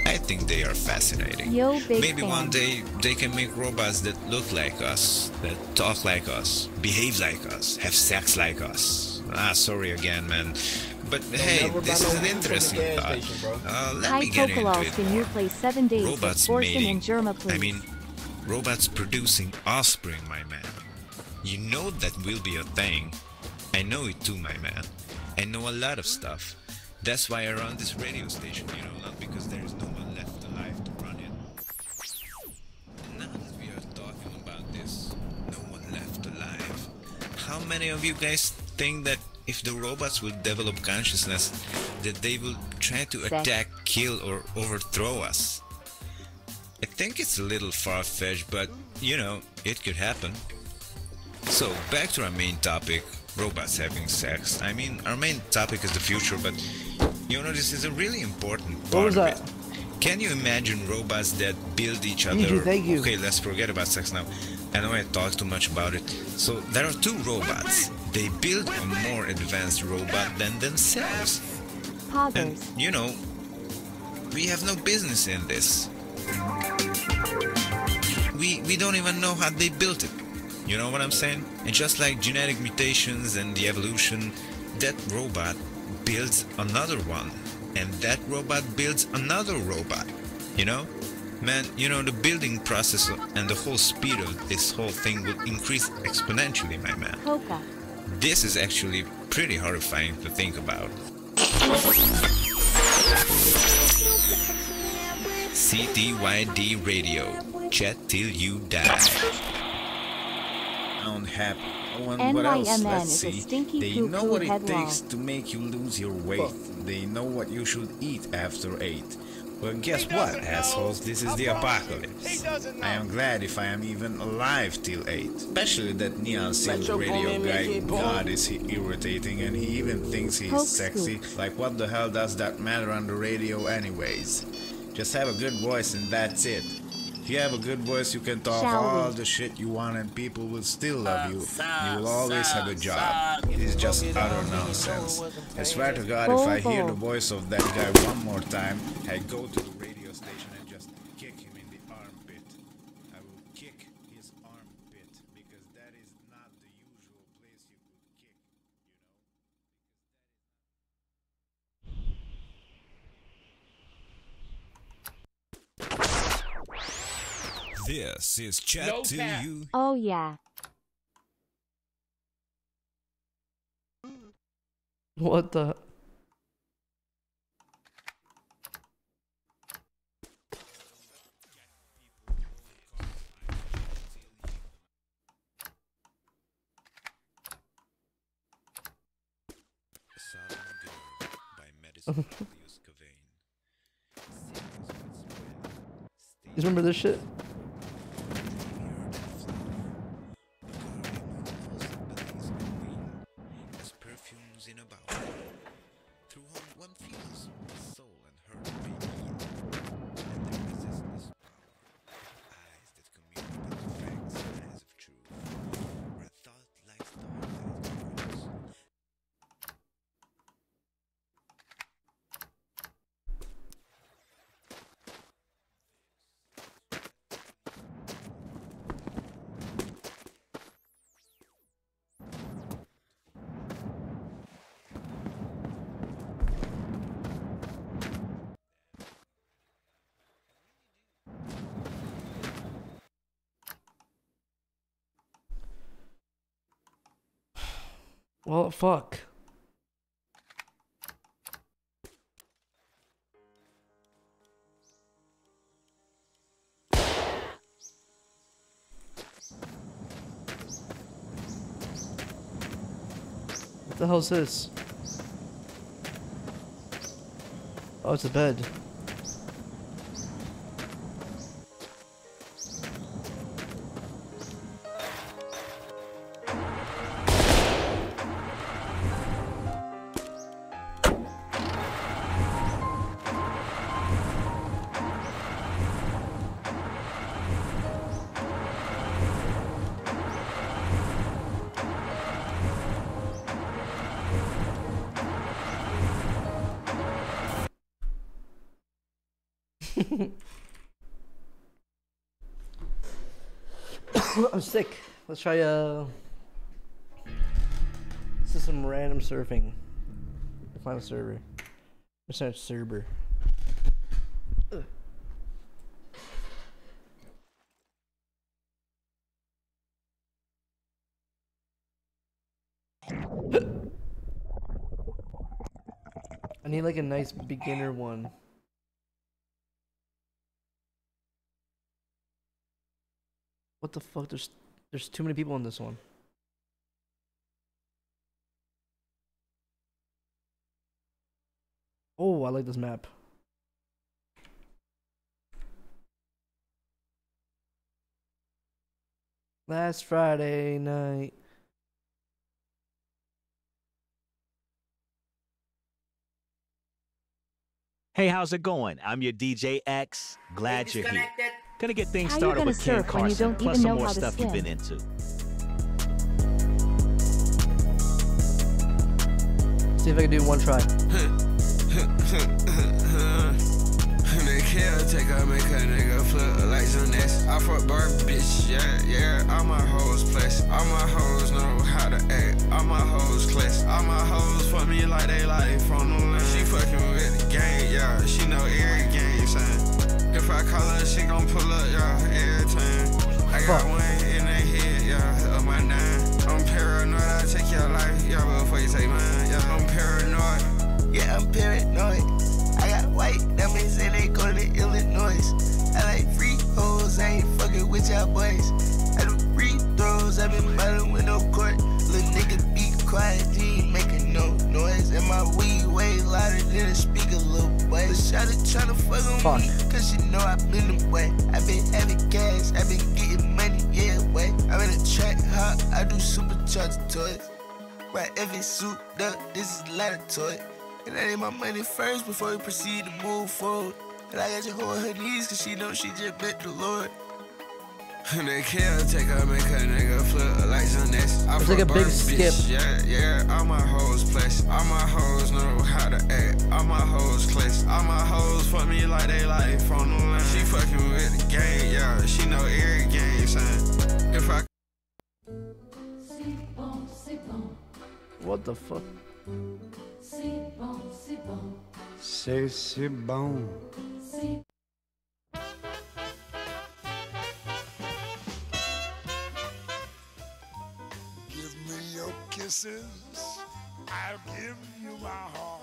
I think they are fascinating. Yo, big Maybe fan. one day they can make robots that look like us, that talk like us, behave like us, have sex like us. Ah, sorry again, man. But hey, this is an weed from the interesting gas thought. station, bro. Uh, let Hi, me get into Cocolos, it can you play seven days Robots Forsen mating. and Jerma, please? I mean, robots producing offspring, my man. You know that will be a thing. I know it too, my man. I know a lot of stuff. That's why I run this radio station, you know, not because there is no one left alive to run it. And now that we are talking about this, no one left alive. How many of you guys think that if the robots will develop consciousness, that they will try to attack, kill, or overthrow us? I think it's a little far-fetched, but you know, it could happen. So, back to our main topic, robots having sex. I mean, our main topic is the future, but you know, this is a really important part What was of that? it. Can you imagine robots that build each other? Easy, thank you. Okay, let's forget about sex now. I know I talked too much about it. So there are two robots. They build a more advanced robot than themselves. And you know, we have no business in this. We we don't even know how they built it. You know what I'm saying? And just like genetic mutations and the evolution, that robot builds another one. And that robot builds another robot. You know? Man, you know, the building process and the whole speed of this whole thing will increase exponentially, my man. Coca. This is actually pretty horrifying to think about. CTYD Radio. Chat till you die. Unhappy. Oh, and what else? Let's is a see. stinky They poo know poo what it takes to make you lose your weight. They know what you should eat after eight. Well, guess what, assholes? This is the apocalypse. I am glad if I am even alive till 8. Especially that Neon Silver Metro radio guy. make it boom. God, is he irritating and he even thinks he's Coke sexy. Like, what the hell does that matter on the radio, anyways? Just have a good voice and that's it. If you have a good voice, you can talk Shall all we? the shit you want and people will still love you. You will always have a job. It is just utter nonsense. I swear to God, if I hear the voice of that guy one more time, I go to the radio station and just kick him in the armpit. I will kick his armpit because that is not the usual place you could kick. This is Chat to You. Oh yeah. What the? <laughs> You remember this shit? Well, fuck. What the hell is this? Oh, it's a bed. <laughs> I'm sick. Let's try uh this is some random surfing. Find a server. Let's start server. <gasps> I need like a nice beginner one. What the fuck? There's there's too many people in this one. Oh, I like this map. Last Friday night. Hey, how's it going? I'm your DJ X. Glad you're here. Gonna get things How you started gonna with Ken surf when you Carson, don't plus even some know more how to stuff you've been into. See if I can do one try. <laughs> The caretaker make a nigga flip like some. I fuck Barbie, bitch, yeah, yeah. All my hoes place. All my hoes know how to act. All my hoes class. All my hoes fuck me like they like from the land. She fucking with the gang, yeah. She know every game, son. If I call her, she gon' pull up, yeah, every time. I got one in the head, yeah, of my nine. I'm paranoid, I take your life, yeah, before you take mine, yeah. I'm paranoid. Yeah, I'm paranoid. I got white, that means that they go to Illinois. I like free hoes, I ain't fucking with y'all boys. I do free throws, I been battling with no court. Little nigga be quiet, G making no noise. And my weed way louder than a speaker, little boy. The shot tryna fuck on me, cause she know I been the way. I been having cash, I been getting money, yeah, way. I'm in a track hop, I do supercharged toys. My is souped up, this is laboratory. And I need my money first before we proceed to move forward. And I got you on her knees cause she know she just met the Lord. The caretaker make a nigga flip like some this. I It's like fuck a big skip. bitch, Yeah, yeah. All my hoes place. All my hoes know how to act. All my hoes class. All my hoes fuck me like they like from the land. She fucking with the gang, yeah. She know every game, son. If I What the fuck? C'est c'est bon. Give kisses, I'll give you my heart.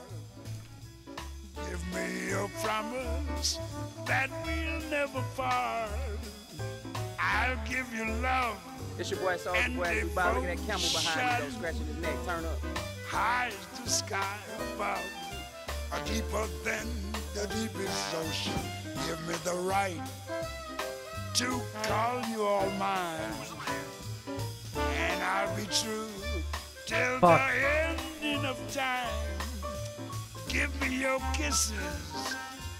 Give me your promise that we'll never part. I'll give you love. It's your boy Soulja Boy. You by looking at Camel behind you, though, scratching his neck. Turn up. High as the sky above, or deeper than the deepest ocean. Give me the right to call you all mine, and I'll be true till Fuck. the ending of time. Give me your kisses.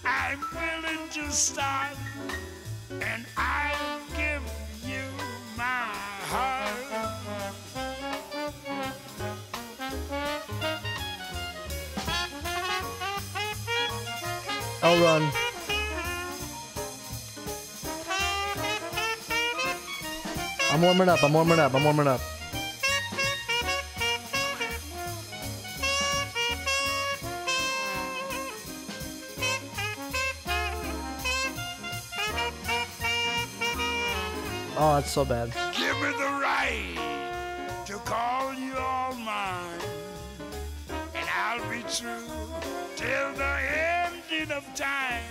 I'm willing to start, and I'll give you my heart. I'll run. I'm warming up. I'm warming up. I'm warming up. That's so bad. Give me the right to call you all mine, and I'll be true till the ending of time.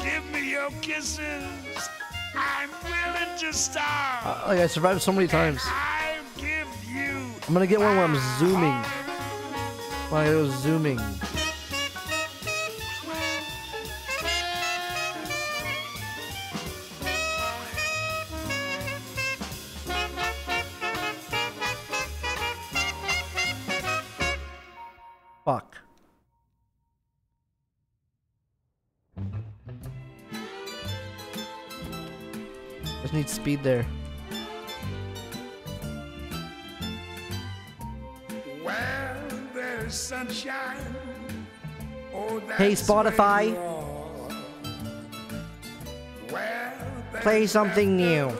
Give me your kisses. I'm willing to start. Uh, like I survived so many times. You I'm gonna get one where I'm zooming. When I go zooming. Need speed there. Well, there's sunshine. Oh, Hey, Spotify. where you are. Well, Play something new.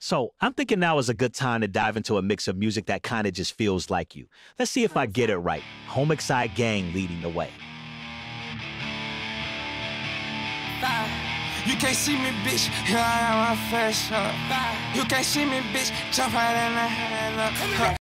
So I'm thinking now is a good time to dive into a mix of music that kind of just feels like you. Let's see if I get it right. Homicide Gang leading the way. You can't see me, bitch. Here I am, my fresh up. You can't see me, bitch. Jump out in the hand up.